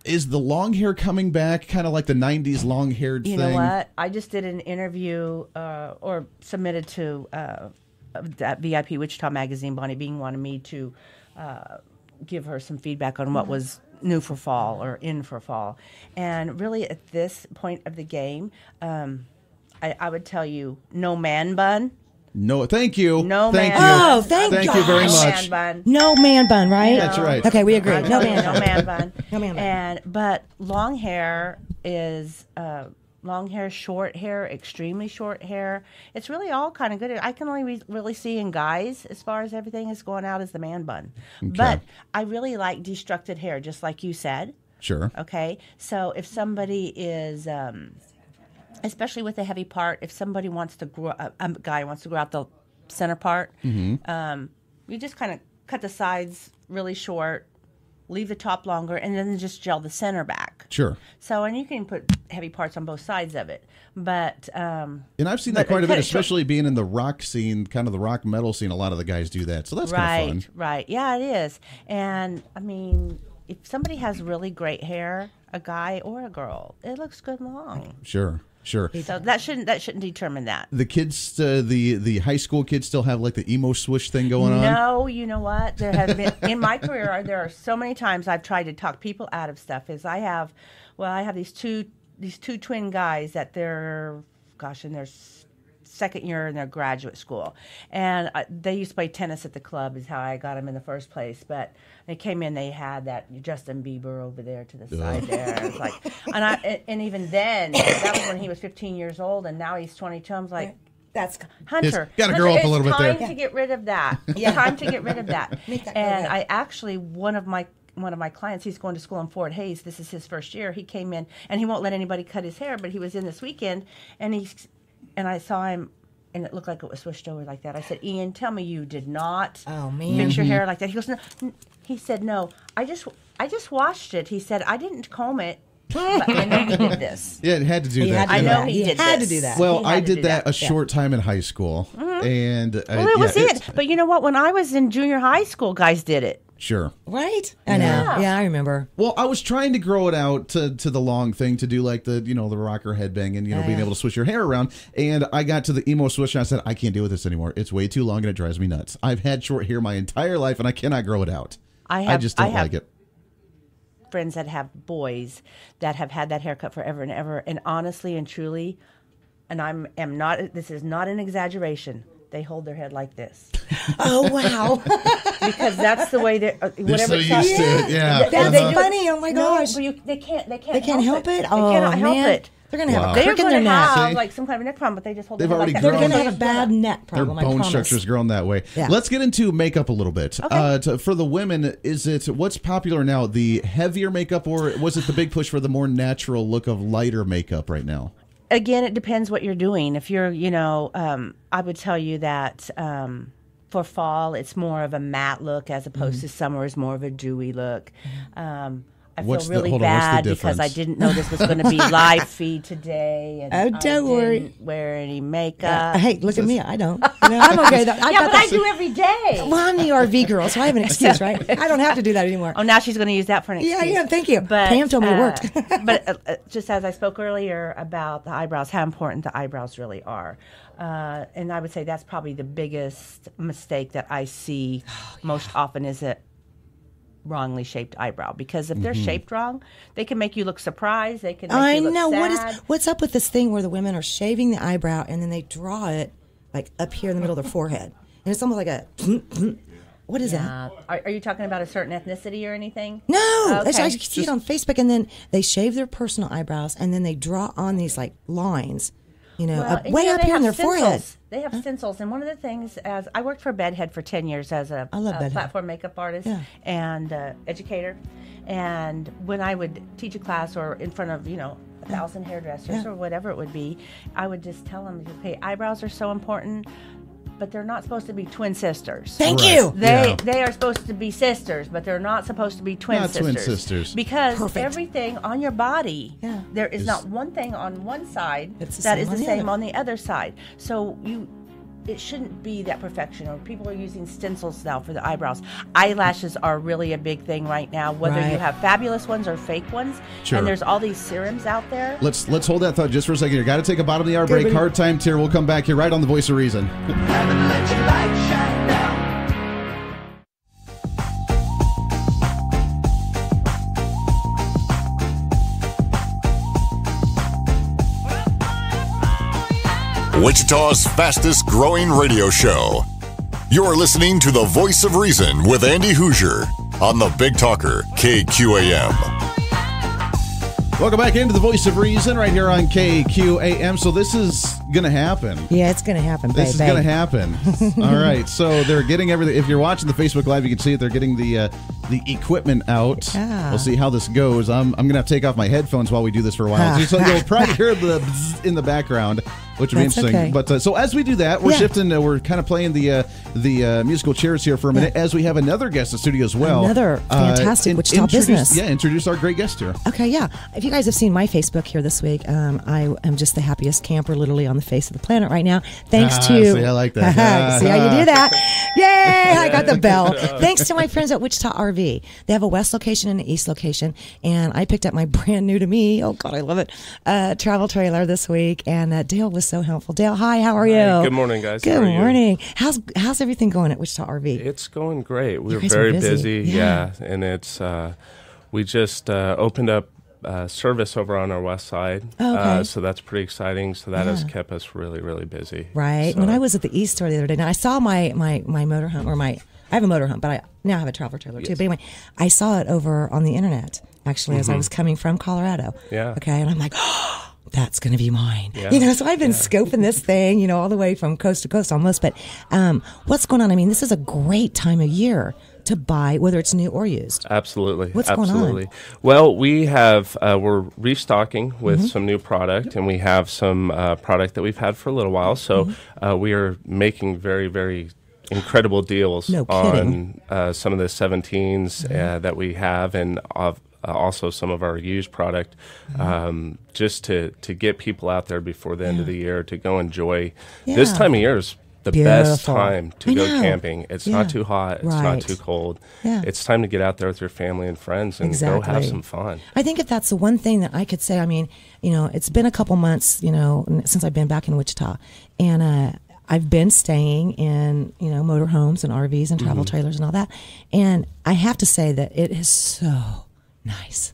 Speaker 2: is the long hair coming back, kind of like the '90s long haired thing?
Speaker 11: You
Speaker 2: thing?
Speaker 11: know what? I just did an interview uh, or submitted to uh, that VIP Wichita magazine. Bonnie Bing wanted me to uh, give her some feedback on what was new for fall or in for fall. And really, at this point of the game, um, I, I would tell you no man bun.
Speaker 2: No, thank you.
Speaker 11: No
Speaker 2: thank
Speaker 11: man.
Speaker 2: you.
Speaker 9: Oh, thank
Speaker 2: Thank you very
Speaker 11: no
Speaker 2: much.
Speaker 11: man bun.
Speaker 9: No man bun, right?
Speaker 2: That's right.
Speaker 9: Okay, we agree. No man
Speaker 11: no
Speaker 9: bun.
Speaker 11: man bun.
Speaker 9: No man bun.
Speaker 11: And but long hair is uh, long hair, short hair, extremely short hair. It's really all kind of good. I can only re- really see in guys as far as everything is going out as the man bun. But I really like destructed hair, just like you said.
Speaker 2: Sure.
Speaker 11: Okay, so if somebody is, um, especially with the heavy part, if somebody wants to grow, a, a guy wants to grow out the center part, um, you just kind of cut the sides really short, leave the top longer, and then just gel the center back.
Speaker 2: Sure.
Speaker 11: So, and you can put heavy parts on both sides of it, but um,
Speaker 2: And I've seen that quite a bit, especially being in the rock scene, kind of the rock metal scene. A lot of the guys do that, so that's
Speaker 11: right,
Speaker 2: kind of fun.
Speaker 11: right, yeah, it is. And I mean, if somebody has really great hair, a guy or a girl, it looks good long.
Speaker 2: Sure, sure.
Speaker 11: So that shouldn't that shouldn't determine that.
Speaker 2: The kids, uh, the the high school kids, still have like the emo swish thing going on.
Speaker 11: No, you know what? There have been in my career. There are so many times I've tried to talk people out of stuff. Is I have, well, I have these two these two twin guys that they're, gosh, in their s- second year in their graduate school, and I, they used to play tennis at the club. Is how I got them in the first place. But they came in, they had that Justin Bieber over there to the side there. I was like, and I and, and even then, that was when he was 15 years old, and now he's 22. I'm like.
Speaker 9: That's
Speaker 11: Hunter.
Speaker 2: gotta grow up a little bit there.
Speaker 11: time to get rid of that. It's time to get rid of that.
Speaker 9: That
Speaker 11: and. I actually one of my one of my clients, he's going to school in Fort Hays. This is his first year. He came in and he won't let anybody cut his hair, but he was in this weekend and he and I saw him and it looked like it was swished over like that. I said, Ian, tell me you did not
Speaker 9: Oh, man.
Speaker 11: fix your hair like that. He goes, no. He said, no. I just I just washed it. He said, I didn't comb it, but I know you did this.
Speaker 2: Yeah, it had to do
Speaker 9: He
Speaker 2: that.
Speaker 9: to
Speaker 11: I know
Speaker 9: that.
Speaker 11: he did
Speaker 9: had
Speaker 11: this.
Speaker 9: to do that.
Speaker 2: Well, I did that
Speaker 11: that.
Speaker 2: a short time in high school, and uh,
Speaker 11: Well, it was
Speaker 2: yeah,
Speaker 11: it. But you know what? When I was in junior high school, guys did it.
Speaker 2: Sure.
Speaker 9: right? I know.
Speaker 11: Yeah.
Speaker 9: Yeah, I remember.
Speaker 2: Well, I was trying to grow it out to, to the long thing to do like the you know the rocker headbang and you know
Speaker 9: Yeah,
Speaker 2: being
Speaker 9: yeah.
Speaker 2: able to switch your hair around. And I got to the emo swish and I said I can't deal with this anymore. It's way too long and it drives me nuts. I've had short hair my entire life and I cannot grow it out.
Speaker 11: I have-
Speaker 2: just don't
Speaker 11: have-
Speaker 2: like it.
Speaker 11: friends that have boys that have had that haircut forever and ever. And honestly and truly, and I'm am not. This is not an exaggeration. They hold their head like this
Speaker 9: Oh wow,
Speaker 11: because that's the way they're. Uh,
Speaker 2: They're
Speaker 11: whatever
Speaker 2: so used to it. Yeah.
Speaker 9: that's
Speaker 11: they do-
Speaker 9: funny. Oh my gosh,
Speaker 11: but you, they can't. They can't.
Speaker 9: they can't help it.
Speaker 11: They
Speaker 9: Oh
Speaker 11: cannot help
Speaker 9: man,
Speaker 11: it.
Speaker 9: they're gonna have a
Speaker 11: They're
Speaker 9: crick in
Speaker 11: going
Speaker 9: their
Speaker 11: to
Speaker 9: neck.
Speaker 11: have like some kind of neck problem, but they just hold.
Speaker 2: They've already
Speaker 11: like that.
Speaker 9: They're gonna have a bad neck problem. I
Speaker 2: bone
Speaker 9: promise.
Speaker 2: structure's grown that way.
Speaker 9: Yeah.
Speaker 2: Let's get into makeup a little bit. Uh, to, for the women, is it what's popular now? The heavier makeup, or was it the big push for the more natural look of lighter makeup right now?
Speaker 11: Again, it depends what you're doing. If you're, you know, um, I would tell you that um, for fall, it's more of a matte look as opposed
Speaker 2: Mm-hmm.
Speaker 11: to summer is more of a dewy look. Um, I feel
Speaker 2: What's the-
Speaker 11: really
Speaker 2: hold on, the
Speaker 11: bad because I didn't know this was going to be live feed today. And
Speaker 9: Oh, don't
Speaker 11: I
Speaker 9: worry.
Speaker 11: didn't wear any makeup.
Speaker 9: Uh, hey, look at me. I don't. You know, I'm okay. though. I
Speaker 11: yeah,
Speaker 9: got
Speaker 11: but I do every day.
Speaker 9: Well, I'm the RV girl, so I have an excuse, right? I don't have to do that anymore.
Speaker 11: Oh, now she's going to use that for an
Speaker 9: Yeah,
Speaker 11: excuse.
Speaker 9: yeah, yeah. thank you.
Speaker 11: But,
Speaker 9: Pam told me it
Speaker 11: uh,
Speaker 9: worked.
Speaker 11: but uh, uh, just as I spoke earlier about the eyebrows, how important the eyebrows really are. Uh, and I would say that's probably the biggest mistake that I see
Speaker 9: Oh,
Speaker 11: most often is a wrongly shaped eyebrow. Because if they're shaped wrong, they can make you look surprised. They can make
Speaker 9: I
Speaker 11: you look
Speaker 9: know what
Speaker 11: sad.
Speaker 9: is what's up with this thing where the women are shaving the eyebrow and then they draw it like up here in the middle of their forehead, and it's almost like a. What is that?
Speaker 11: Uh, are, are you talking about a certain ethnicity or anything?
Speaker 9: No, that's- I
Speaker 11: Okay.
Speaker 9: see it on Facebook, and then they shave their personal eyebrows, and then they draw on these like lines, you know,
Speaker 11: Well,
Speaker 9: up, way
Speaker 11: you know,
Speaker 9: up here in their
Speaker 11: have
Speaker 9: forehead.
Speaker 11: They have stencils, and one of the things as I worked for Bedhead for ten years as a, a platform makeup artist
Speaker 9: Yeah.
Speaker 11: and uh, educator, and when I would teach a class or in front of you know a thousand hairdressers
Speaker 9: Yeah.
Speaker 11: or whatever it would be, I would just tell them, okay, eyebrows are so important. But they're not supposed to be twin sisters.
Speaker 9: Thank
Speaker 2: Right.
Speaker 9: you.
Speaker 11: They
Speaker 2: Yeah.
Speaker 11: they are supposed to be sisters, but they're not supposed to be twin sisters.
Speaker 2: Not
Speaker 11: sisters.
Speaker 2: twin sisters.
Speaker 11: Because
Speaker 9: Perfect.
Speaker 11: everything on your body,
Speaker 9: Yeah.
Speaker 11: there is
Speaker 2: Is-
Speaker 11: not one thing on one side
Speaker 9: that is
Speaker 11: the
Speaker 9: same
Speaker 11: is
Speaker 9: on
Speaker 11: the
Speaker 9: the
Speaker 11: same
Speaker 9: other.
Speaker 11: on the other side. So you it shouldn't be that perfection or people are using stencils now for the eyebrows. Eyelashes are really a big thing right now, whether you have fabulous ones or fake ones.
Speaker 2: Sure.
Speaker 11: And there's all these serums out there.
Speaker 2: Let's let's hold that thought just for a second here. Got to take a bottom of the hour break.
Speaker 9: buddy.
Speaker 2: Hard time tier. We'll come back here right on the Voice of Reason.
Speaker 1: Wichita's fastest growing radio show. You're listening to the Voice of Reason with Andy Hooser on the Big Talker, KQAM.
Speaker 2: Welcome back into the Voice of Reason right here on KQAM. So this is gonna happen.
Speaker 9: Yeah, it's gonna happen.
Speaker 2: This is going to happen. All right. So they're getting everything. If you're watching the Facebook Live, you can see it. They're getting the uh, the equipment out.
Speaker 9: Yeah.
Speaker 2: We'll see how this goes. I'm, I'm going to have to take off my headphones while we do this for a while. so you'll probably hear the bzz in the background, which would be
Speaker 9: That's
Speaker 2: interesting.
Speaker 9: okay.
Speaker 2: But uh, so as we do that, we're
Speaker 9: Yeah.
Speaker 2: shifting. Uh, we're kind of playing the uh, the uh, musical chairs here for a minute as we have another guest in the studio as well.
Speaker 9: Another
Speaker 2: Uh,
Speaker 9: fantastic Wichita
Speaker 2: introduce-
Speaker 9: business.
Speaker 2: Yeah, introduce our great guest here.
Speaker 9: Okay, yeah. If you guys have seen my Facebook here this week, um, I am just the happiest camper literally on the face of the planet right now. Thanks
Speaker 2: Ah,
Speaker 9: to
Speaker 2: see, I like that.
Speaker 9: see how you do that? Yay! I got the bell. Thanks to my friends at Wichita RV. They have a west location and an east location, and I picked up my brand new to me. Oh God, I love it. Uh, travel trailer this week, and uh, Dale was so helpful. Dale, hi, how are you?
Speaker 12: Hi, good morning, guys.
Speaker 9: Good
Speaker 12: How are you?
Speaker 9: morning. How's how's everything going at Wichita RV?
Speaker 12: It's going great. We were very
Speaker 9: busy.
Speaker 12: busy,
Speaker 9: Yeah.
Speaker 12: yeah. and it's uh, we just uh, opened up uh, service over on our west side,
Speaker 9: Oh, okay.
Speaker 12: uh, so that's pretty exciting. So that has kept us really, really busy.
Speaker 9: Right.
Speaker 12: So-
Speaker 9: When I was at the East Store the other day, now I saw my my my motorhome or my I have a motor motorhome, but I now have a travel trailer too. But anyway, I saw it over on the internet actually as I
Speaker 12: Mhm.
Speaker 9: was coming from Colorado.
Speaker 12: Yeah.
Speaker 9: Okay, and I'm like. That's going to be mine.
Speaker 12: Yeah.
Speaker 9: You know, so I've been scoping this thing, you know, all the way from coast to coast almost. But um, what's going on? I mean, this is a great time of year to buy, whether it's new or used.
Speaker 12: Absolutely.
Speaker 9: What's going on?
Speaker 12: Well, we have uh, we're restocking with
Speaker 9: Mm-hmm.
Speaker 12: some new product, and we have some uh, product that we've had for a little while. So
Speaker 9: Mm-hmm.
Speaker 12: uh, we are making very, very incredible deals
Speaker 9: No
Speaker 12: on uh, some of the 17s uh, that we have, and of, uh, also some of our used product, um, just to to get people out there before the end of the year to go enjoy. This time of year is. The best time to
Speaker 9: I
Speaker 12: go
Speaker 9: know.
Speaker 12: camping. It's
Speaker 9: Yeah.
Speaker 12: not too hot. It's
Speaker 9: Right.
Speaker 12: not too cold.
Speaker 9: Yeah.
Speaker 12: It's time to get out there with your family and friends and go have some fun.
Speaker 9: I think if that's the one thing that I could say, I mean, you know, it's been a couple months, you know, since I've been back in Wichita, and uh, I've been staying in, you know, motorhomes and RVs and travel
Speaker 12: Mhm.
Speaker 9: trailers and all that, and I have to say that it is so nice.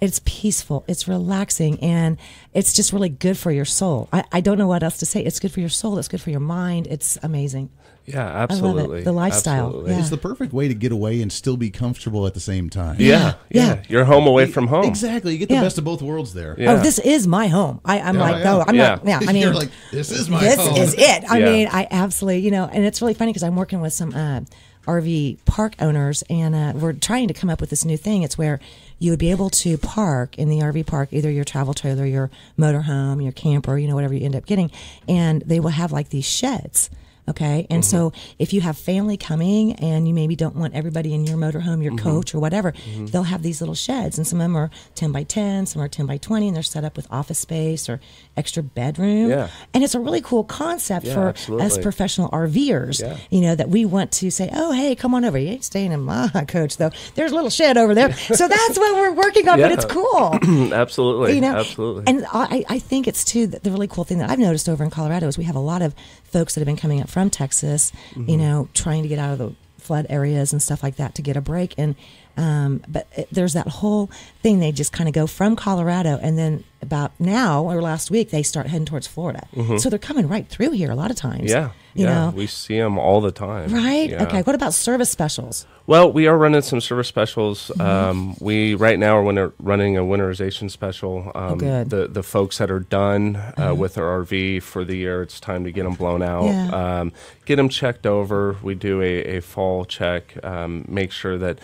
Speaker 9: It's peaceful, it's relaxing, and it's just really good for your soul. I, I don't know what else to say. It's good for your soul. It's good for your mind. It's amazing.
Speaker 12: Yeah,
Speaker 9: I love
Speaker 12: absolutely.
Speaker 9: it. The lifestyle.
Speaker 12: Absolutely.
Speaker 9: Yeah.
Speaker 2: It's the perfect way to get away and still be comfortable at the same time.
Speaker 12: Yeah, yeah,
Speaker 9: yeah.
Speaker 12: You're home away from home.
Speaker 2: Exactly. You get the
Speaker 9: Yeah.
Speaker 2: best of both worlds there.
Speaker 12: Yeah.
Speaker 9: Oh, this is my home. I, I'm
Speaker 2: Yeah,
Speaker 9: like,
Speaker 2: yeah.
Speaker 9: no, I'm not.
Speaker 12: Yeah.
Speaker 9: Yeah, I mean,
Speaker 2: You're like, this is my home.
Speaker 9: this
Speaker 2: home.
Speaker 9: is it. I
Speaker 12: Yeah.
Speaker 9: mean, I absolutely, you know, and it's really funny because I'm working with some uh, RV park owners, and uh, we're trying to come up with this new thing. It's where you would be able to park in the RV park, either your travel trailer, your motorhome, your camper, you know, whatever you end up getting, and they will have like these sheds. Okay. And mm-hmm. so if you have family coming and you maybe don't want everybody in your motorhome, your mm-hmm. coach or whatever, mm-hmm. they'll have these little sheds. And some of them are 10 by 10, some are 10 by 20, and they're set up with office space or extra bedroom.
Speaker 12: Yeah.
Speaker 9: And it's a really cool concept
Speaker 12: Yeah,
Speaker 9: for us professional RVers,
Speaker 12: Yeah.
Speaker 9: you know, that we want to say, oh, hey, come on over. You ain't staying in my coach, though. There's a little shed over there. so that's what we're working on, but it's cool
Speaker 12: absolutely.
Speaker 9: you know
Speaker 12: absolutely.
Speaker 9: and I, I think it's too the really cool thing that i've noticed over in colorado is we have a lot of folks that have been coming up from texas you
Speaker 12: Mm-hmm.
Speaker 9: know trying to get out of the flood areas and stuff like that to get a break and um, but it, there's that whole thing they just kind of go from colorado and then about now or last week they start heading towards florida so they're coming right through here a lot of times
Speaker 12: yeah,
Speaker 9: you
Speaker 12: yeah.
Speaker 9: know
Speaker 12: we see them all the time.
Speaker 9: right
Speaker 12: Yeah.
Speaker 9: okay what about service specials
Speaker 12: Well, we are running some service specials.
Speaker 9: Mm-hmm.
Speaker 12: Um, we right now are winter, running a winterization special. Um,
Speaker 9: Oh, good.
Speaker 12: The the folks that are done uh, with their RV for the year, it's time to get them blown out.
Speaker 9: Yeah.
Speaker 12: Um, get them checked over. We do a, a fall check. Um, make sure that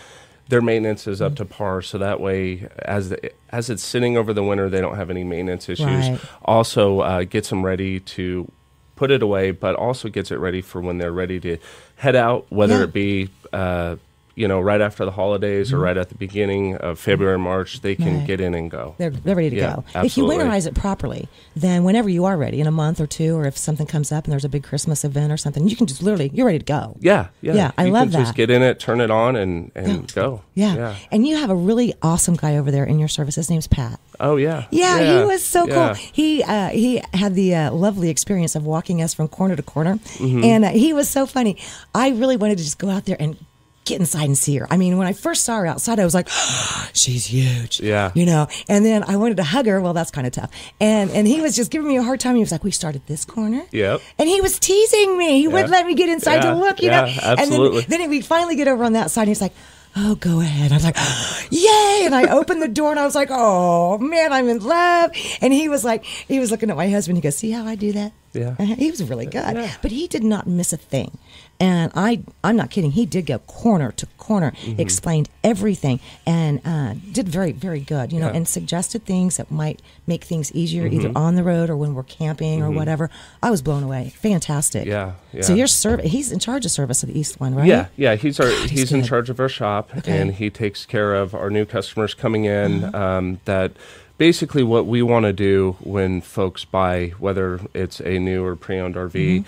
Speaker 12: their maintenance is up to par, so that way, as the, as it's sitting over the winter, they don't have any maintenance issues.
Speaker 9: Right.
Speaker 12: Also, uh, gets them ready to put it away, but also gets it ready for when they're ready to head out, whether
Speaker 9: Yeah.
Speaker 12: it be uh, you know right after the holidays or right at the beginning of February, and March, they can
Speaker 9: Mm-hmm. Right.
Speaker 12: get in and go.
Speaker 9: They're, they're ready to
Speaker 12: Yeah,
Speaker 9: go. If you winterize it properly, then whenever you are ready, in a month or two, or if something comes up and there's a big Christmas event or something, you can just literally, you're ready to go.
Speaker 12: Yeah, yeah,
Speaker 9: Yeah, I
Speaker 12: you
Speaker 9: love
Speaker 12: can Just get in it, turn it on, and and go.
Speaker 9: Yeah.
Speaker 12: yeah.
Speaker 9: And you have a really awesome guy over there in your service. His name's Pat.
Speaker 12: Oh yeah.
Speaker 9: Yeah, he was so
Speaker 12: yeah.
Speaker 9: cool. He uh, he had the uh, lovely experience of walking us from corner to corner,
Speaker 12: Mm-hmm.
Speaker 9: and uh, he was so funny. I really wanted to just go out there and get inside and see her. I mean, when I first saw her outside, I was like, she's huge.
Speaker 12: Yeah.
Speaker 9: you know. And then I wanted to hug her. Well, that's kind of tough. And and he was just giving me a hard time. He was like, we started this corner.
Speaker 12: Yep.
Speaker 9: And he was teasing me. He wouldn't let me get inside
Speaker 12: Yeah,
Speaker 9: to look, you
Speaker 12: yeah,
Speaker 9: know.
Speaker 12: absolutely.
Speaker 9: And then, then we finally get over on that side. And he's like, oh, go ahead. I was like, yay. And I opened the door and I was like, oh, man, I'm in love. And he was like, he was looking at my husband. He goes, see how I do that?
Speaker 12: Yeah.
Speaker 9: Uh-huh. He was really good, but he did not miss a thing. And I, I'm not kidding. He did go corner to corner,
Speaker 12: Mhm.
Speaker 9: explained everything, and uh, did very, very good. You know,
Speaker 12: Yeah.
Speaker 9: and suggested things that might make things easier, either
Speaker 12: Mhm.
Speaker 9: on the road or when we're camping or
Speaker 12: Mhm.
Speaker 9: whatever. I was blown away. Fantastic.
Speaker 12: Yeah,
Speaker 9: So
Speaker 12: yeah.
Speaker 9: you're serving. He's in charge of service of the East one, right?
Speaker 12: Yeah, yeah. He's our
Speaker 9: God,
Speaker 12: he's, in charge of our shop,
Speaker 9: Okay.
Speaker 12: and he takes care of our new customers coming in.
Speaker 9: Uh-huh.
Speaker 12: Um, that basically what we want to do when folks buy, whether it's a new or pre-owned RV,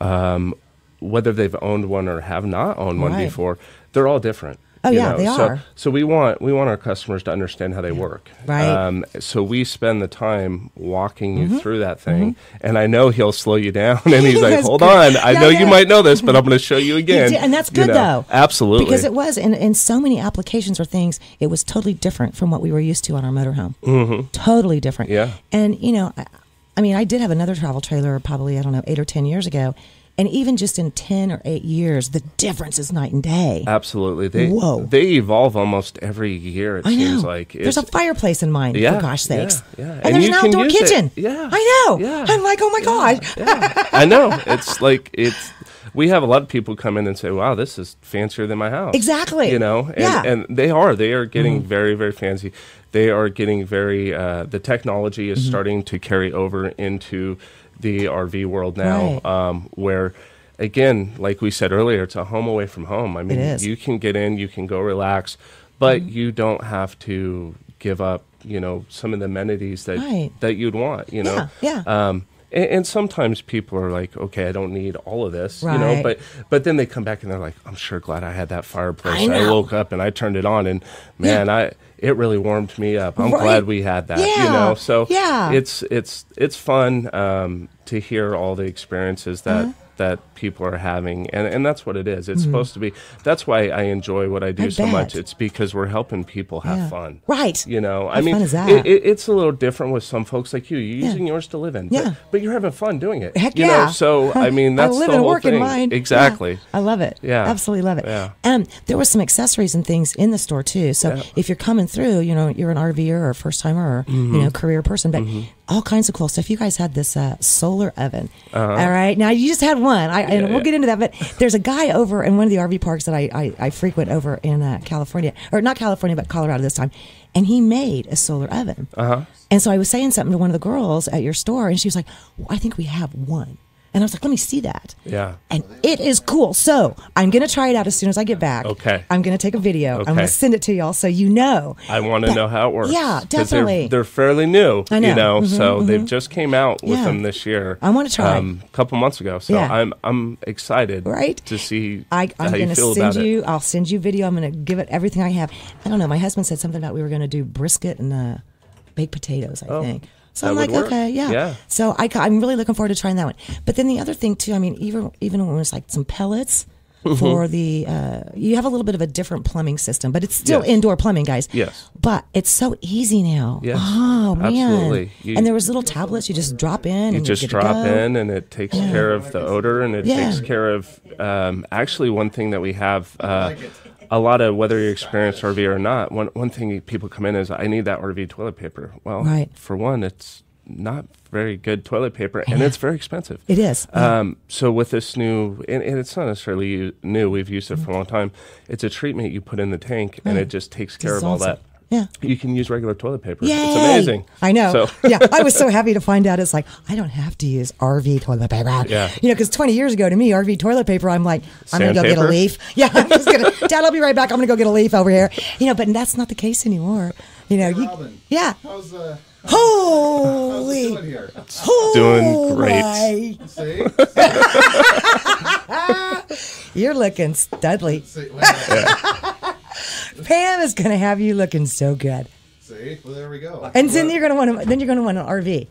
Speaker 12: um, whether they've owned one or have not owned one
Speaker 9: Right.
Speaker 12: before, they're all different.
Speaker 9: Oh, yeah,
Speaker 12: know?
Speaker 9: they
Speaker 12: so,
Speaker 9: are.
Speaker 12: So we want we want our customers to understand how they work.
Speaker 9: Right.
Speaker 12: Um, so we spend the time walking you
Speaker 9: Mhm.
Speaker 12: through that thing, and I know he'll slow you down, and he's like, "Hold
Speaker 9: good.
Speaker 12: on, I know
Speaker 9: yeah.
Speaker 12: you might know this, but I'm going to show you again."
Speaker 9: and that's
Speaker 12: You
Speaker 9: good
Speaker 12: know,
Speaker 9: though.
Speaker 12: Absolutely.
Speaker 9: Because it was in, in so many applications or things, it was totally different from what we were used to on our motorhome.
Speaker 12: Mhm.
Speaker 9: Totally different.
Speaker 12: Yeah.
Speaker 9: And you know, I, I mean, I did have another travel trailer probably I don't know eight or ten years ago, and even just in ten or eight years, the difference is night and day.
Speaker 12: Absolutely. They
Speaker 9: Whoa.
Speaker 12: they evolve almost every year. It
Speaker 9: I know.
Speaker 12: seems like
Speaker 9: There's a fireplace in mine,
Speaker 12: Yeah,
Speaker 9: for gosh sakes.
Speaker 12: yeah, yeah.
Speaker 9: And,
Speaker 12: And
Speaker 9: there's an outdoor
Speaker 12: it.
Speaker 9: kitchen.
Speaker 12: Yeah.
Speaker 9: I know.
Speaker 12: Yeah.
Speaker 9: I'm like, oh my gosh.
Speaker 12: I know. It's like it's. We have a lot of people come in and say, "Wow, this is fancier than my house."
Speaker 9: Exactly.
Speaker 12: You know, and,
Speaker 9: Yeah.
Speaker 12: and they are. They are getting
Speaker 9: Mhm.
Speaker 12: very, very fancy. They are getting very. Uh, the technology is
Speaker 9: Mhm.
Speaker 12: starting to carry over into the RV world now,
Speaker 9: Right.
Speaker 12: um, where. Again, like we said earlier, it's a home away from home. I mean,
Speaker 9: is.
Speaker 12: you can get in, you can go relax, but
Speaker 9: Mm-hmm.
Speaker 12: you don't have to give up, you know, some of the amenities that
Speaker 9: Right.
Speaker 12: that you'd want. You know,
Speaker 9: Yeah, yeah.
Speaker 12: um, and, and sometimes people are like, okay, I don't need all of this, you know, but but then they come back and they're like, I'm sure glad I had that fireplace.
Speaker 9: I know.
Speaker 12: woke up and I turned it on, and man, I it really warmed me up. I'm
Speaker 9: Right.
Speaker 12: glad we had that, you know. So
Speaker 9: Yeah.
Speaker 12: it's it's it's fun um, to hear all the experiences that.
Speaker 9: Uh-huh.
Speaker 12: That people are having, and, and that's what it is. It's
Speaker 9: Mhm.
Speaker 12: supposed to be. That's why I enjoy what I do
Speaker 9: I
Speaker 12: so much. It's because we're helping people have
Speaker 9: Yeah.
Speaker 12: fun.
Speaker 9: Right.
Speaker 12: You know,
Speaker 9: How
Speaker 12: I mean,
Speaker 9: fun is that?
Speaker 12: It, it, it's a little different with some folks like you. You're
Speaker 9: Yeah.
Speaker 12: using yours to live in,
Speaker 9: Yeah.
Speaker 12: but, but you're having fun doing it.
Speaker 9: Heck
Speaker 12: you
Speaker 9: yeah.
Speaker 12: Know? So I mean, that's
Speaker 9: I live
Speaker 12: the whole
Speaker 9: work
Speaker 12: thing.
Speaker 9: in mine. Yeah.
Speaker 12: Exactly.
Speaker 9: I love it.
Speaker 12: Yeah.
Speaker 9: Absolutely love it.
Speaker 12: Yeah.
Speaker 9: Um, there were some accessories and things in the store too. So if you're coming through, you know, you're an RVer or a first timer or, you know, career person, but
Speaker 12: Mhm.
Speaker 9: All kinds of cool stuff. You guys had this uh, solar oven.
Speaker 12: Uh-huh.
Speaker 9: All right. Now you just had one. I, and we'll
Speaker 12: yeah.
Speaker 9: get into that, but there's a guy over in one of the RV parks that I, I, I frequent over in uh, California, or not California, but Colorado this time. And he made a solar oven.
Speaker 12: Uh huh.
Speaker 9: And so I was saying something to one of the girls at your store, and she was like, well, I think we have one. And I was like, let me see that.
Speaker 12: Yeah.
Speaker 9: And it is cool. So I'm going to try it out as soon as I get back.
Speaker 12: Okay.
Speaker 9: I'm going to take a video.
Speaker 12: Okay.
Speaker 9: I'm going to send it to y'all so you know.
Speaker 12: I want to know how it works.
Speaker 9: Yeah, definitely.
Speaker 12: They're, they're fairly new.
Speaker 9: I know.
Speaker 12: You know,
Speaker 9: Mhm,
Speaker 12: so
Speaker 9: mhm.
Speaker 12: they've just came out with
Speaker 9: Yeah.
Speaker 12: them this year.
Speaker 9: I wanna try.
Speaker 12: Um, a couple months ago. So
Speaker 9: Yeah.
Speaker 12: I'm I'm excited.
Speaker 9: Right?
Speaker 12: To see
Speaker 9: I, I'm
Speaker 12: how
Speaker 9: going to
Speaker 12: feel
Speaker 9: send
Speaker 12: about
Speaker 9: you.
Speaker 12: it.
Speaker 9: I'll send you video. I'm going to give it everything I have. I don't know. My husband said something about we were going to do brisket and uh, baked potatoes. I
Speaker 12: Oh,
Speaker 9: think. So
Speaker 12: that
Speaker 9: I'm like,
Speaker 12: work.
Speaker 9: okay, yeah.
Speaker 12: Yeah.
Speaker 9: So I, am really looking forward to trying that one. But then the other thing too. I mean, even even when it was like some pellets.
Speaker 12: Mhm.
Speaker 9: For the, uh, you have a little bit of a different plumbing system, but it's still
Speaker 12: Yes.
Speaker 9: indoor plumbing, guys.
Speaker 12: Yes.
Speaker 9: But it's so easy now.
Speaker 12: Yes.
Speaker 9: Oh man.
Speaker 12: Absolutely. You-
Speaker 9: and there was little tablets you just drop in.
Speaker 12: You
Speaker 9: and
Speaker 12: just
Speaker 9: you're good to
Speaker 12: drop in, and it takes
Speaker 9: Yeah.
Speaker 12: care of the odor, and it
Speaker 9: Yeah.
Speaker 12: takes care of. Um, actually, one thing that we have. Uh, a lot of whether you experience RV or not, one one thing people come in is I need that RV toilet paper. Well,
Speaker 9: Right.
Speaker 12: for one, it's not very good toilet paper, and it's very expensive.
Speaker 9: It is, yeah.
Speaker 12: Um, so with this new, and, and it's not necessarily new. We've used it for a long time. It's a treatment you put in the tank, and it just takes care of all that.
Speaker 9: it. Yeah.
Speaker 12: You can use regular toilet paper.
Speaker 9: Yay!
Speaker 12: It's amazing.
Speaker 9: I know.
Speaker 12: So
Speaker 9: yeah, I was so happy to find out. It's like I don't have to use RV toilet paper.
Speaker 12: Yeah.
Speaker 9: You know, because 20 years ago to me, RV toilet paper, I'm like, I'm gonna go get a leaf. Yeah, I'm just gonna. Dad, I'll be right back. I'm gonna go get a leaf over here. You know, but that's not the case anymore. You know, you, yeah.
Speaker 2: How's uh?
Speaker 9: Holy.
Speaker 2: How's it doing here?
Speaker 12: Doing great.
Speaker 9: my.
Speaker 2: See?
Speaker 9: You're looking studly.
Speaker 2: See, wait a minute.
Speaker 9: Pam is gonna have you looking so good.
Speaker 2: See? Well, there we go.
Speaker 9: And then you're gonna want to. Then you're gonna want an RV.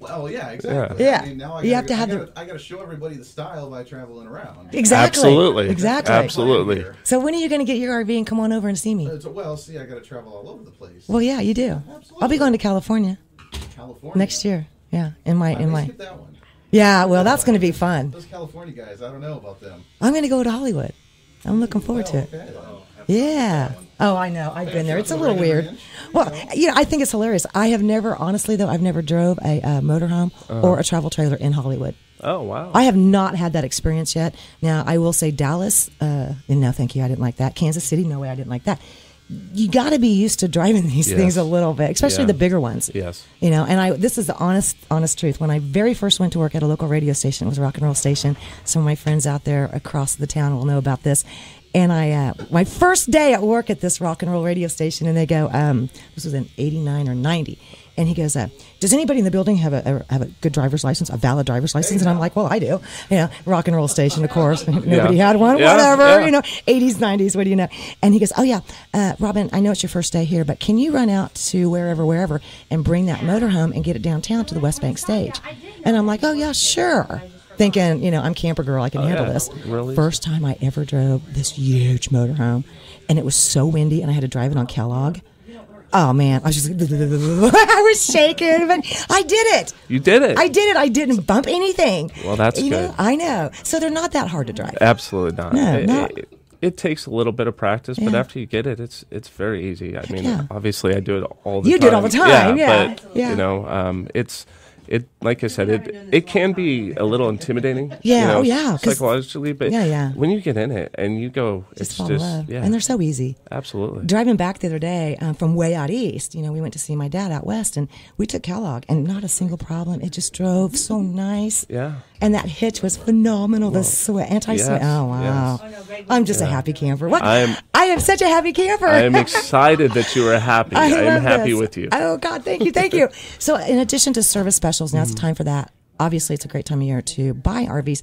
Speaker 2: Well, yeah, exactly.
Speaker 9: Yeah.
Speaker 2: I mean, now I
Speaker 9: You
Speaker 2: gotta,
Speaker 9: have to have the-
Speaker 2: gotta, I gotta show everybody the style by traveling around.
Speaker 9: Exactly.
Speaker 12: Absolutely.
Speaker 9: Exactly.
Speaker 12: Absolutely.
Speaker 9: So when are you gonna get your RV and come on over and see me?
Speaker 2: Uh, well, see, I gotta travel all over the place.
Speaker 9: Well, yeah, you do. Absolutely. I'll be going to California
Speaker 2: California.
Speaker 9: next year. Yeah, in my
Speaker 2: I
Speaker 9: in my.
Speaker 2: that one.
Speaker 9: Yeah, well, that's going to be fun.
Speaker 2: Those California guys, I don't know about them.
Speaker 9: I'm going to go to Hollywood. I'm looking forward to it. Yeah. Oh, I know. I've been there. It's a little weird. Well, you know, I think it's hilarious. I have never, honestly, though, I've never drove a, uh motorhome
Speaker 12: Uh-huh.
Speaker 9: or a travel trailer in Hollywood.
Speaker 12: Oh wow.
Speaker 9: I have not had that experience yet. Now, I will say Dallas, uh, no, thank you. I didn't like that. Kansas City, no way. I didn't like that. You got to be used to driving these
Speaker 12: Yes.
Speaker 9: things a little bit, especially
Speaker 12: Yeah.
Speaker 9: the bigger ones.
Speaker 12: Yes.
Speaker 9: You know, and I this is the honest, honest truth. When I very first went to work at a local radio station, it was a rock and roll station. Some of my friends out there across the town will know about this. And I, uh, my first day at work at this rock and roll radio station, and they go, um, this was in '89 or '90, and he goes, uh, "Does anybody in the building have a, a have a good driver's license, a valid driver's license?" And I'm like, "Well, I do." You know, rock and roll station, of course. Nobody
Speaker 12: Yeah.
Speaker 9: had one.
Speaker 12: Yeah,
Speaker 9: Whatever,
Speaker 12: yeah.
Speaker 9: you know, 80s, 90s. What do you know? And he goes, "Oh yeah, uh, Robin, I know it's your first day here, but can you run out to wherever, wherever, and bring that motorhome and get it downtown to the West Bank stage?" And I'm like, "Oh yeah, sure." Thinking, you know, I'm camper girl, I can
Speaker 12: Oh,
Speaker 9: handle
Speaker 12: yeah.
Speaker 9: this.
Speaker 12: Really?
Speaker 9: First time I ever drove this huge motorhome, and it was so windy, and I had to drive it on Kellogg. Oh man, I was just, I was shaking, but I did it.
Speaker 12: You did it.
Speaker 9: I did it. I didn't bump anything.
Speaker 12: Well, that's
Speaker 9: you
Speaker 12: good.
Speaker 9: Know, I know. So they're not that hard to drive.
Speaker 12: Absolutely not.
Speaker 9: No,
Speaker 12: it,
Speaker 9: not-
Speaker 12: it, it takes a little bit of practice, but after you get it, it's it's very easy. I mean,
Speaker 9: yeah.
Speaker 12: obviously, I do it all the
Speaker 9: You
Speaker 12: time.
Speaker 9: do it all the time, yeah.
Speaker 12: but
Speaker 9: Yeah.
Speaker 12: you know, um, it's it like I said, it it can be a little intimidating. you
Speaker 9: Yeah,
Speaker 12: know,
Speaker 9: oh, yeah,
Speaker 12: psychologically, but
Speaker 9: Yeah, yeah.
Speaker 12: when you get in it and you go,
Speaker 9: Just
Speaker 12: it's just
Speaker 9: love.
Speaker 12: yeah,
Speaker 9: And they're so easy.
Speaker 12: absolutely.
Speaker 9: Driving back the other day um, from way out east, you know, we went to see my dad out west, and we took Kellogg, and not a single problem. It just drove so nice.
Speaker 12: Yeah.
Speaker 9: And that hitch was phenomenal. the sway, anti-sway.
Speaker 12: yes,
Speaker 9: oh wow! I'm just a happy camper. What?
Speaker 12: I am-
Speaker 9: I am such a happy camper.
Speaker 12: I am excited that you are happy. I, am happy
Speaker 9: this.
Speaker 12: with you.
Speaker 9: Oh God, thank you, thank you. So, in addition to service specials, now
Speaker 12: Mm-hmm.
Speaker 9: it's time for that. Obviously, it's a great time of year to buy RVs.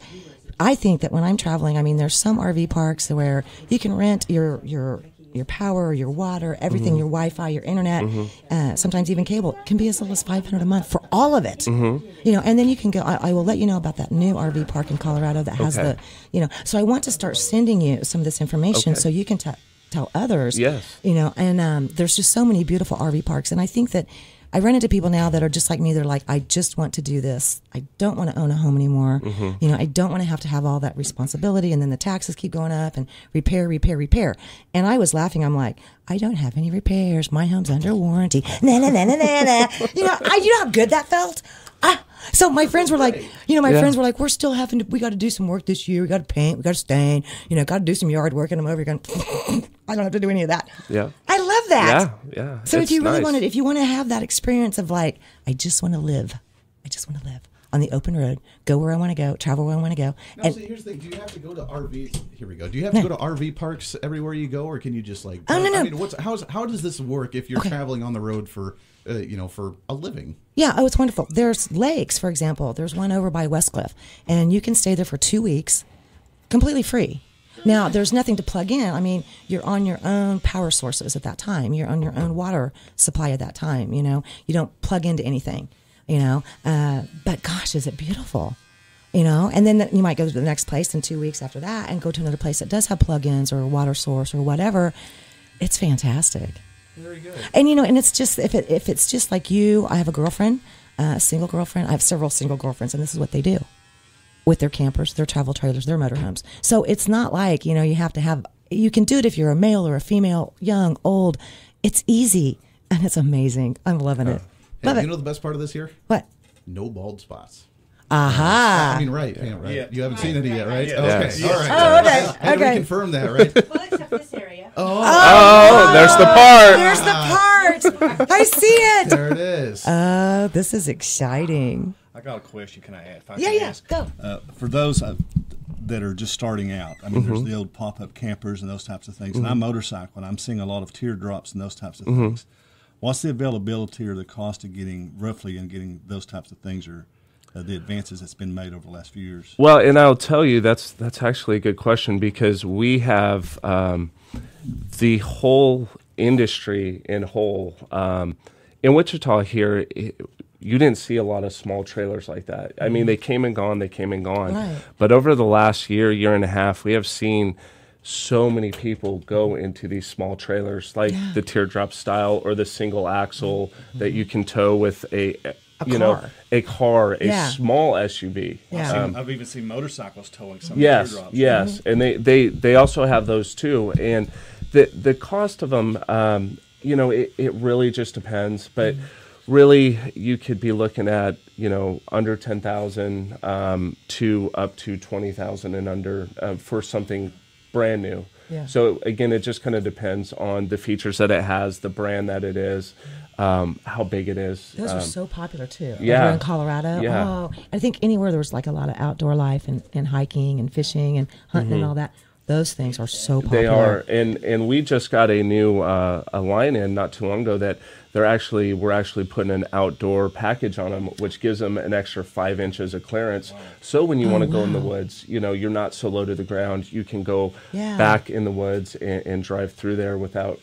Speaker 9: I think that when I'm traveling, I mean, there's some RV parks where you can rent your your your power, your water, everything,
Speaker 12: Mhm.
Speaker 9: your Wi-Fi, your internet,
Speaker 12: Mhm.
Speaker 9: uh, sometimes even cable can be as little as 500 a month for all of it.
Speaker 12: Mhm.
Speaker 9: You know, and then you can go. I, I will let you know about that new RV park in Colorado that has
Speaker 12: Okay.
Speaker 9: the, you know. So I want to start sending you some of this information
Speaker 12: Okay.
Speaker 9: so you can t- tell others.
Speaker 12: Yes.
Speaker 9: You know, and um, there's just so many beautiful RV parks, and I think that I run into people now that are just like me. They're like, I just want to do this. I don't want to own a home anymore.
Speaker 12: Mhm.
Speaker 9: You know, I don't want to have to have all that responsibility, and then the taxes keep going up, and repair, repair, repair. And I was laughing. I'm like, I don't have any repairs. My home's under warranty. Na na na na na na. You know, I, you know how good that felt. Ah, so my friends were like, you know, my
Speaker 12: Yeah.
Speaker 9: friends were like, we're still having to, we got to do some work this year. We got to paint, we got to stain, you know, got to do some yard work. And I'm over here going, I don't have to do any of that.
Speaker 12: Yeah.
Speaker 9: I love that.
Speaker 12: Yeah, yeah.
Speaker 9: So if you really
Speaker 12: nice.
Speaker 9: want to, if you want to have that experience of like, I just want to live, I just want to live on the open road, go where I want to go, travel where I want to go.
Speaker 2: Now,
Speaker 9: and
Speaker 2: see, here's the thing: Do you have to go to RV? Here we go. Do you have
Speaker 9: No.
Speaker 2: to go to RV parks everywhere you go, or can you just like?
Speaker 9: Oh, no,
Speaker 2: I
Speaker 9: no.
Speaker 2: mean, what's how's how does this work if you're
Speaker 9: Okay.
Speaker 2: traveling on the road for, uh, you know, for a living?
Speaker 9: Yeah, oh, it's wonderful. There's lakes, for example. There's one over by Westcliffe, and you can stay there for two weeks, completely free. Now, there's nothing to plug in. I mean, you're on your own power sources at that time. You're on your own water supply at that time. You know, you don't plug into anything. You know, uh, but gosh, is it beautiful? You know, and then you might go to the next place in two weeks after that, and go to another place that does have plug-ins or a water source or whatever. It's fantastic.
Speaker 2: Very good.
Speaker 9: And you know, and it's just if it if it's just like you, I have a girlfriend, uh, a single girlfriend. I have several single girlfriends, and this is what they do with their campers, their travel trailers, their motorhomes. So it's not like you know you have to have. You can do it if you're a male or a female, young, old. It's easy and it's amazing. I'm loving it.
Speaker 2: Hey,
Speaker 9: Love
Speaker 2: you
Speaker 9: it.
Speaker 2: know the best part of this here?
Speaker 9: What?
Speaker 2: No bald spots.
Speaker 9: Aha.
Speaker 2: I mean, right? Yeah, right.
Speaker 13: Yeah.
Speaker 2: You haven't seen any yet, right?
Speaker 13: Yeah.
Speaker 2: Okay.
Speaker 12: Yes.
Speaker 2: All right.
Speaker 9: Oh, okay,
Speaker 2: I had to
Speaker 9: okay.
Speaker 2: reconfirm that, right?
Speaker 11: Well, except this area.
Speaker 12: Oh, oh, there's the part.
Speaker 9: There's the part. I see it.
Speaker 2: there it is.
Speaker 9: Oh, this is exciting.
Speaker 13: I got a question. Can I add? If I
Speaker 9: Yeah,
Speaker 13: can
Speaker 9: yeah,
Speaker 13: ask?
Speaker 9: go.
Speaker 13: Uh, for those uh, that are just starting out, I mean,
Speaker 12: Mm-hmm.
Speaker 13: there's the old pop-up campers and those types of things. And I'm motorcycling. I'm seeing a lot of teardrops and those types of
Speaker 12: Mm-hmm.
Speaker 13: things. What's the availability or the cost of getting roughly and getting those types of things or uh, the advances that's been made over the last few years?
Speaker 12: Well, and I'll tell you that's that's actually a good question because we have um, the whole industry in whole um, in Wichita here. It, you didn't see a lot of small trailers like that. I mean, they came and gone. They came and gone.
Speaker 9: Right.
Speaker 12: But over the last year, year and a half, we have seen so many people go into these small trailers like the teardrop style or the single axle that you can tow with a
Speaker 9: A
Speaker 12: you know,
Speaker 9: car.
Speaker 12: a car, a
Speaker 9: Yeah.
Speaker 12: small SUV.
Speaker 9: Yeah.
Speaker 13: I've, seen-
Speaker 12: Um,
Speaker 13: I've even seen motorcycles towing some
Speaker 12: yes,
Speaker 13: of the teardrops.
Speaker 12: yes, and they, they they also have those too. And the the cost of them, um, you know, it, it really just depends. But really, you could be looking at you know under ten thousand um, to up to twenty thousand and under uh, for something brand new.
Speaker 9: Yeah.
Speaker 12: So again, it just kind of depends on the features that it has, the brand that it is, um, how big it is.
Speaker 9: Those are
Speaker 12: um,
Speaker 9: so popular too.
Speaker 12: yeah.
Speaker 9: Over in Colorado.
Speaker 12: Yeah.
Speaker 9: Oh, I think anywhere there was like a lot of outdoor life and, and hiking and fishing and hunting and
Speaker 12: Mhm.
Speaker 9: all that. Those things are so popular.
Speaker 12: They are, and and we just got a new uh, a line in not too long ago that they're actually we're actually putting an outdoor package on them, which gives them an extra five inches of clearance. So when you
Speaker 9: Oh,
Speaker 12: want to go in the woods, you know you're not so low to the ground. You can go
Speaker 9: Yeah.
Speaker 12: back in the woods and, and drive through there without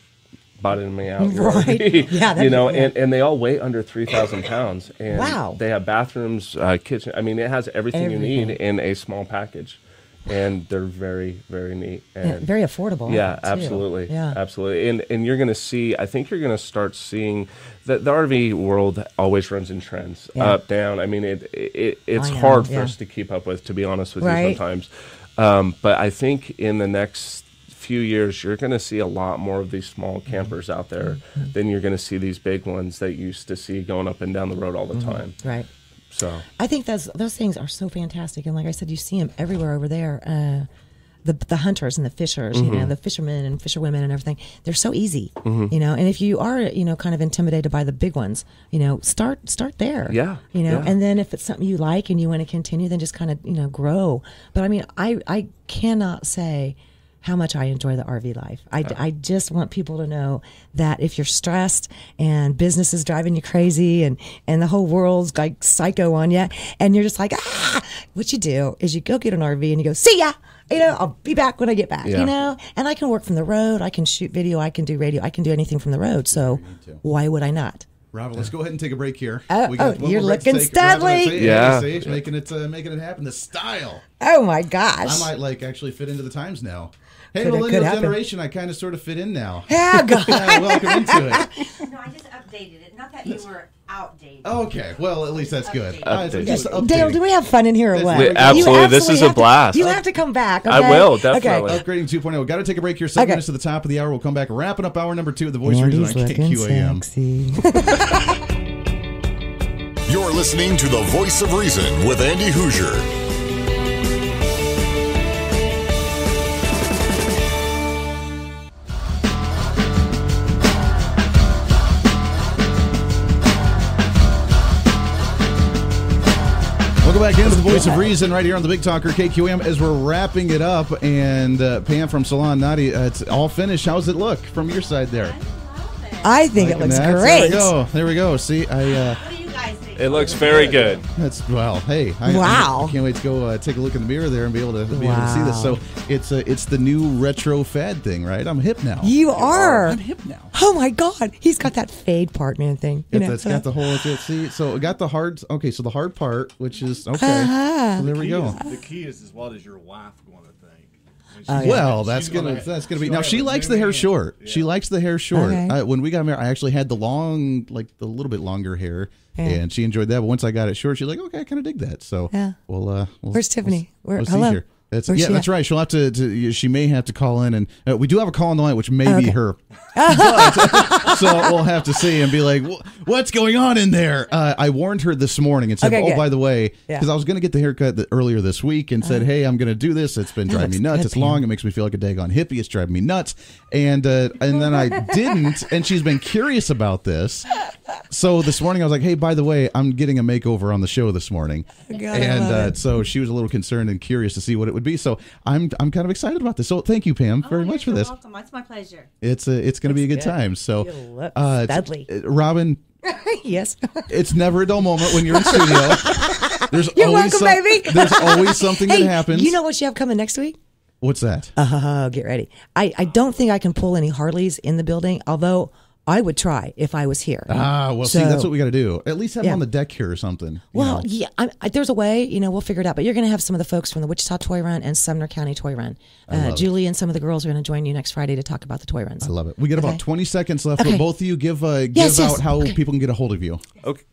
Speaker 12: bottoming me out.
Speaker 9: Right. Yeah,
Speaker 12: you know, and, and they all weigh under three thousand pounds. And
Speaker 9: Wow.
Speaker 12: They have bathrooms, uh, kitchen. I mean, it has everything, you need in a small package. And they're very, very neat.
Speaker 9: Yeah,
Speaker 12: And
Speaker 9: very affordable,
Speaker 12: Yeah,
Speaker 9: too.
Speaker 12: absolutely.
Speaker 9: Yeah.
Speaker 12: absolutely. And and you're going to see. I think you're going to start seeing that the RV world always runs in trends,
Speaker 9: Yeah.
Speaker 12: up, down. I mean, it, it it's hard for
Speaker 9: yeah.
Speaker 12: us to keep up with, to be honest with
Speaker 9: Right.
Speaker 12: you sometimes. Um, but I think in the next few years, you're going to see a lot more of these small campers out there
Speaker 9: Mm-hmm.
Speaker 12: than you're going to see these big ones that you used to see going up and down the road all the
Speaker 9: Mhm.
Speaker 12: time.
Speaker 9: Right.
Speaker 12: So
Speaker 9: I think those those things are so fantastic, and like I said, you see them everywhere over there. Uh, the the hunters and the fishers, you know,
Speaker 12: Mhm.
Speaker 9: the fishermen and fisherwomen and everything. They're so easy,
Speaker 12: Mhm.
Speaker 9: you know. And if you are, you know, kind of intimidated by the big ones, you know, start start there.
Speaker 12: Yeah,
Speaker 9: You know,
Speaker 12: yeah.
Speaker 9: and then if it's something you like and you want to continue, then just kind of you know grow. But I mean, I I cannot say how much I enjoy the RV life. I, I just want people to know that if you're stressed and business is driving you crazy and, and the whole world's like psycho on you and you're just like, ah, what you do is you go get an RV and you go, see ya. You know, I'll be back when I get back,
Speaker 2: Yeah.
Speaker 9: you know, and I can work from the road. I can shoot video. I can do radio. I can do anything from the road. So why would I not?
Speaker 2: Robin, let's go ahead and take a break here.
Speaker 9: Oh,
Speaker 2: We
Speaker 9: oh,
Speaker 2: one
Speaker 9: you're
Speaker 2: more break to
Speaker 9: looking
Speaker 2: take. Robin,
Speaker 9: studly.
Speaker 12: Yeah.
Speaker 2: Sage, making it uh, making it happen. The style.
Speaker 9: Oh my gosh.
Speaker 2: I might like actually fit into the times now. Hey,
Speaker 9: Could-
Speaker 2: millennial
Speaker 9: could happen.
Speaker 2: generation, I kind of sort of fit in now.
Speaker 9: Yeah, God.
Speaker 2: Yeah, welcome into it.
Speaker 11: No, I just updated it. Not that you were outdated.
Speaker 2: Okay, well at least that's good.
Speaker 12: Updated.
Speaker 2: just updating.
Speaker 9: Dale, do we have fun in here or what?
Speaker 12: We-
Speaker 9: You
Speaker 12: absolutely. This is a
Speaker 9: have to-
Speaker 12: blast.
Speaker 9: you have to come back.
Speaker 12: I
Speaker 9: will,
Speaker 12: will,
Speaker 9: Okay.
Speaker 12: definitely.
Speaker 2: Upgrading 2.0. Got to take a break here. Seven
Speaker 9: Okay.
Speaker 2: minutes to the top of the hour. We'll come back wrapping up hour number two of the Voice
Speaker 9: Andy's
Speaker 2: Reason on KQAM.
Speaker 1: You're listening to the Voice of Reason with Andy Hooser.
Speaker 2: Welcome back into the Voice of Reason right here on the Big Talker KQM as we're wrapping it up. And uh, Pam from Salon Naughty, uh, it's all finished. How's it look from your side there?
Speaker 9: I think it looks
Speaker 2: that?
Speaker 9: great.
Speaker 2: There we go. There we go. See, I. Uh,
Speaker 12: it looks very good.
Speaker 2: That's well. Hey, I,
Speaker 9: Wow.
Speaker 2: I, can't wait to go uh, take a look in the mirror there and be able to be able to see this. So it's uh, it's the new retro fad thing, right? I'm hip now.
Speaker 9: You are.
Speaker 2: I'm hip now.
Speaker 9: Oh my God, he's got that fade part man thing. You
Speaker 2: It's,
Speaker 9: know?
Speaker 2: it's got the whole. It's, see, so it got the hard. Okay, so the hard part, which is okay.
Speaker 9: Uh-huh.
Speaker 2: So there we go.
Speaker 13: Is, the key is, is what is your wife going to think? When she's-
Speaker 9: yeah.
Speaker 2: Well,
Speaker 13: she's
Speaker 2: that's gonna, that's gonna be now. She likes the hair
Speaker 13: man.
Speaker 2: short. She likes the hair short.
Speaker 9: Okay.
Speaker 2: I, when we got married, I actually had the long, like the little bit longer hair,
Speaker 9: Yeah.
Speaker 2: and she enjoyed that. But once I got it short, she's like, "Okay, I kind of dig that." So,
Speaker 9: Yeah.
Speaker 2: Well, uh, we'll,
Speaker 9: Where's Tiffany?
Speaker 2: We'll,
Speaker 9: Where-
Speaker 2: we'll
Speaker 9: hello?
Speaker 2: That's, yeah, that's
Speaker 9: at?
Speaker 2: right. She'll have to, to. She may have to call in, and uh, we do have a call on the line, which may
Speaker 9: Oh,
Speaker 2: be her. But- so we'll have to see and be like, "What's going on in there?" Uh, I warned her this morning and said,
Speaker 9: Okay,
Speaker 2: "Oh,
Speaker 9: good.
Speaker 2: by the way,
Speaker 9: Yeah.
Speaker 2: because I was going to get the haircut the, earlier this week, and said, "Hey, I'm going to do this. It's been driving me nuts. It's long. It makes me feel like a daggone hippie. It's driving me nuts." And uh, and then I didn't, and she's been curious about this. So this morning I was like, "Hey, by the way, I'm getting a makeover on the show this morning,"
Speaker 9: God,
Speaker 2: and uh, so she was a little concerned and curious to see what it would be. So I'm I'm kind of excited about this. So thank you, Pam, very much for
Speaker 11: Oh,
Speaker 2: this.
Speaker 11: welcome. It's my pleasure.
Speaker 2: It's uh, it's going to be a good
Speaker 9: good.
Speaker 2: time. So,
Speaker 9: You
Speaker 2: uh, it's- uh, Robin,
Speaker 9: yes.
Speaker 2: it's never a dull moment when you're in studio. There's
Speaker 9: You're
Speaker 2: always
Speaker 9: welcome,
Speaker 2: some-
Speaker 9: baby.
Speaker 2: There's always something
Speaker 9: hey,
Speaker 2: that happens.
Speaker 9: You know what you have coming next week?
Speaker 2: What's that?
Speaker 9: Uh, get ready. I, I don't think I can pull any Harleys in the building, although I would try if I was here.
Speaker 2: Ah, well, see, that's what we got to do. At least have
Speaker 9: Yeah.
Speaker 2: them on the deck here or something.
Speaker 9: Well,
Speaker 2: know.
Speaker 9: yeah, I, I, there's a way. You know, we'll figure it out. But you're going to have some of the folks from the Wichita Toy Run and Sumner County Toy Run. Uh,
Speaker 2: love it.
Speaker 9: Julie and some of the girls are going to join you next Friday to talk about the toy runs.
Speaker 2: I love it. We got about 20 seconds left,
Speaker 9: Okay.
Speaker 2: but both of you give uh, give
Speaker 9: Yes, yes.
Speaker 2: out how
Speaker 9: Okay.
Speaker 2: people can get a hold of you.
Speaker 12: Okay.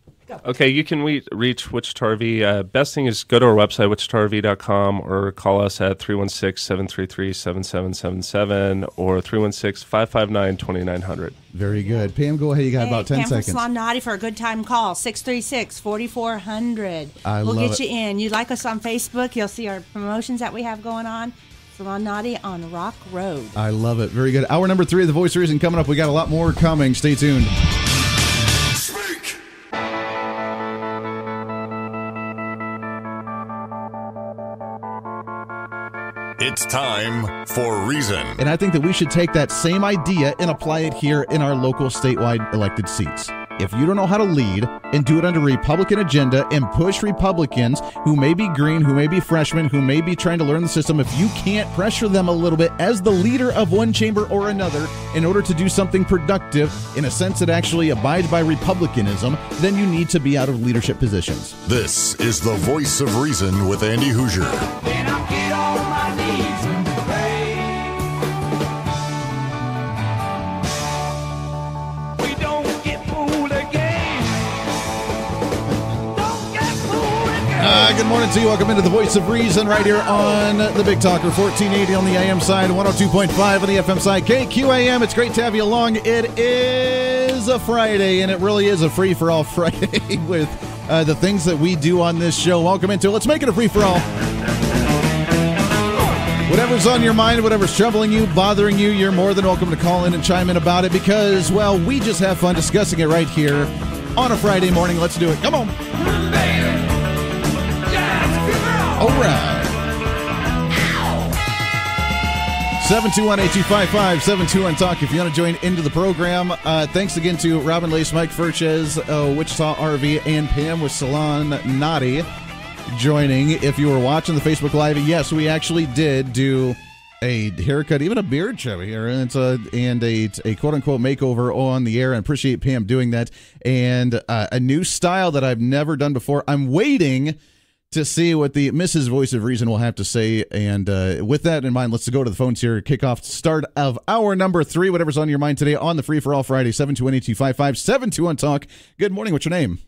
Speaker 12: Okay, you can re- reach Wichita RV. Uh, best thing is go to our website, wichitarv.com, or call us at 316 733 7777 or 316 559 2900.
Speaker 2: Very good. Pam, go ahead. You got
Speaker 11: Hey,
Speaker 2: about 10
Speaker 11: Pam from
Speaker 2: seconds.
Speaker 11: Salon Naughty for a good time call 636-4400. We'll
Speaker 2: love
Speaker 11: get
Speaker 2: it.
Speaker 11: you in. You like us on Facebook, you'll see our promotions that we have going on. Salon Naughty on Rock Road.
Speaker 2: I love it. Very good. Hour number three of The Voice Reason coming up. We got a lot more coming. Stay tuned.
Speaker 1: It's time for Reason.
Speaker 2: And I think that we should take that same idea and apply it here in our local statewide elected seats. If you don't know how to lead and do it under Republican agenda and push Republicans who may be green, who may be freshmen, who may be trying to learn the system, if you can't pressure them a little bit as the leader of one chamber or another in order to do something productive in a sense that actually abides by Republicanism, then you need to be out of leadership positions.
Speaker 1: This is the Voice of Reason with Andy
Speaker 5: Hooser.
Speaker 2: Uh, good morning to you. Welcome into the Voice of Reason right here on the Big Talker, 1480 on the AM side, 102.5 on the FM side, KQAM. It's great to have you along. It is a Friday, and it really is a free for all Friday with uh, the things that we do on this show. Welcome into it. Let's make it a free for all. Whatever's on your mind, whatever's troubling you, bothering you, you're more than welcome to call in and chime in about it because, well, we just have fun discussing it right here on a Friday morning. Let's do it. Come on. All right. 721-8255, Talk. If you want to join into the program, uh, thanks again to Robin Lace, Mike Furches, uh, Wichita RV, and Pam with Salon Naughty joining. If you were watching the Facebook Live, yes, we actually did do a haircut, even a beard show here, and a and a, a quote unquote makeover on the air. And appreciate Pam doing that, and uh, a new style that I've never done before. I'm waiting to see what the Mrs. Voice of Reason will have to say. And uh, with that in mind, let's go to the phones here. Kick off start of hour number three. Whatever's on your mind today on the Free for All Friday, 721 721 Talk. Good morning. What's your name?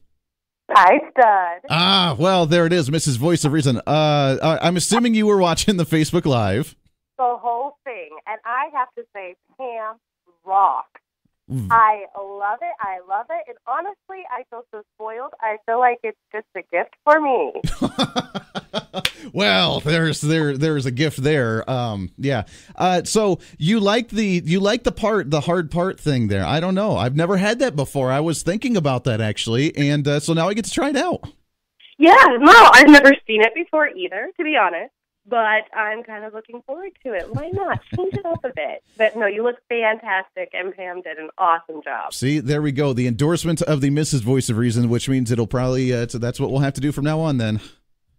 Speaker 14: Hi, stud.
Speaker 2: Ah, well, there it is, Mrs. Voice of Reason. Uh, I'm assuming you were watching the Facebook Live.
Speaker 14: The whole thing. And I have to say, Pam rock.
Speaker 2: Mm.
Speaker 14: I love it. I love it. And honestly, I feel so spoiled. I feel like it's just a gift for me.
Speaker 2: Well, there's there there's a gift there. Um, yeah. Uh, so you like the you like the part the hard part thing there. I don't know. I've never had that before. I was thinking about that actually, and uh, so now I get to try it out.
Speaker 14: yeah, no, I've never seen it before either, to be honest. But I'm kind of looking forward to it. Why not change it up a bit? But no, you look fantastic, and Pam did an awesome job.
Speaker 2: See, there we go. The endorsement of the Mrs. Voice of Reason, which means it'll probably uh, so that's what we'll have to do from now on. Then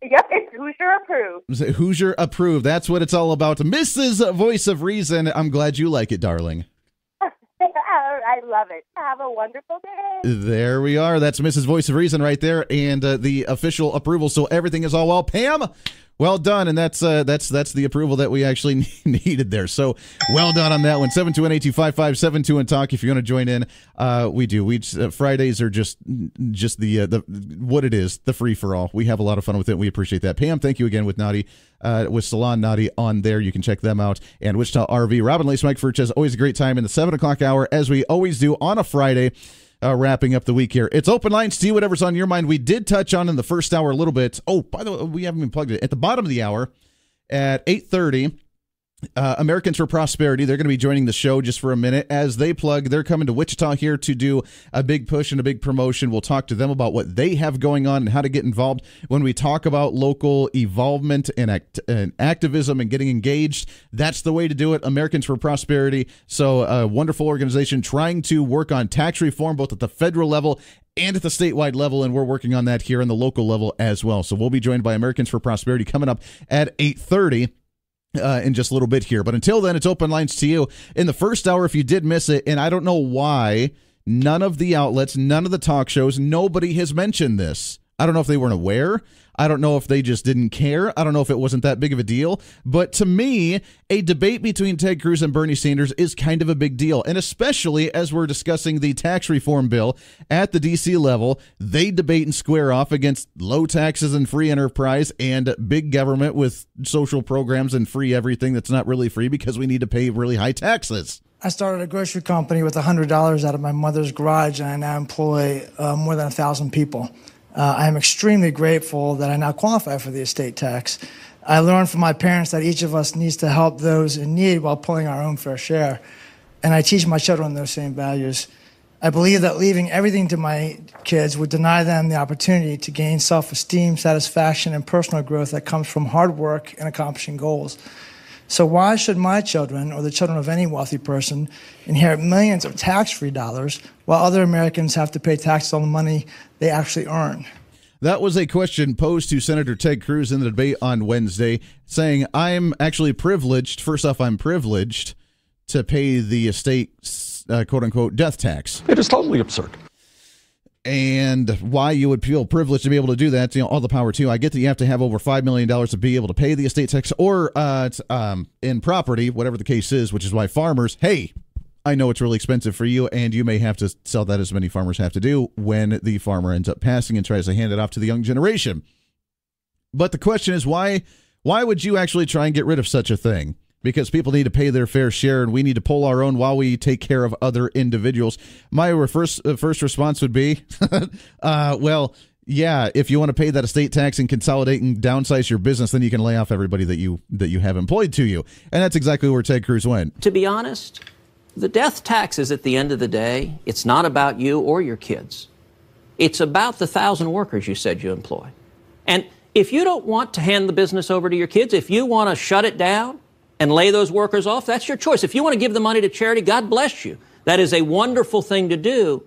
Speaker 14: Yep, it's Hooser approved.
Speaker 2: Hooser approved. That's what it's all about. Mrs. Voice of Reason. I'm glad you like it, darling.
Speaker 14: I love it. Have a wonderful day.
Speaker 2: There we are. That's Mrs. Voice of Reason right there, and uh, the official approval. So everything is all well. Pam, well done, and that's uh, that's that's the approval that we actually needed there. So well done on that one. Seven two one eight two five five seven two and talk. If you want to join in, uh, we do. We uh, Fridays are just just the uh, the what it is, the free for all. We have a lot of fun with it. We appreciate that. Pam, thank you again with Naughty, uh, with Salon Naughty on there. You can check them out. And Wichita RV, Robin Lace, Mike Furches, always a great time in the seven o'clock hour, as we always do on a Friday uh, wrapping up the week here. It's open lines to you, whatever's on your mind. We did touch on in the first hour a little bit. Oh, by the way, we haven't even plugged it. At the bottom of the hour at 8.30, uh, Americans for Prosperity, they're going to be joining the show just for a minute as they plug. They're coming to Wichita here to do a big push and a big promotion. We'll talk to them about what they have going on and how to get involved. When we talk about local involvement and, act- and activism and getting engaged, that's the way to do it. Americans for Prosperity. So, a wonderful organization trying to work on tax reform both at the federal level and at the statewide level, and we're working on that here on the local level as well. So we'll be joined by Americans for Prosperity coming up at 830 uh, in just a little bit here. But until then, it's open lines to you. In the first hour, if you did miss it, and I don't know why, none of the outlets, none of the talk shows, nobody has mentioned this. I don't know if they weren't aware. I don't know if they just didn't care. I don't know if it wasn't that big of a deal. But to me, a debate between Ted Cruz and Bernie Sanders is kind of a big deal. And especially as we're discussing the tax reform bill at the DC level, they debate and square off against low taxes and free enterprise and big government with social programs and free everything that's not really free because we need to pay really high taxes.
Speaker 15: I started a grocery company with $100 out of my mother's garage, and I now employ uh, more than 1,000 people. Uh, I am extremely grateful that I now qualify for the estate tax. I learned from my parents that each of us needs to help those in need while pulling our own fair share. And I teach my children those same values. I believe that leaving everything to my kids would deny them the opportunity to gain self esteem, satisfaction, and personal growth that comes from hard work and accomplishing goals. So, why should my children or the children of any wealthy person inherit millions of tax free dollars while other Americans have to pay taxes on the money they actually earn?
Speaker 2: That was a question posed to Senator Ted Cruz in the debate on Wednesday, saying, I'm actually privileged. First off, I'm privileged to pay the estate, uh, quote unquote, death tax.
Speaker 4: It is totally absurd.
Speaker 2: And why you would feel privileged to be able to do that, you know, all the power to. I get that you have to have over $5 million to be able to pay the estate tax or uh, um, in property, whatever the case is, which is why farmers, hey, I know it's really expensive for you, and you may have to sell that as many farmers have to do when the farmer ends up passing and tries to hand it off to the young generation. But the question is why why would you actually try and get rid of such a thing? Because people need to pay their fair share, and we need to pull our own while we take care of other individuals. My first uh, first response would be, uh, well, yeah, if you want to pay that estate tax and consolidate and downsize your business, then you can lay off everybody that you that you have employed to you, and that's exactly where Ted Cruz went.
Speaker 3: To be honest, the death tax is at the end of the day, it's not about you or your kids. It's about the thousand workers you said you employ. And if you don't want to hand the business over to your kids, if you want to shut it down and lay those workers off, that's your choice. If you want to give the money to charity, God bless you. That is a wonderful thing to do.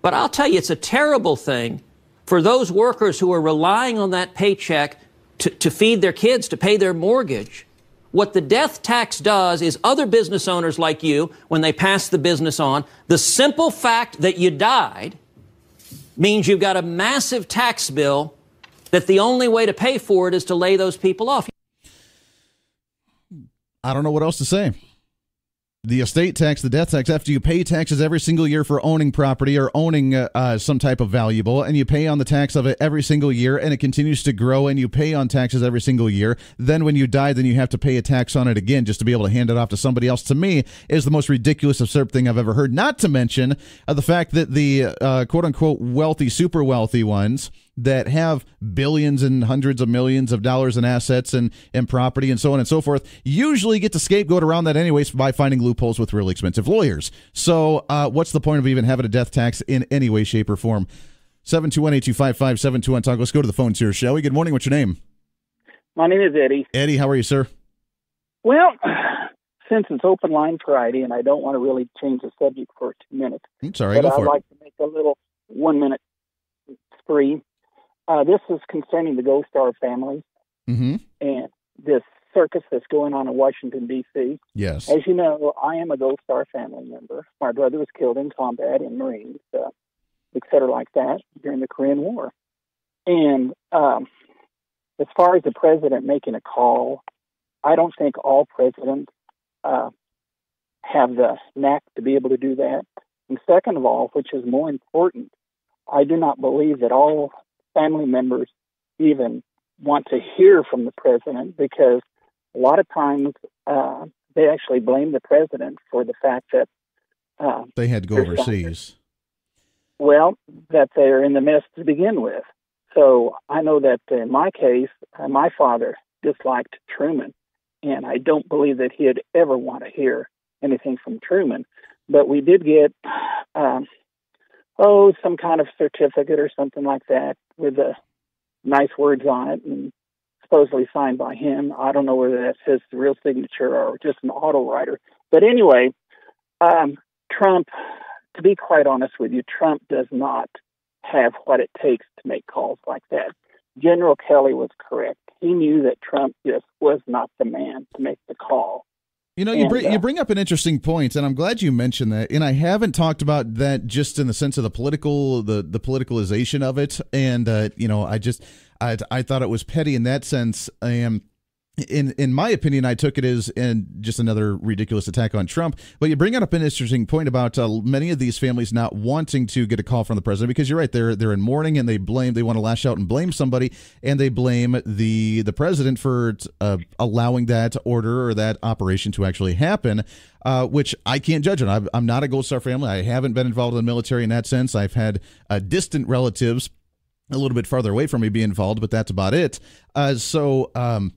Speaker 3: But I'll tell you, it's a terrible thing for those workers who are relying on that paycheck to, to feed their kids, to pay their mortgage. What the death tax does is other business owners like you, when they pass the business on, the simple fact that you died means you've got a massive tax bill that the only way to pay for it is to lay those people off.
Speaker 2: I don't know what else to say. The estate tax, the death tax, after you pay taxes every single year for owning property or owning uh, uh, some type of valuable, and you pay on the tax of it every single year, and it continues to grow, and you pay on taxes every single year. Then when you die, then you have to pay a tax on it again just to be able to hand it off to somebody else. To me, is the most ridiculous, absurd thing I've ever heard. Not to mention uh, the fact that the uh, quote unquote wealthy, super wealthy ones that have billions and hundreds of millions of dollars in assets and, and property and so on and so forth usually get to scapegoat around that anyways by finding loopholes with really expensive lawyers. So, uh, what's the point of even having a death tax in any way, shape, or form? 721 talk. Let's go to the phones here, shall we? Good morning. What's your name?
Speaker 16: My name is Eddie.
Speaker 2: Eddie, how are you, sir?
Speaker 16: Well, since it's open line Friday, and I don't want to really change the subject for two minutes,
Speaker 2: I'm sorry,
Speaker 16: but
Speaker 2: go
Speaker 16: I'd
Speaker 2: for it.
Speaker 16: like to make a little one minute spree. Uh, this is concerning the Gold Star family
Speaker 2: Mm-hmm.
Speaker 16: and this circus that's going on in Washington, D.C.
Speaker 2: Yes.
Speaker 16: As you know, I am a Gold Star family member. My brother was killed in combat in Marines, uh, et cetera, like that during the Korean War. And um, as far as the president making a call, I don't think all presidents uh, have the knack to be able to do that. And second of all, which is more important, I do not believe that all family members even want to hear from the president because a lot of times uh, they actually blame the president for the fact that uh,
Speaker 2: They had to go overseas.
Speaker 16: well, that they're in the mess to begin with. So I know that in my case, uh, my father disliked Truman, and I don't believe that he'd ever want to hear anything from Truman. But we did get, um, oh, some kind of certificate or something like that with the nice words on it, and supposedly signed by him. I don't know whether that's his real signature or just an auto writer. But anyway, um, Trump, to be quite honest with you, Trump does not have what it takes to make calls like that. General Kelly was correct. He knew that Trump just was not the man to make the call.
Speaker 2: You know, you you bring up an interesting point, and I'm glad you mentioned that. And I haven't talked about that just in the sense of the political, the the politicalization of it. And uh, you know, I just I I thought it was petty in that sense. And in in my opinion, I took it as and just another ridiculous attack on Trump. But you bring up an interesting point about uh, many of these families not wanting to get a call from the president because you're right. They're they're in mourning and they blame. They want to lash out and blame somebody, and they blame the the president for uh, allowing that order or that operation to actually happen. Uh, which I can't judge. I'm, I'm not a Gold Star family. I haven't been involved in the military in that sense. I've had uh, distant relatives a little bit farther away from me be involved, but that's about it. Uh, so. Um,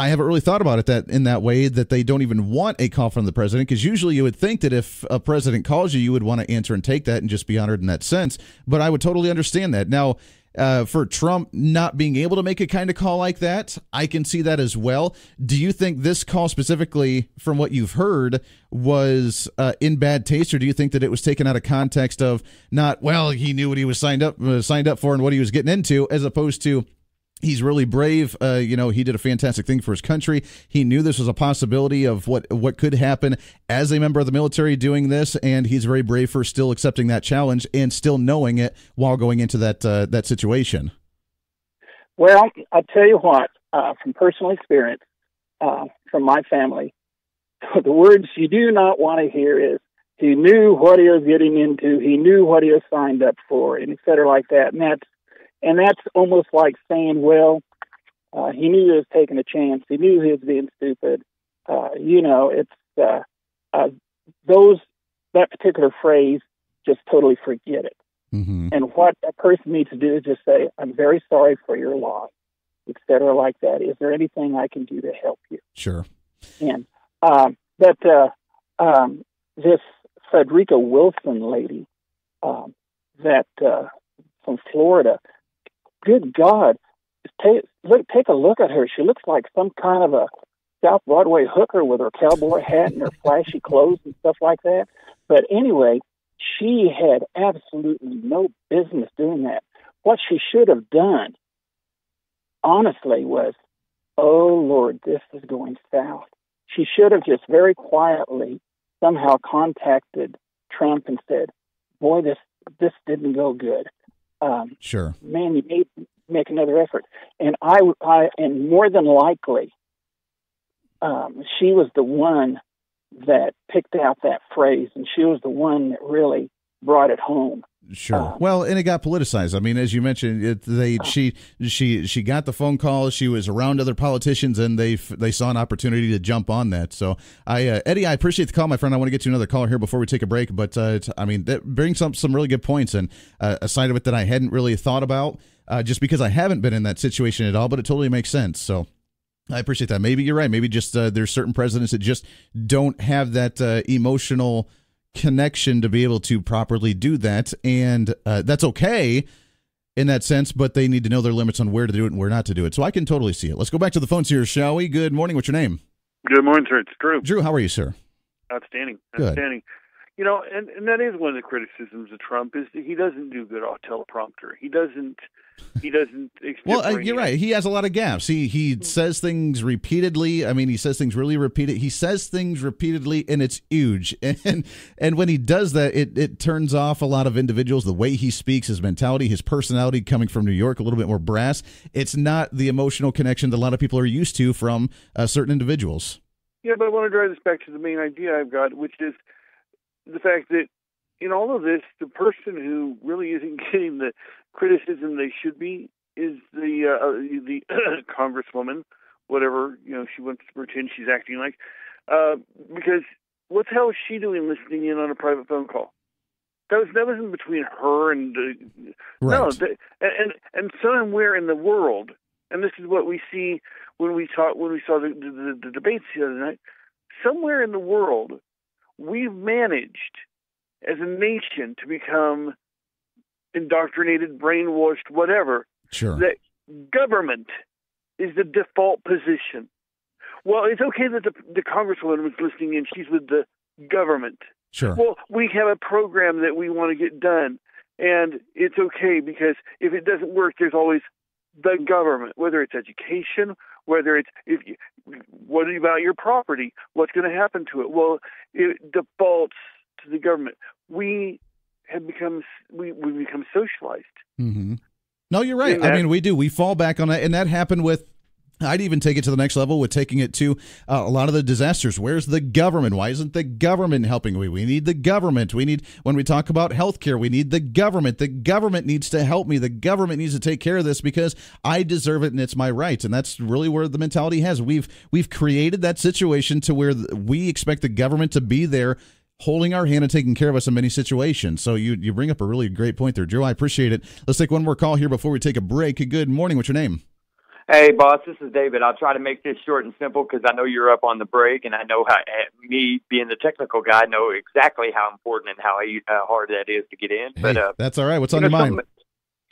Speaker 2: I haven't really thought about it that in that way that they don't even want a call from the president because usually you would think that if a president calls you, you would want to answer and take that and just be honored in that sense. But I would totally understand that. Now, uh, for Trump not being able to make a kind of call like that, I can see that as well. Do you think this call specifically, from what you've heard, was uh, in bad taste, or do you think that it was taken out of context of not well, he knew what he was signed up uh, signed up for and what he was getting into, as opposed to He's really brave. Uh, you know, he did a fantastic thing for his country. He knew this was a possibility of what what could happen as a member of the military doing this, and he's very brave for still accepting that challenge and still knowing it while going into that uh, that situation.
Speaker 16: Well, I'll tell you what, uh, from personal experience, uh, from my family, the words you do not want to hear is, he knew what he was getting into, he knew what he was signed up for, and et cetera, like that. And that's, and that's almost like saying, well, uh, he knew he was taking a chance, he knew he was being stupid. Uh, you know, it's, uh, uh, those, that particular phrase, just totally forget it.
Speaker 2: Mm-hmm.
Speaker 16: And what a person needs to do is just say, I'm very sorry for your loss, etc., like that. Is there anything I can do to help you?
Speaker 2: Sure.
Speaker 16: And um, but uh, um, this Frederica Wilson lady um, that uh, from Florida, good God, take look take a look at her. She looks like some kind of a South Broadway hooker with her cowboy hat and her flashy clothes and stuff like that. But anyway, she had absolutely no business doing that. What she should have done, honestly, was, oh Lord, this is going south. She should have just very quietly somehow contacted Trump and said, boy, this this didn't go good. Um,
Speaker 2: Sure.
Speaker 16: man, you need to make another effort. And I, I, and more than likely, um, she was the one that picked out that phrase, and she was the one that really brought it home.
Speaker 2: Sure. well, and it got politicized. I mean, as you mentioned, it, they she she she got the phone call. She was around other politicians, and they they saw an opportunity to jump on that. So, I uh, Eddie, I appreciate the call, my friend. I want to get to another caller here before we take a break. But uh, it's, I mean, that brings up some really good points and uh, a side of it that I hadn't really thought about, uh, just because I haven't been in that situation at all. But it totally makes sense. So. I appreciate that. Maybe you're right. Maybe just uh, there's certain presidents that just don't have that uh, emotional connection to be able to properly do that, and uh, that's okay in that sense. But they need to know their limits on where to do it and where not to do it. So I can totally see it. Let's go back to the phones here, shall we? Good morning. What's your name?
Speaker 17: Good morning, sir. It's Drew.
Speaker 2: Drew. How are you, sir?
Speaker 17: Outstanding.
Speaker 2: Good.
Speaker 17: Outstanding. You know, and, and that is one of the criticisms of Trump is that he doesn't do good off teleprompter. He doesn't. He doesn't.
Speaker 2: Well, uh, you're right. He has a lot of gaps. He he says things repeatedly. I mean, he says things really repeated. He says things repeatedly, and it's huge. And and when he does that, it it turns off a lot of individuals. The way he speaks, his mentality, his personality, coming from New York, a little bit more brass. It's not the emotional connection that a lot of people are used to from uh, certain individuals.
Speaker 17: Yeah, but I want to drive this back to the main idea I've got, which is the fact that in all of this, the person who really isn't getting the criticism they should be is the uh, the congresswoman, whatever you know she wants to pretend she's acting like, uh, because what the hell is she doing listening in on a private phone call? That was that wasn't between her and uh, no,
Speaker 2: Right.
Speaker 17: the, and and somewhere in the world, and this is what we see when we talk when we saw the the, the debates the other night. Somewhere in the world, we've managed as a nation to become indoctrinated, brainwashed, whatever.
Speaker 2: Sure.
Speaker 17: That government is the default position. Well, it's okay that the, the congresswoman was listening in. She's with the government.
Speaker 2: Sure.
Speaker 17: Well, we have a program that we want to get done, and it's okay because if it doesn't work, there's always the government, whether it's education, whether it's if you, what about your property? What's going to happen to it? Well, it defaults to the government. We have become we we become socialized.
Speaker 2: Mm-hmm. No, you're right. I mean, we do. We fall back on that, and that happened with. I'd even take it to the next level with taking it to uh, a lot of the disasters. Where's the government? Why isn't the government helping? We we need the government. We need when we talk about healthcare, we need the government. The government needs to help me. The government needs to take care of this because I deserve it and it's my right. And that's really where the mentality has. We've we've created that situation to where we expect the government to be there holding our hand and taking care of us in many situations. So you you bring up a really great point there, Joe. I appreciate it. Let's take one more call here before we take a break. Good morning. What's your name?
Speaker 18: Hey, boss, this is David. I'll try to make this short and simple because I know you're up on the break, and I know how eh, me being the technical guy know exactly how important and how uh, hard that is to get in. but uh,
Speaker 2: that's all right. What's
Speaker 18: you
Speaker 2: on
Speaker 18: know,
Speaker 2: your mind?
Speaker 18: Something,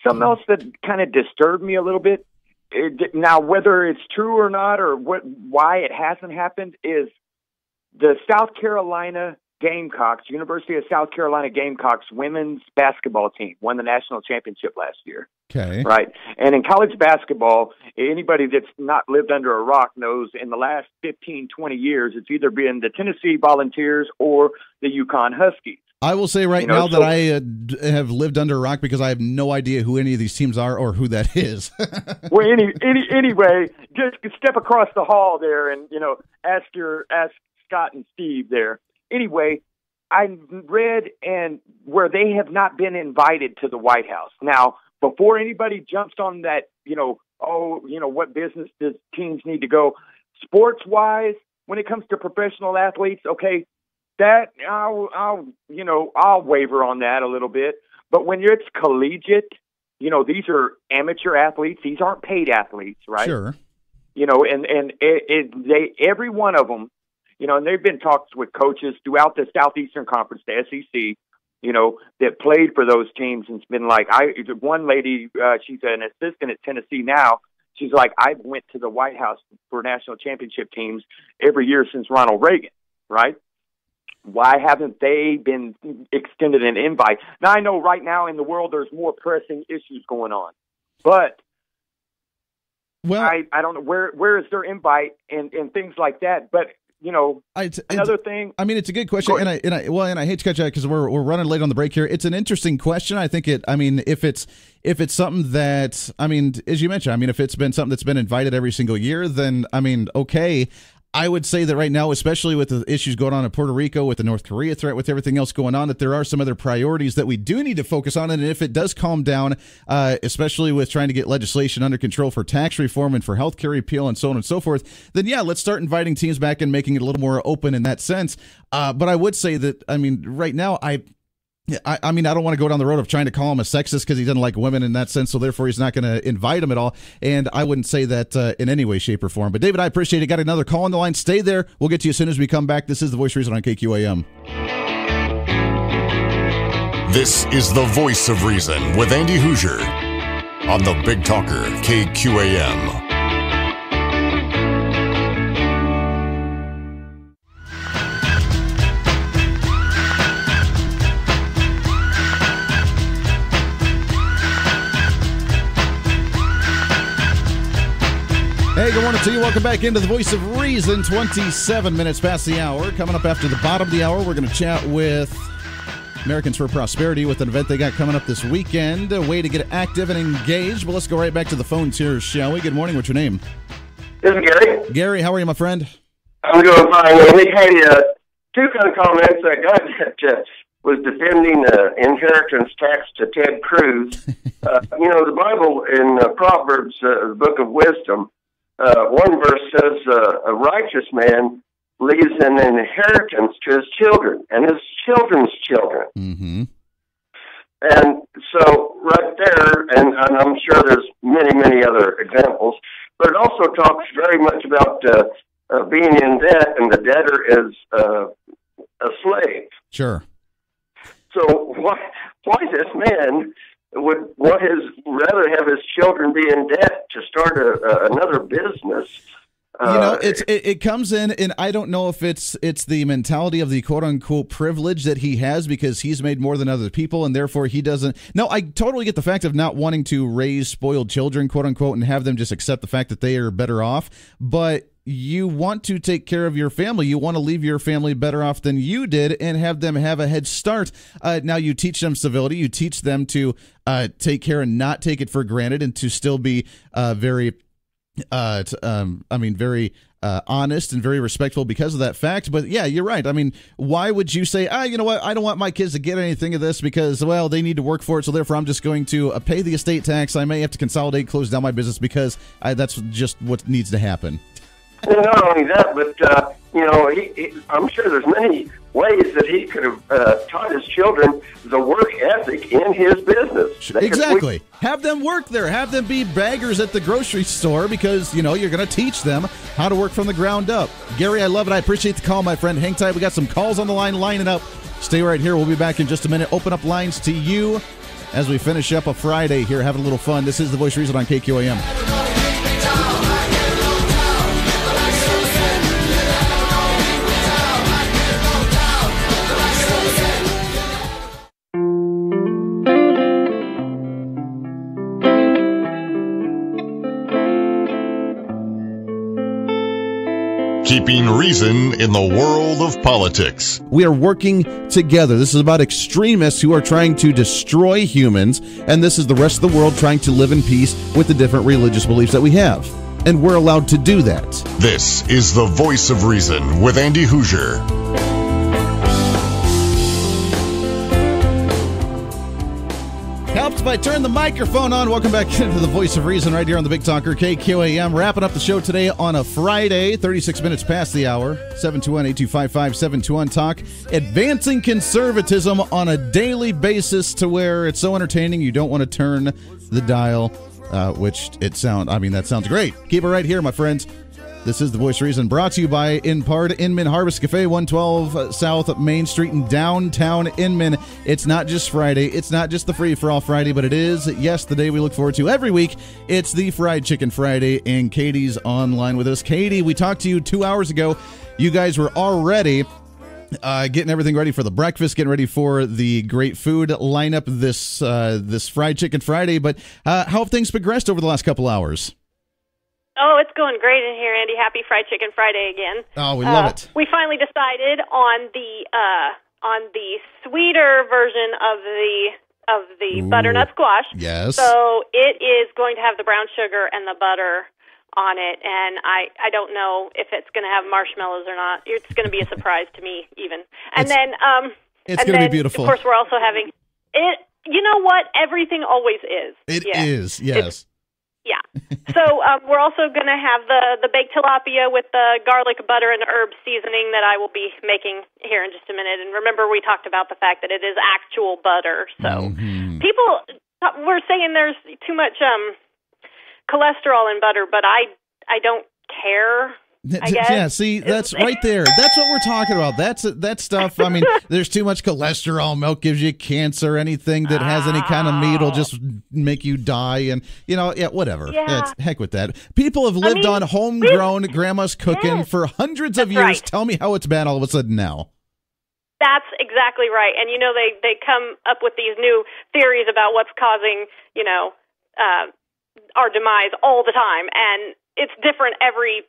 Speaker 18: something else that kind of disturbed me a little bit. It, now, whether it's true or not, or what, why it hasn't happened, is the South Carolina Gamecocks, University of South Carolina Gamecocks women's basketball team won the national championship last year.
Speaker 2: Okay.
Speaker 18: Right. And in college basketball, anybody that's not lived under a rock knows in the last 15, 20 years, it's either been the Tennessee Volunteers or the UConn Huskies.
Speaker 2: I will say right
Speaker 18: You know,
Speaker 2: now
Speaker 18: so-
Speaker 2: that I uh, have lived under a rock because I have no idea who any of these teams are or who that is.
Speaker 18: well, any, any, anyway, just step across the hall there and, you know, ask your, ask Scott and Steve there. Anyway, I read and where they have not been invited to the White House. Now, before anybody jumps on that, you know, oh, you know, what business does teams need to go sports wise when it comes to professional athletes? Okay, that I'll, I'll, you know, I'll waver on that a little bit. But when it's collegiate, you know, these are amateur athletes. These aren't paid athletes, right?
Speaker 2: Sure.
Speaker 18: you know, and and it, it they every one of them, you know, and they've been talks with coaches throughout the Southeastern Conference, the SEC, you know, that played for those teams, and it's been like I one lady, uh, she's an assistant at Tennessee now. She's like, I went to the White House for national championship teams every year since Ronald Reagan, right? Why haven't they been extended an invite? Now I know right now in the world there's more pressing issues going on, but
Speaker 2: well,
Speaker 18: I, I don't know where where is their invite and and things like that. But you know, another thing.
Speaker 2: I mean, it's a good question, and I and I well, and I hate to cut you because we're we're running late on the break here. It's an interesting question. I think it. I mean, if it's if it's something that I mean, as you mentioned, I mean, if it's been something that's been invited every single year, then I mean, okay. I would say that right now, especially with the issues going on in Puerto Rico, with the North Korea threat, with everything else going on, that there are some other priorities that we do need to focus on. And if it does calm down, uh, especially with trying to get legislation under control for tax reform and for health care repeal and so on and so forth, then yeah, let's start inviting teams back and making it a little more open in that sense. Uh, but I would say that, I mean, right now, I I, I mean, I don't want to go down the road of trying to call him a sexist because he doesn't like women in that sense, so therefore he's not going to invite him at all. And I wouldn't say that uh, in any way, shape, or form. But David, I appreciate it. Got another call on the line. Stay there. We'll get to you as soon as we come back. This is the Voice Reason on KQAM.
Speaker 1: This is the voice of reason with Andy Hooser on the Big Talker KQAM.
Speaker 2: Hey, good morning to you. Welcome back into the Voice of Reason. 27 minutes past the hour. Coming up after the bottom of the hour, we're going to chat with Americans for Prosperity with an event they got coming up this weekend. A way to get active and engaged. But let's go right back to the phones here, shall we? Good morning. What's your name?
Speaker 19: This is Gary.
Speaker 2: Gary, how are you, my friend?
Speaker 19: I'm doing fine. Andy. Hey, uh, two kind of comments. That got that uh, was defending uh, inheritance tax to Ted Cruz. uh, you know, the Bible in uh, Proverbs, uh, the book of wisdom, uh, one verse says, uh, "A righteous man leaves an inheritance to his children and his children's children."
Speaker 2: Mm-hmm.
Speaker 19: And so, right there, and, and I'm sure there's many, many other examples, but it also talks very much about uh, uh, being in debt, and the debtor is uh, a slave.
Speaker 2: Sure.
Speaker 19: So, why, why this man would want his rather have his children be in debt to start a, a, another business?
Speaker 2: You know,
Speaker 19: Uh,
Speaker 2: it's it, it comes in, and I don't know if it's it's the mentality of the quote unquote privilege that he has because he's made more than other people, and therefore he doesn't. No, I totally get the fact of not wanting to raise spoiled children, quote unquote, and have them just accept the fact that they are better off. But you want to take care of your family. You want to leave your family better off than you did, and have them have a head start. Uh, now you teach them civility. You teach them to uh, take care and not take it for granted, and to still be uh, very uh, t- um, I mean, very uh, honest and very respectful because of that fact. But yeah, you're right. I mean, why would you say, ah, you know what? I don't want my kids to get anything of this because, well, they need to work for it. So therefore, I'm just going to uh, pay the estate tax. I may have to consolidate, close down my business because I, that's just what needs to happen.
Speaker 19: Well, not only that, but uh, you know, he, he, I'm sure there's many ways that he could have uh, taught his children the work ethic in his business. They could-
Speaker 2: Exactly. Have them work there. Have them be baggers at the grocery store because, you know, you're going to teach them how to work from the ground up. Gary, I love it. I appreciate the call, my friend. Hang tight. We got some calls on the line lining up. Stay right here. We'll be back in just a minute. Open up lines to you as we finish up a Friday here, having a little fun. This is The Voice Reason on KQAM.
Speaker 1: Keeping reason in the world of politics.
Speaker 2: We are working together. This is about extremists who are trying to destroy humans, and this is the rest of the world trying to live in peace with the different religious beliefs that we have. And we're allowed to do that.
Speaker 1: This is the voice of reason with Andy
Speaker 2: Hooser. If I turn the microphone on. Welcome back into the Voice of Reason right here on the Big Talker KQAM. Wrapping up the show today on a Friday, 36 minutes past the hour. 721 8255 721 Talk. Advancing conservatism on a daily basis to where it's so entertaining you don't want to turn the dial, uh, which it sound. I mean, that sounds great. Keep it right here, my friends. This is the Voice Reason brought to you by In Part Inman Harvest Cafe, 112 South Main Street in downtown Inman. It's not just Friday. It's not just the Free for All Friday, but it is, yes, the day we look forward to every week. It's the Fried Chicken Friday, and Katie's online with us. Katie, we talked to you two hours ago. You guys were already uh, getting everything ready for the breakfast, getting ready for the great food lineup this uh, this Fried Chicken Friday. But uh, how have things progressed over the last couple hours?
Speaker 8: Oh, it's going great in here, Andy. Happy Fried Chicken Friday again.
Speaker 2: Oh, we love
Speaker 8: Uh,
Speaker 2: it.
Speaker 8: We finally decided on the uh, on the sweeter version of the of the butternut squash.
Speaker 2: Yes.
Speaker 8: So it is going to have the brown sugar and the butter on it, and I I don't know if it's going to have marshmallows or not. It's going to be a surprise to me, even. And
Speaker 2: It's-
Speaker 8: then um,
Speaker 2: it's gonna be beautiful.
Speaker 8: Of course, we're also having it. You know what? Everything always is.
Speaker 2: It
Speaker 8: Yeah.
Speaker 2: is, yes.
Speaker 8: Yeah. So um, we're also going to have the the baked tilapia with the garlic, butter, and herb seasoning that I will be making here in just a minute. And remember, we talked about the fact that it is actual butter. So
Speaker 2: Mm-hmm.
Speaker 8: people were saying there's too much um, cholesterol in butter, but I I don't care. I.
Speaker 2: Yeah, see, that's right there. That's what we're talking about. That's that stuff. I mean, there's too much cholesterol. Milk gives you cancer. Anything that has any kind of meat will just make you die. And you know, yeah, whatever.
Speaker 8: Yeah.
Speaker 2: Heck with that. People have lived
Speaker 8: mean,
Speaker 2: on homegrown grandma's cooking
Speaker 8: Yes,
Speaker 2: for hundreds of years.
Speaker 8: right.
Speaker 2: Tell me how it's bad all of a sudden now.
Speaker 8: That's exactly right. And you know, they they come up with these new theories about what's causing you know uh, our demise all the time, and it's different every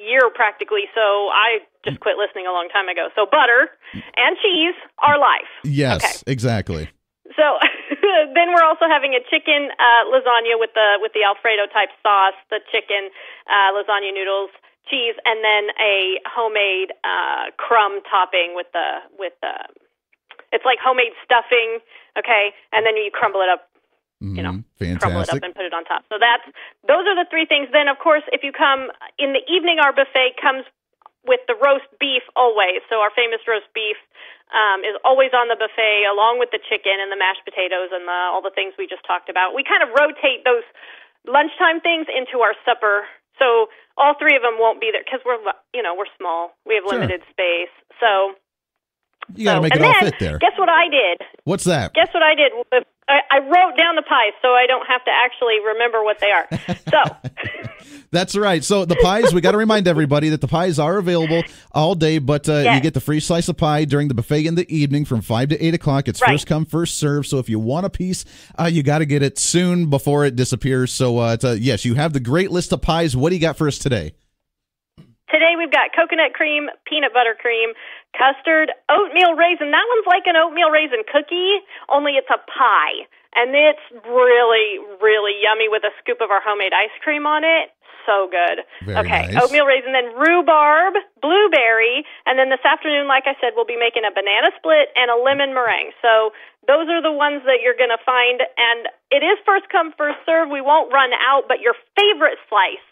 Speaker 8: year practically. So I just quit listening a long time ago. So butter and cheese are life.
Speaker 2: Yes, exactly.
Speaker 8: So then we're also having a chicken uh, lasagna with the with the Alfredo type sauce, the chicken uh, lasagna noodles, cheese, and then a homemade uh, crumb topping with the with the. It's like homemade stuffing, okay, and then you crumble it up
Speaker 2: you
Speaker 8: know, crumble it up and put it on top. So that's those are the three things. Then of course, if you come in the evening, our buffet comes with the roast beef always. So our famous roast beef um, is always on the buffet, along with the chicken and the mashed potatoes and the, all the things we just talked about. We kind of rotate those lunchtime things into our supper. So all three of them won't be there because we're you know we're small. We have
Speaker 2: Sure.
Speaker 8: limited space. So
Speaker 2: You got to
Speaker 8: so-
Speaker 2: make it all fit there.
Speaker 8: Guess what I did?
Speaker 2: What's that?
Speaker 8: Guess what I did? I, I wrote down the pies so I don't have to actually remember what they are. So
Speaker 2: That's right. So the pies, we got to remind everybody that the pies are available all day, but uh, you get the free slice of pie during the buffet in the evening from five to eight o'clock. It's
Speaker 8: Right.
Speaker 2: first come, first serve. So if you want a piece, uh, you got to get it soon before it disappears. So uh, it's, uh, yes, you have the great list of pies. What do you got for us today?
Speaker 8: Today we've got coconut cream, peanut butter cream, custard, oatmeal raisin. That one's like an oatmeal raisin cookie, only it's a pie. And it's really, really yummy with a scoop of our homemade ice cream on it. So good.
Speaker 20: Very
Speaker 8: okay,
Speaker 20: nice.
Speaker 8: oatmeal raisin, then rhubarb, blueberry, and then this afternoon, like I said, we'll be making a banana split and a lemon meringue. So those are the ones that you're going to find. And it is first come, first serve. We won't run out, but your favorite slice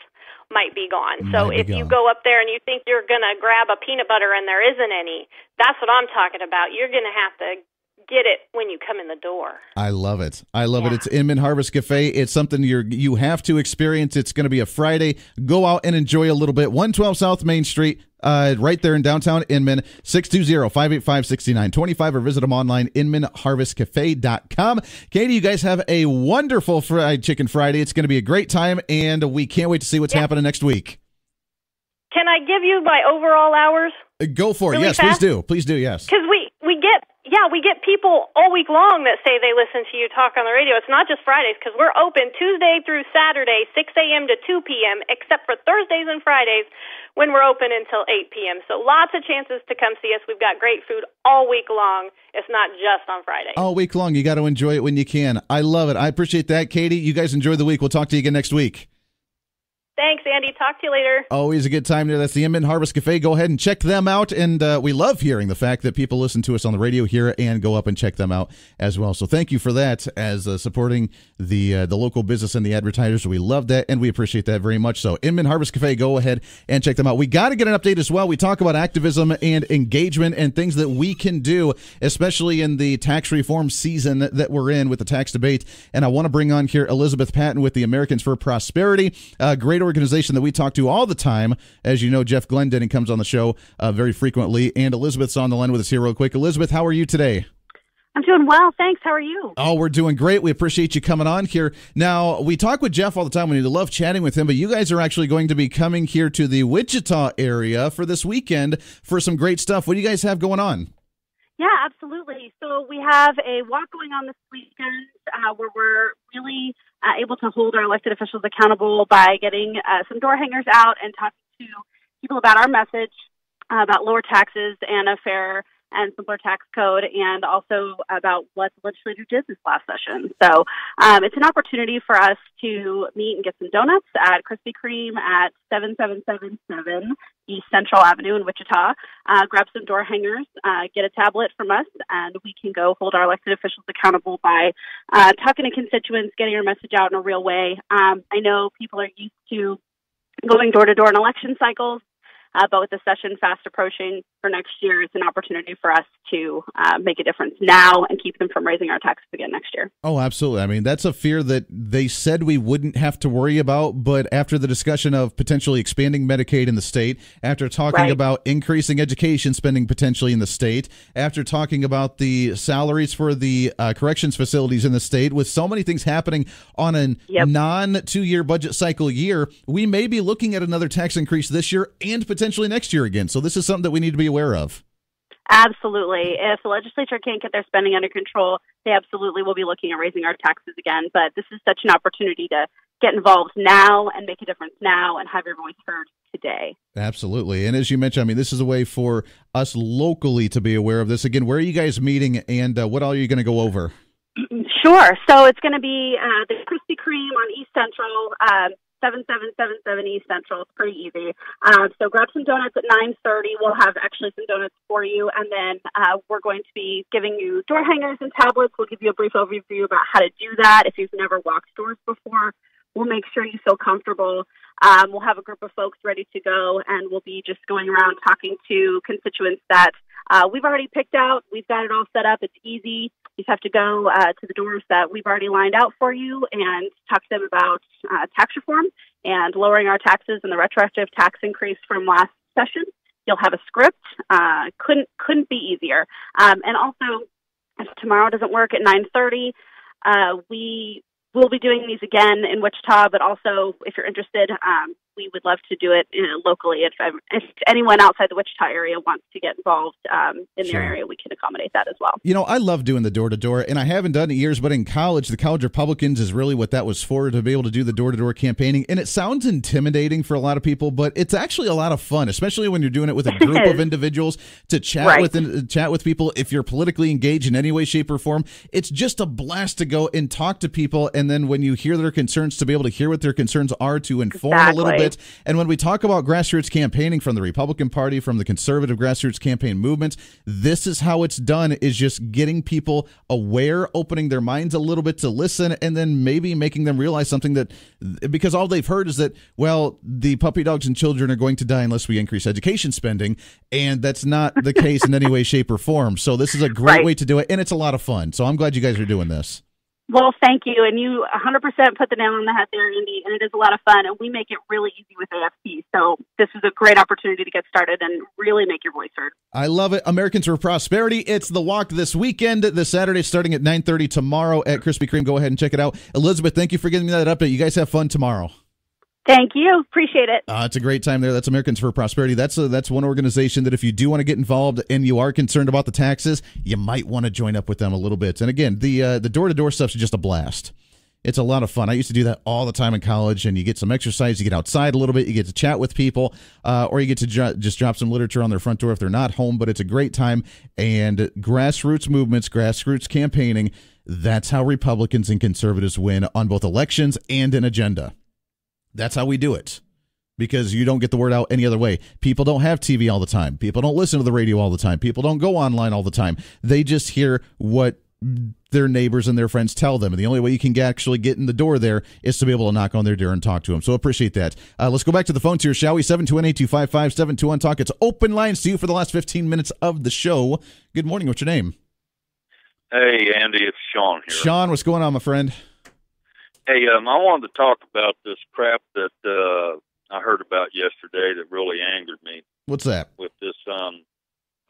Speaker 8: might be gone. So
Speaker 2: Might
Speaker 8: if
Speaker 2: be
Speaker 8: you go up there and you think you're going to grab a peanut butter and there isn't any, that's what I'm talking about. You're going to have to get it when you come in the door.
Speaker 2: I love it. I love it. It's Inman Harvest Cafe. It's something you're you have to experience. It's going to be a Friday. Go out and enjoy a little bit. 112 South Main Street, uh, right there in downtown Inman, 620-585-6925 or visit them online, inmanharvestcafe.com. Katie, you guys have a wonderful fried chicken Friday. It's going to be a great time, and we can't wait to see what's happening next week.
Speaker 8: Can I give you my overall hours?
Speaker 2: Uh, Go for it.
Speaker 8: Really
Speaker 2: yes,
Speaker 8: fast?
Speaker 2: please do. Please do. Yes.
Speaker 8: Because we we get yeah we get people all week long that say they listen to you talk on the radio. It's not just Fridays because we're open Tuesday through Saturday, 6 a.m. to 2 p.m. Except for Thursdays and Fridays when we're open until 8 p.m. So lots of chances to come see us. We've got great food all week long. It's not just on Friday.
Speaker 2: All week long. You got to enjoy it when you can. I love it. I appreciate that, Katie. You guys enjoy the week. We'll talk to you again next week.
Speaker 8: Thanks, Andy. Talk to you later.
Speaker 2: Always a good time there. That's the Inman Harvest Cafe. Go ahead and check them out. And uh, we love hearing the fact that people listen to us on the radio here and go up and check them out as well. So thank you for that as uh, supporting the uh, the local business and the advertisers. We love that and we appreciate that very much. So Inman Harvest Cafe, go ahead and check them out. We got to get an update as well. We talk about activism and engagement and things that we can do, especially in the tax reform season that we're in with the tax debate. And I want to bring on here Elizabeth Patton with the Americans for Prosperity, a great organization that we talk to all the time. As you know, Jeff Glendenning comes on the show uh, very frequently, and Elizabeth's on the line with us here real quick. Elizabeth, how are you today?
Speaker 20: I'm doing well, thanks. How are you?
Speaker 2: Oh, we're doing great. We appreciate you coming on here. Now, we talk with Jeff all the time. We love chatting with him, but you guys are actually going to be coming here to the Wichita area for this weekend for some great stuff. What do you guys have going on?
Speaker 20: Yeah, absolutely. So we have a walk going on this weekend uh, where we're really uh, able to hold our elected officials accountable by getting uh, some door hangers out and talking to people about our message uh, about lower taxes and a fair and simpler tax code, and also about what the legislature did this last session. So um, it's an opportunity for us to meet and get some donuts at Krispy Kreme at 7777 East Central Avenue in Wichita. Uh, grab some door hangers, uh, get a tablet from us, and we can go hold our elected officials accountable by uh, talking to constituents, getting our message out in a real way. Um, I know people are used to going door to door in election cycles. Uh, but with the session fast approaching for next year, it's an opportunity for us to uh, make a difference now and keep them from raising our taxes again next year.
Speaker 2: Oh, absolutely. I mean, that's a fear that they said we wouldn't have to worry about, but after the discussion of potentially expanding Medicaid in the state, after talking
Speaker 20: Right.
Speaker 2: about increasing education spending potentially in the state, after talking about the salaries for the uh, corrections facilities in the state, with so many things happening on a non two year budget cycle year, we may be looking at another tax increase this year and potentially next year again. So, this is something that we need to be aware of.
Speaker 20: Absolutely. If the legislature can't get their spending under control, they absolutely will be looking at raising our taxes again. But this is such an opportunity to get involved now and make a difference now and have your voice heard today.
Speaker 2: Absolutely. And as you mentioned, I mean, this is a way for us locally to be aware of this. Again, where are you guys meeting and uh, what all are you going to go over?
Speaker 20: Sure. So it's going to be uh, the Krispy Kreme on East Central, um, 7777 East Central. It's pretty easy. Uh, so grab some donuts at 9.30. We'll have actually some donuts for you. And then uh, we're going to be giving you door hangers and tablets. We'll give you a brief overview about how to do that if you've never walked doors before. We'll make sure you feel comfortable. Um, we'll have a group of folks ready to go, and we'll be just going around talking to constituents that uh, we've already picked out. We've got it all set up. It's easy. You just have to go uh, to the doors that we've already lined out for you and talk to them about uh, tax reform and lowering our taxes and the retroactive tax increase from last session. You'll have a script. Uh, couldn't couldn't be easier. Um, and also, if tomorrow doesn't work at 9:30, uh, we we'll be doing these again in Wichita, but also if you're interested, um, we would love to do it uh, locally. If, um, if anyone outside the Wichita area wants to get involved um, in
Speaker 2: Sure.
Speaker 20: their area, we can accommodate that as well.
Speaker 2: You know, I love doing the door to door, and I haven't done it in years, but in college, the college Republicans is really what that was for to be able to do the door to door campaigning. And it sounds intimidating for a lot of people, but it's actually a lot of fun, especially when you're doing it with a group of individuals to chat
Speaker 20: Right.
Speaker 2: with uh, chat with people. If you're politically engaged in any way, shape, or form, it's just a blast to go and talk to people. And then when you hear their concerns, to be able to hear what their concerns are, to inform a little
Speaker 20: Exactly.
Speaker 2: And when we talk about grassroots campaigning from the Republican Party, from the conservative grassroots campaign movements, this is how it's done is just getting people aware, opening their minds a little bit to listen, and then maybe making them realize something that because all they've heard is that, well, the puppy dogs and children are going to die unless we increase education spending. And that's not the case in any way, shape, or form. So this is a great
Speaker 20: Right.
Speaker 2: way to do it, and it's a lot of fun. So I'm glad you guys are doing this.
Speaker 20: Well, thank you. And you 100% put the nail on the head there, Andy. And it is a lot of fun. And we make it really easy with AFP. So this is a great opportunity to get started and really make your voice heard.
Speaker 2: I love it. Americans for Prosperity. It's the walk this weekend, this Saturday, starting at 9.30 tomorrow at Krispy Kreme. Go ahead and check it out. Elizabeth, thank you for giving me that update. You guys have fun tomorrow.
Speaker 20: Thank you. Appreciate it.
Speaker 2: Uh, it's a great time there. That's Americans for Prosperity. That's a, that's one organization that if you do want to get involved and you are concerned about the taxes, you might want to join up with them a little bit. And again, the uh, the door to door stuff's just a blast. It's a lot of fun. I used to do that all the time in college, and you get some exercise, you get outside a little bit, you get to chat with people, uh, or you get to jo- just drop some literature on their front door if they're not home. But it's a great time. And grassroots movements, grassroots campaigning, that's how Republicans and conservatives win on both elections and an agenda. That's how we do it because you don't get the word out any other way. People don't have TV all the time. People don't listen to the radio all the time. People don't go online all the time. They just hear what their neighbors and their friends tell them. And the only way you can actually get in the door there is to be able to knock on their door and talk to them. So appreciate that. Uh, let's go back to the phones here, shall we? 721-8255-721 Talk. It's open lines to you for the last 15 minutes of the show. Good morning. What's your name?
Speaker 21: Hey, Andy, it's Sean here.
Speaker 2: Sean, what's going on, my friend?
Speaker 21: Hey, um, I wanted to talk about this crap that uh, I heard about yesterday that really angered me
Speaker 2: What's that?
Speaker 21: with this um,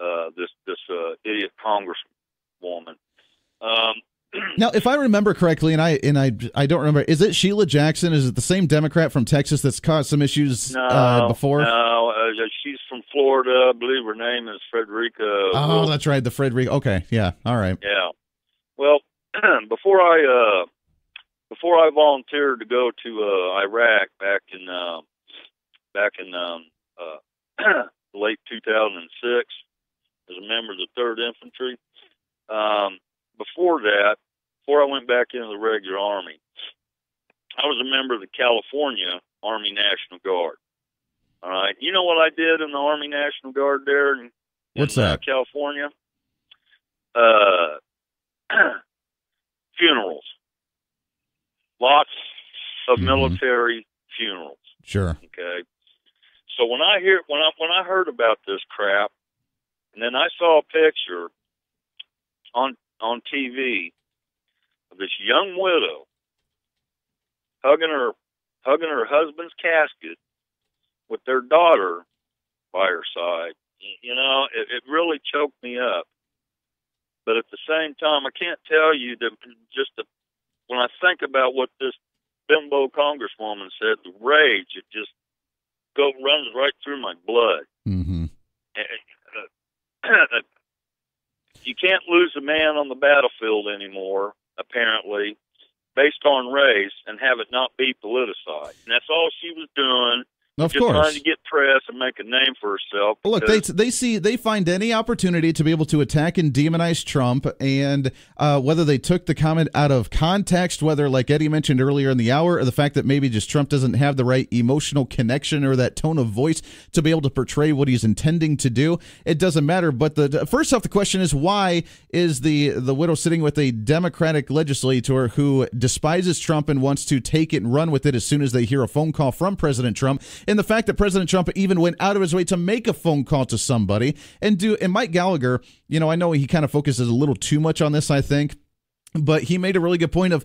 Speaker 21: uh, this this uh, idiot congresswoman. Um,
Speaker 2: Now, if I remember correctly, and I and I I don't remember, is it Sheila Jackson? Is it the same Democrat from Texas that's caused some issues
Speaker 21: no,
Speaker 2: uh, before?
Speaker 21: no, uh, she's from Florida. I believe her name is Frederica.
Speaker 2: Oh,
Speaker 21: Wilson.
Speaker 2: that's right, the Frederick. Okay, yeah, all right.
Speaker 21: Yeah. Well, before I uh before I volunteered to go to uh Iraq back in uh back in um uh late 2006 as a member of the 3rd Infantry, um before that, before I went back into the regular army, I was a member of the California Army National Guard. All right. You know what I did in the Army National Guard there in
Speaker 2: What's
Speaker 21: in, uh,
Speaker 2: that?
Speaker 21: California. Uh, funerals. Lots of
Speaker 2: Mm-hmm.
Speaker 21: military funerals.
Speaker 2: Sure.
Speaker 21: Okay. So when I hear when I when I heard about this crap, and then I saw a picture on on TV of this young widow hugging her hugging her husband's casket with their daughter by her side. You know, it, it really choked me up. But at the same time, I can't tell you that just the, when I think about what this bimbo congresswoman said, the rage it just go runs right through my blood.
Speaker 2: Mm-hmm.
Speaker 21: Uh, you can't lose a man on the battlefield anymore, apparently, based on race, and have it not be politicized. And that's all she was doing.
Speaker 2: Of
Speaker 21: just
Speaker 2: course.
Speaker 21: trying to get press and make a name for herself.
Speaker 2: Well, Look, they they see they find any opportunity to be able to attack and demonize Trump, and uh, whether they took the comment out of context, whether like Eddie mentioned earlier in the hour, or the fact that maybe just Trump doesn't have the right emotional connection or that tone of voice to be able to portray what he's intending to do, it doesn't matter. But the first off, the question is why is the the widow sitting with a Democratic legislator who despises Trump and wants to take it and run with it as soon as they hear a phone call from President Trump, and the fact that President Trump even went out of his way to make a phone call to somebody and do and Mike Gallagher, you know, I know he kind of focuses a little too much on this, I think. But he made a really good point of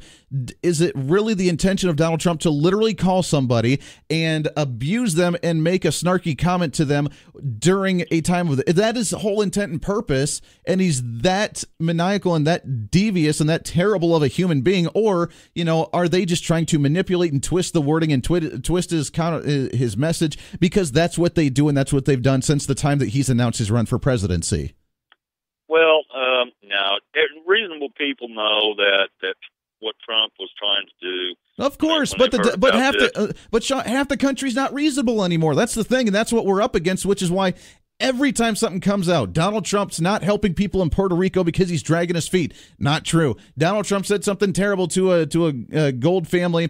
Speaker 2: is it really the intention of Donald Trump to literally call somebody and abuse them and make a snarky comment to them during a time of the, that is the whole intent and purpose and he's that maniacal and that devious and that terrible of a human being or you know are they just trying to manipulate and twist the wording and twi- twist his his message because that's what they do and that's what they've done since the time that he's announced his run for presidency
Speaker 21: now eh, reasonable people know that that what Trump was trying to do.
Speaker 2: Of course, but the but half
Speaker 21: this.
Speaker 2: the uh, but Sean, half the country's not reasonable anymore. That's the thing, and that's what we're up against. Which is why every time something comes out, Donald Trump's not helping people in Puerto Rico because he's dragging his feet. Not true. Donald Trump said something terrible to a to a, uh gold family.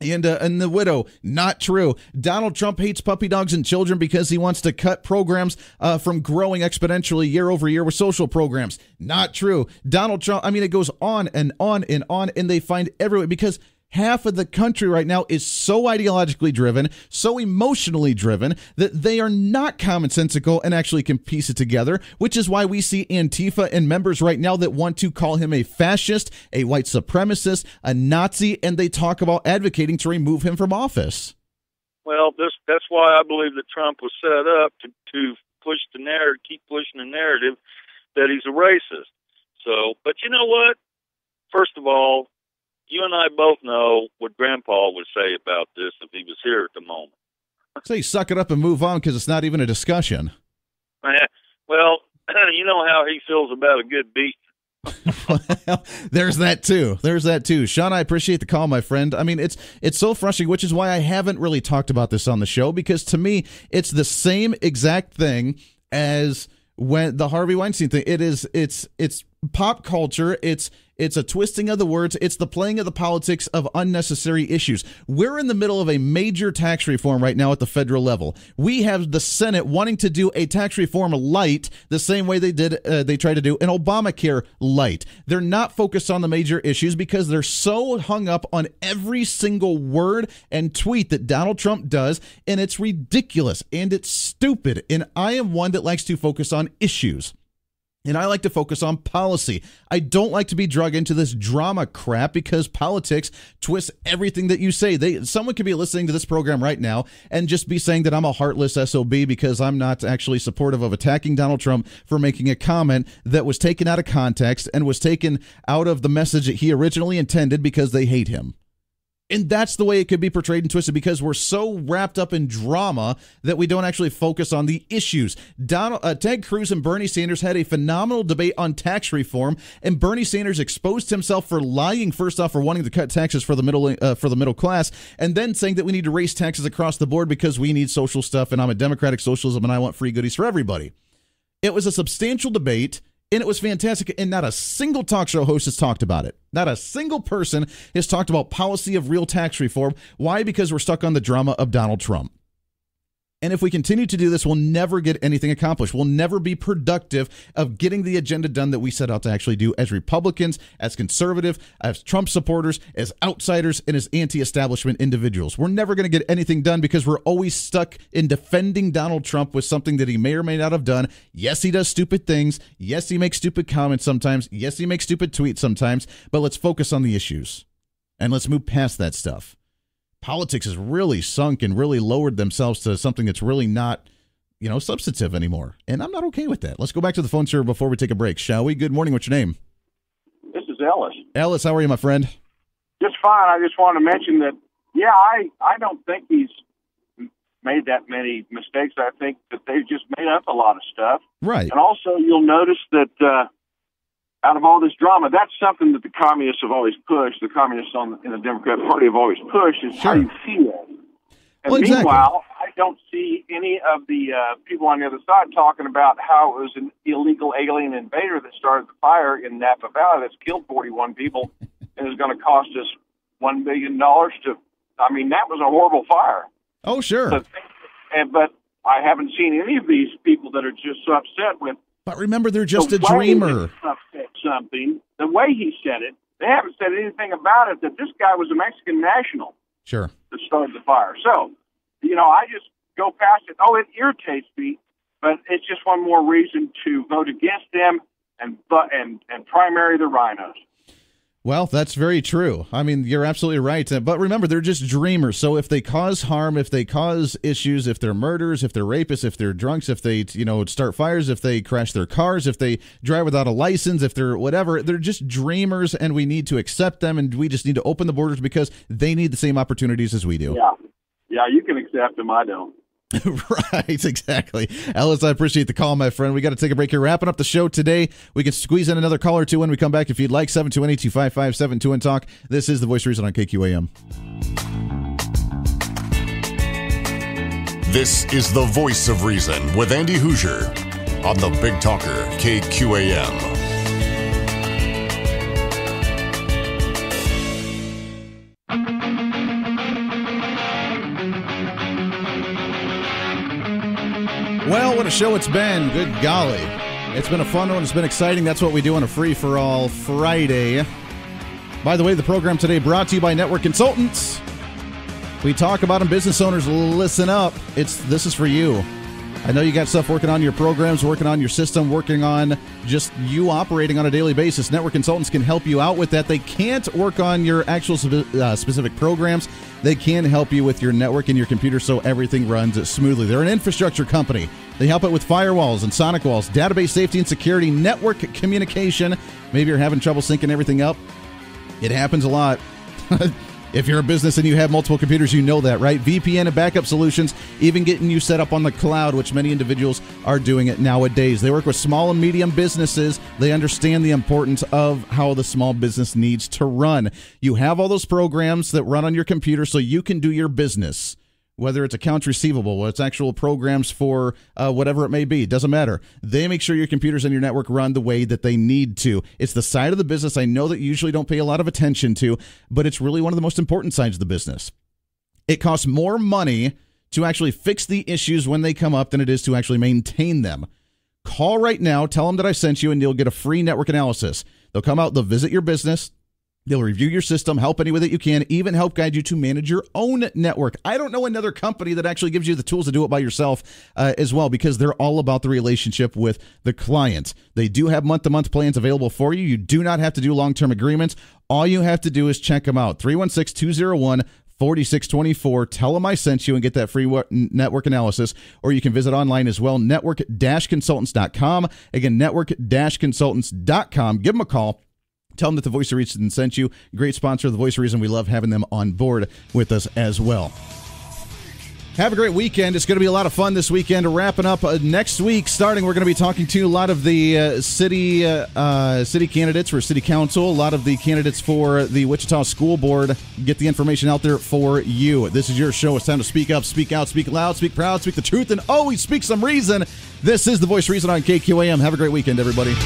Speaker 2: And, uh, and the widow, not true. Donald Trump hates puppy dogs and children because he wants to cut programs uh, from growing exponentially year over year with social programs. Not true. Donald Trump, I mean, it goes on and on and on, and they find everywhere because half of the country right now is so ideologically driven, so emotionally driven that they are not commonsensical and actually can piece it together, which is why we see Antifa and members right now that want to call him a fascist, a white supremacist, a Nazi, and they talk about advocating to remove him from office.
Speaker 21: Well, this that's why I believe that Trump was set up to to push the narrative, keep pushing the narrative that he's a racist. So, but you know what? First of all, you and I both know what Grandpa would say about this if he was here at the moment.
Speaker 2: Say, suck it up and move on because it's not even a discussion.
Speaker 21: Well, you know how he feels about a good beat.
Speaker 2: There's that too. There's that too. Sean, I appreciate the call, my friend. I mean, it's it's so frustrating, which is why I haven't really talked about this on the show because to me, it's the same exact thing as when the Harvey Weinstein thing. It is it's it's pop culture. It's it's a twisting of the words. It's the playing of the politics of unnecessary issues. We're in the middle of a major tax reform right now at the federal level. We have the Senate wanting to do a tax reform light the same way they did uh, they tried to do an Obamacare light. They're not focused on the major issues because they're so hung up on every single word and tweet that Donald Trump does and it's ridiculous and it's stupid and I am one that likes to focus on issues. And I like to focus on policy. I don't like to be drug into this drama crap because politics twists everything that you say. They someone could be listening to this program right now and just be saying that I'm a heartless SOB because I'm not actually supportive of attacking Donald Trump for making a comment that was taken out of context and was taken out of the message that he originally intended because they hate him. And that's the way it could be portrayed and twisted because we're so wrapped up in drama that we don't actually focus on the issues. Donald, uh, Ted Cruz and Bernie Sanders had a phenomenal debate on tax reform, and Bernie Sanders exposed himself for lying first off for wanting to cut taxes for the middle uh, for the middle class, and then saying that we need to raise taxes across the board because we need social stuff, and I'm a democratic socialism and I want free goodies for everybody. It was a substantial debate and it was fantastic. And not a single talk show host has talked about it. Not a single person has talked about policy of real tax reform. Why? Because we're stuck on the drama of Donald Trump. And if we continue to do this, we'll never get anything accomplished. We'll never be productive of getting the agenda done that we set out to actually do as Republicans, as conservative, as Trump supporters, as outsiders, and as anti establishment individuals. We're never going to get anything done because we're always stuck in defending Donald Trump with something that he may or may not have done. Yes, he does stupid things. Yes, he makes stupid comments sometimes. Yes, he makes stupid tweets sometimes. But let's focus on the issues and let's move past that stuff politics has really sunk and really lowered themselves to something that's really not, you know, substantive anymore. And I'm not okay with that. Let's go back to the phone, sir, before we take a break, shall we? Good morning. What's your name?
Speaker 22: This is Ellis.
Speaker 2: Ellis, how are you, my friend?
Speaker 22: Just fine. I just want to mention that, yeah, I, I don't think he's made that many mistakes. I think that they've just made up a lot of stuff.
Speaker 2: Right.
Speaker 22: And also, you'll notice that uh, out of all this drama, that's something that the communists have always pushed. The communists on in the Democrat Party have always pushed is how you feel. And
Speaker 2: Well, exactly.
Speaker 22: meanwhile, I don't see any of the uh, people on the other side talking about how it was an illegal alien invader that started the fire in Napa Valley that's killed 41 people and is going to cost us one billion dollars to. I mean, that was a horrible fire.
Speaker 2: Oh, sure.
Speaker 22: But, and but I haven't seen any of these people that are just so upset with
Speaker 2: But remember, they're just a
Speaker 22: the way
Speaker 2: dreamer.
Speaker 22: said something, the way he said it, they haven't said anything about it that this guy was a Mexican national
Speaker 2: Sure.
Speaker 22: that started the fire. So, you know, I just go past it. Oh, it irritates me, but it's just one more reason to vote against them and and and primary the RINOs.
Speaker 2: Well, that's very true. I mean, you're absolutely right. Uh, But remember, they're just dreamers. So if they cause harm, if they cause issues, if they're murderers, if they're rapists, if they're drunks, if they, you know, start fires, if they crash their cars, if they drive without a license, if they're whatever, they're just dreamers and we need to accept them and we just need to open the borders because they need the same opportunities as we do.
Speaker 22: Yeah. Yeah, you can accept them. I don't.
Speaker 2: right, exactly. Ellis, I appreciate the call, my friend. We got to take a break here. Wrapping up the show today. We can squeeze in another call or two when we come back if you'd like. 721 255 72 Talk. This is the Voice of Reason on KQAM.
Speaker 1: This is the voice of reason with Andy Hooser on the Big Talker KQAM.
Speaker 2: Well, what a show it's been. Good golly. It's been a fun one. It's been exciting. That's what we do on a free for all Friday. By the way, the program today brought to you by Network Consultants. We talk about them. Business owners, listen up. It's this is for you. I know you got stuff working on your programs, working on your system, working on just you operating on a daily basis. Network consultants can help you out with that. They can't work on your actual uh, specific programs. They can help you with your network and your computer so everything runs smoothly. They're an infrastructure company. They help out with firewalls and SonicWalls, database safety and security, network communication. Maybe you're having trouble syncing everything up. It happens a lot. if you're a business and you have multiple computers, you know that, right? VPN and backup solutions, even getting you set up on the cloud, which many individuals are doing it nowadays. They work with small and medium businesses. They understand the importance of how the small business needs to run. You have all those programs that run on your computer so you can do your business whether it's accounts receivable, whether it's actual programs for uh, whatever it may be, it doesn't matter. They make sure your computers and your network run the way that they need to. It's the side of the business I know that you usually don't pay a lot of attention to, but it's really one of the most important sides of the business. It costs more money to actually fix the issues when they come up than it is to actually maintain them. Call right now, tell them that I sent you, and you'll get a free network analysis. They'll come out, they'll visit your business, They'll review your system, help any way that you can, even help guide you to manage your own network. I don't know another company that actually gives you the tools to do it by yourself uh, as well because they're all about the relationship with the client. They do have month to month plans available for you. You do not have to do long term agreements. All you have to do is check them out 316 201 4624. Tell them I sent you and get that free network analysis. Or you can visit online as well, network consultants.com. Again, network dash consultants.com. Give them a call. Tell them that the Voice of Reason sent you. Great sponsor of the Voice of Reason. We love having them on board with us as well. Have a great weekend. It's going to be a lot of fun this weekend. Wrapping up uh, next week, starting, we're going to be talking to a lot of the uh, city uh, uh, city candidates for city council, a lot of the candidates for the Wichita School Board. Get the information out there for you. This is your show. It's time to speak up, speak out, speak loud, speak proud, speak the truth, and always speak some reason. This is the Voice Reason on KQAM. Have a great weekend, everybody.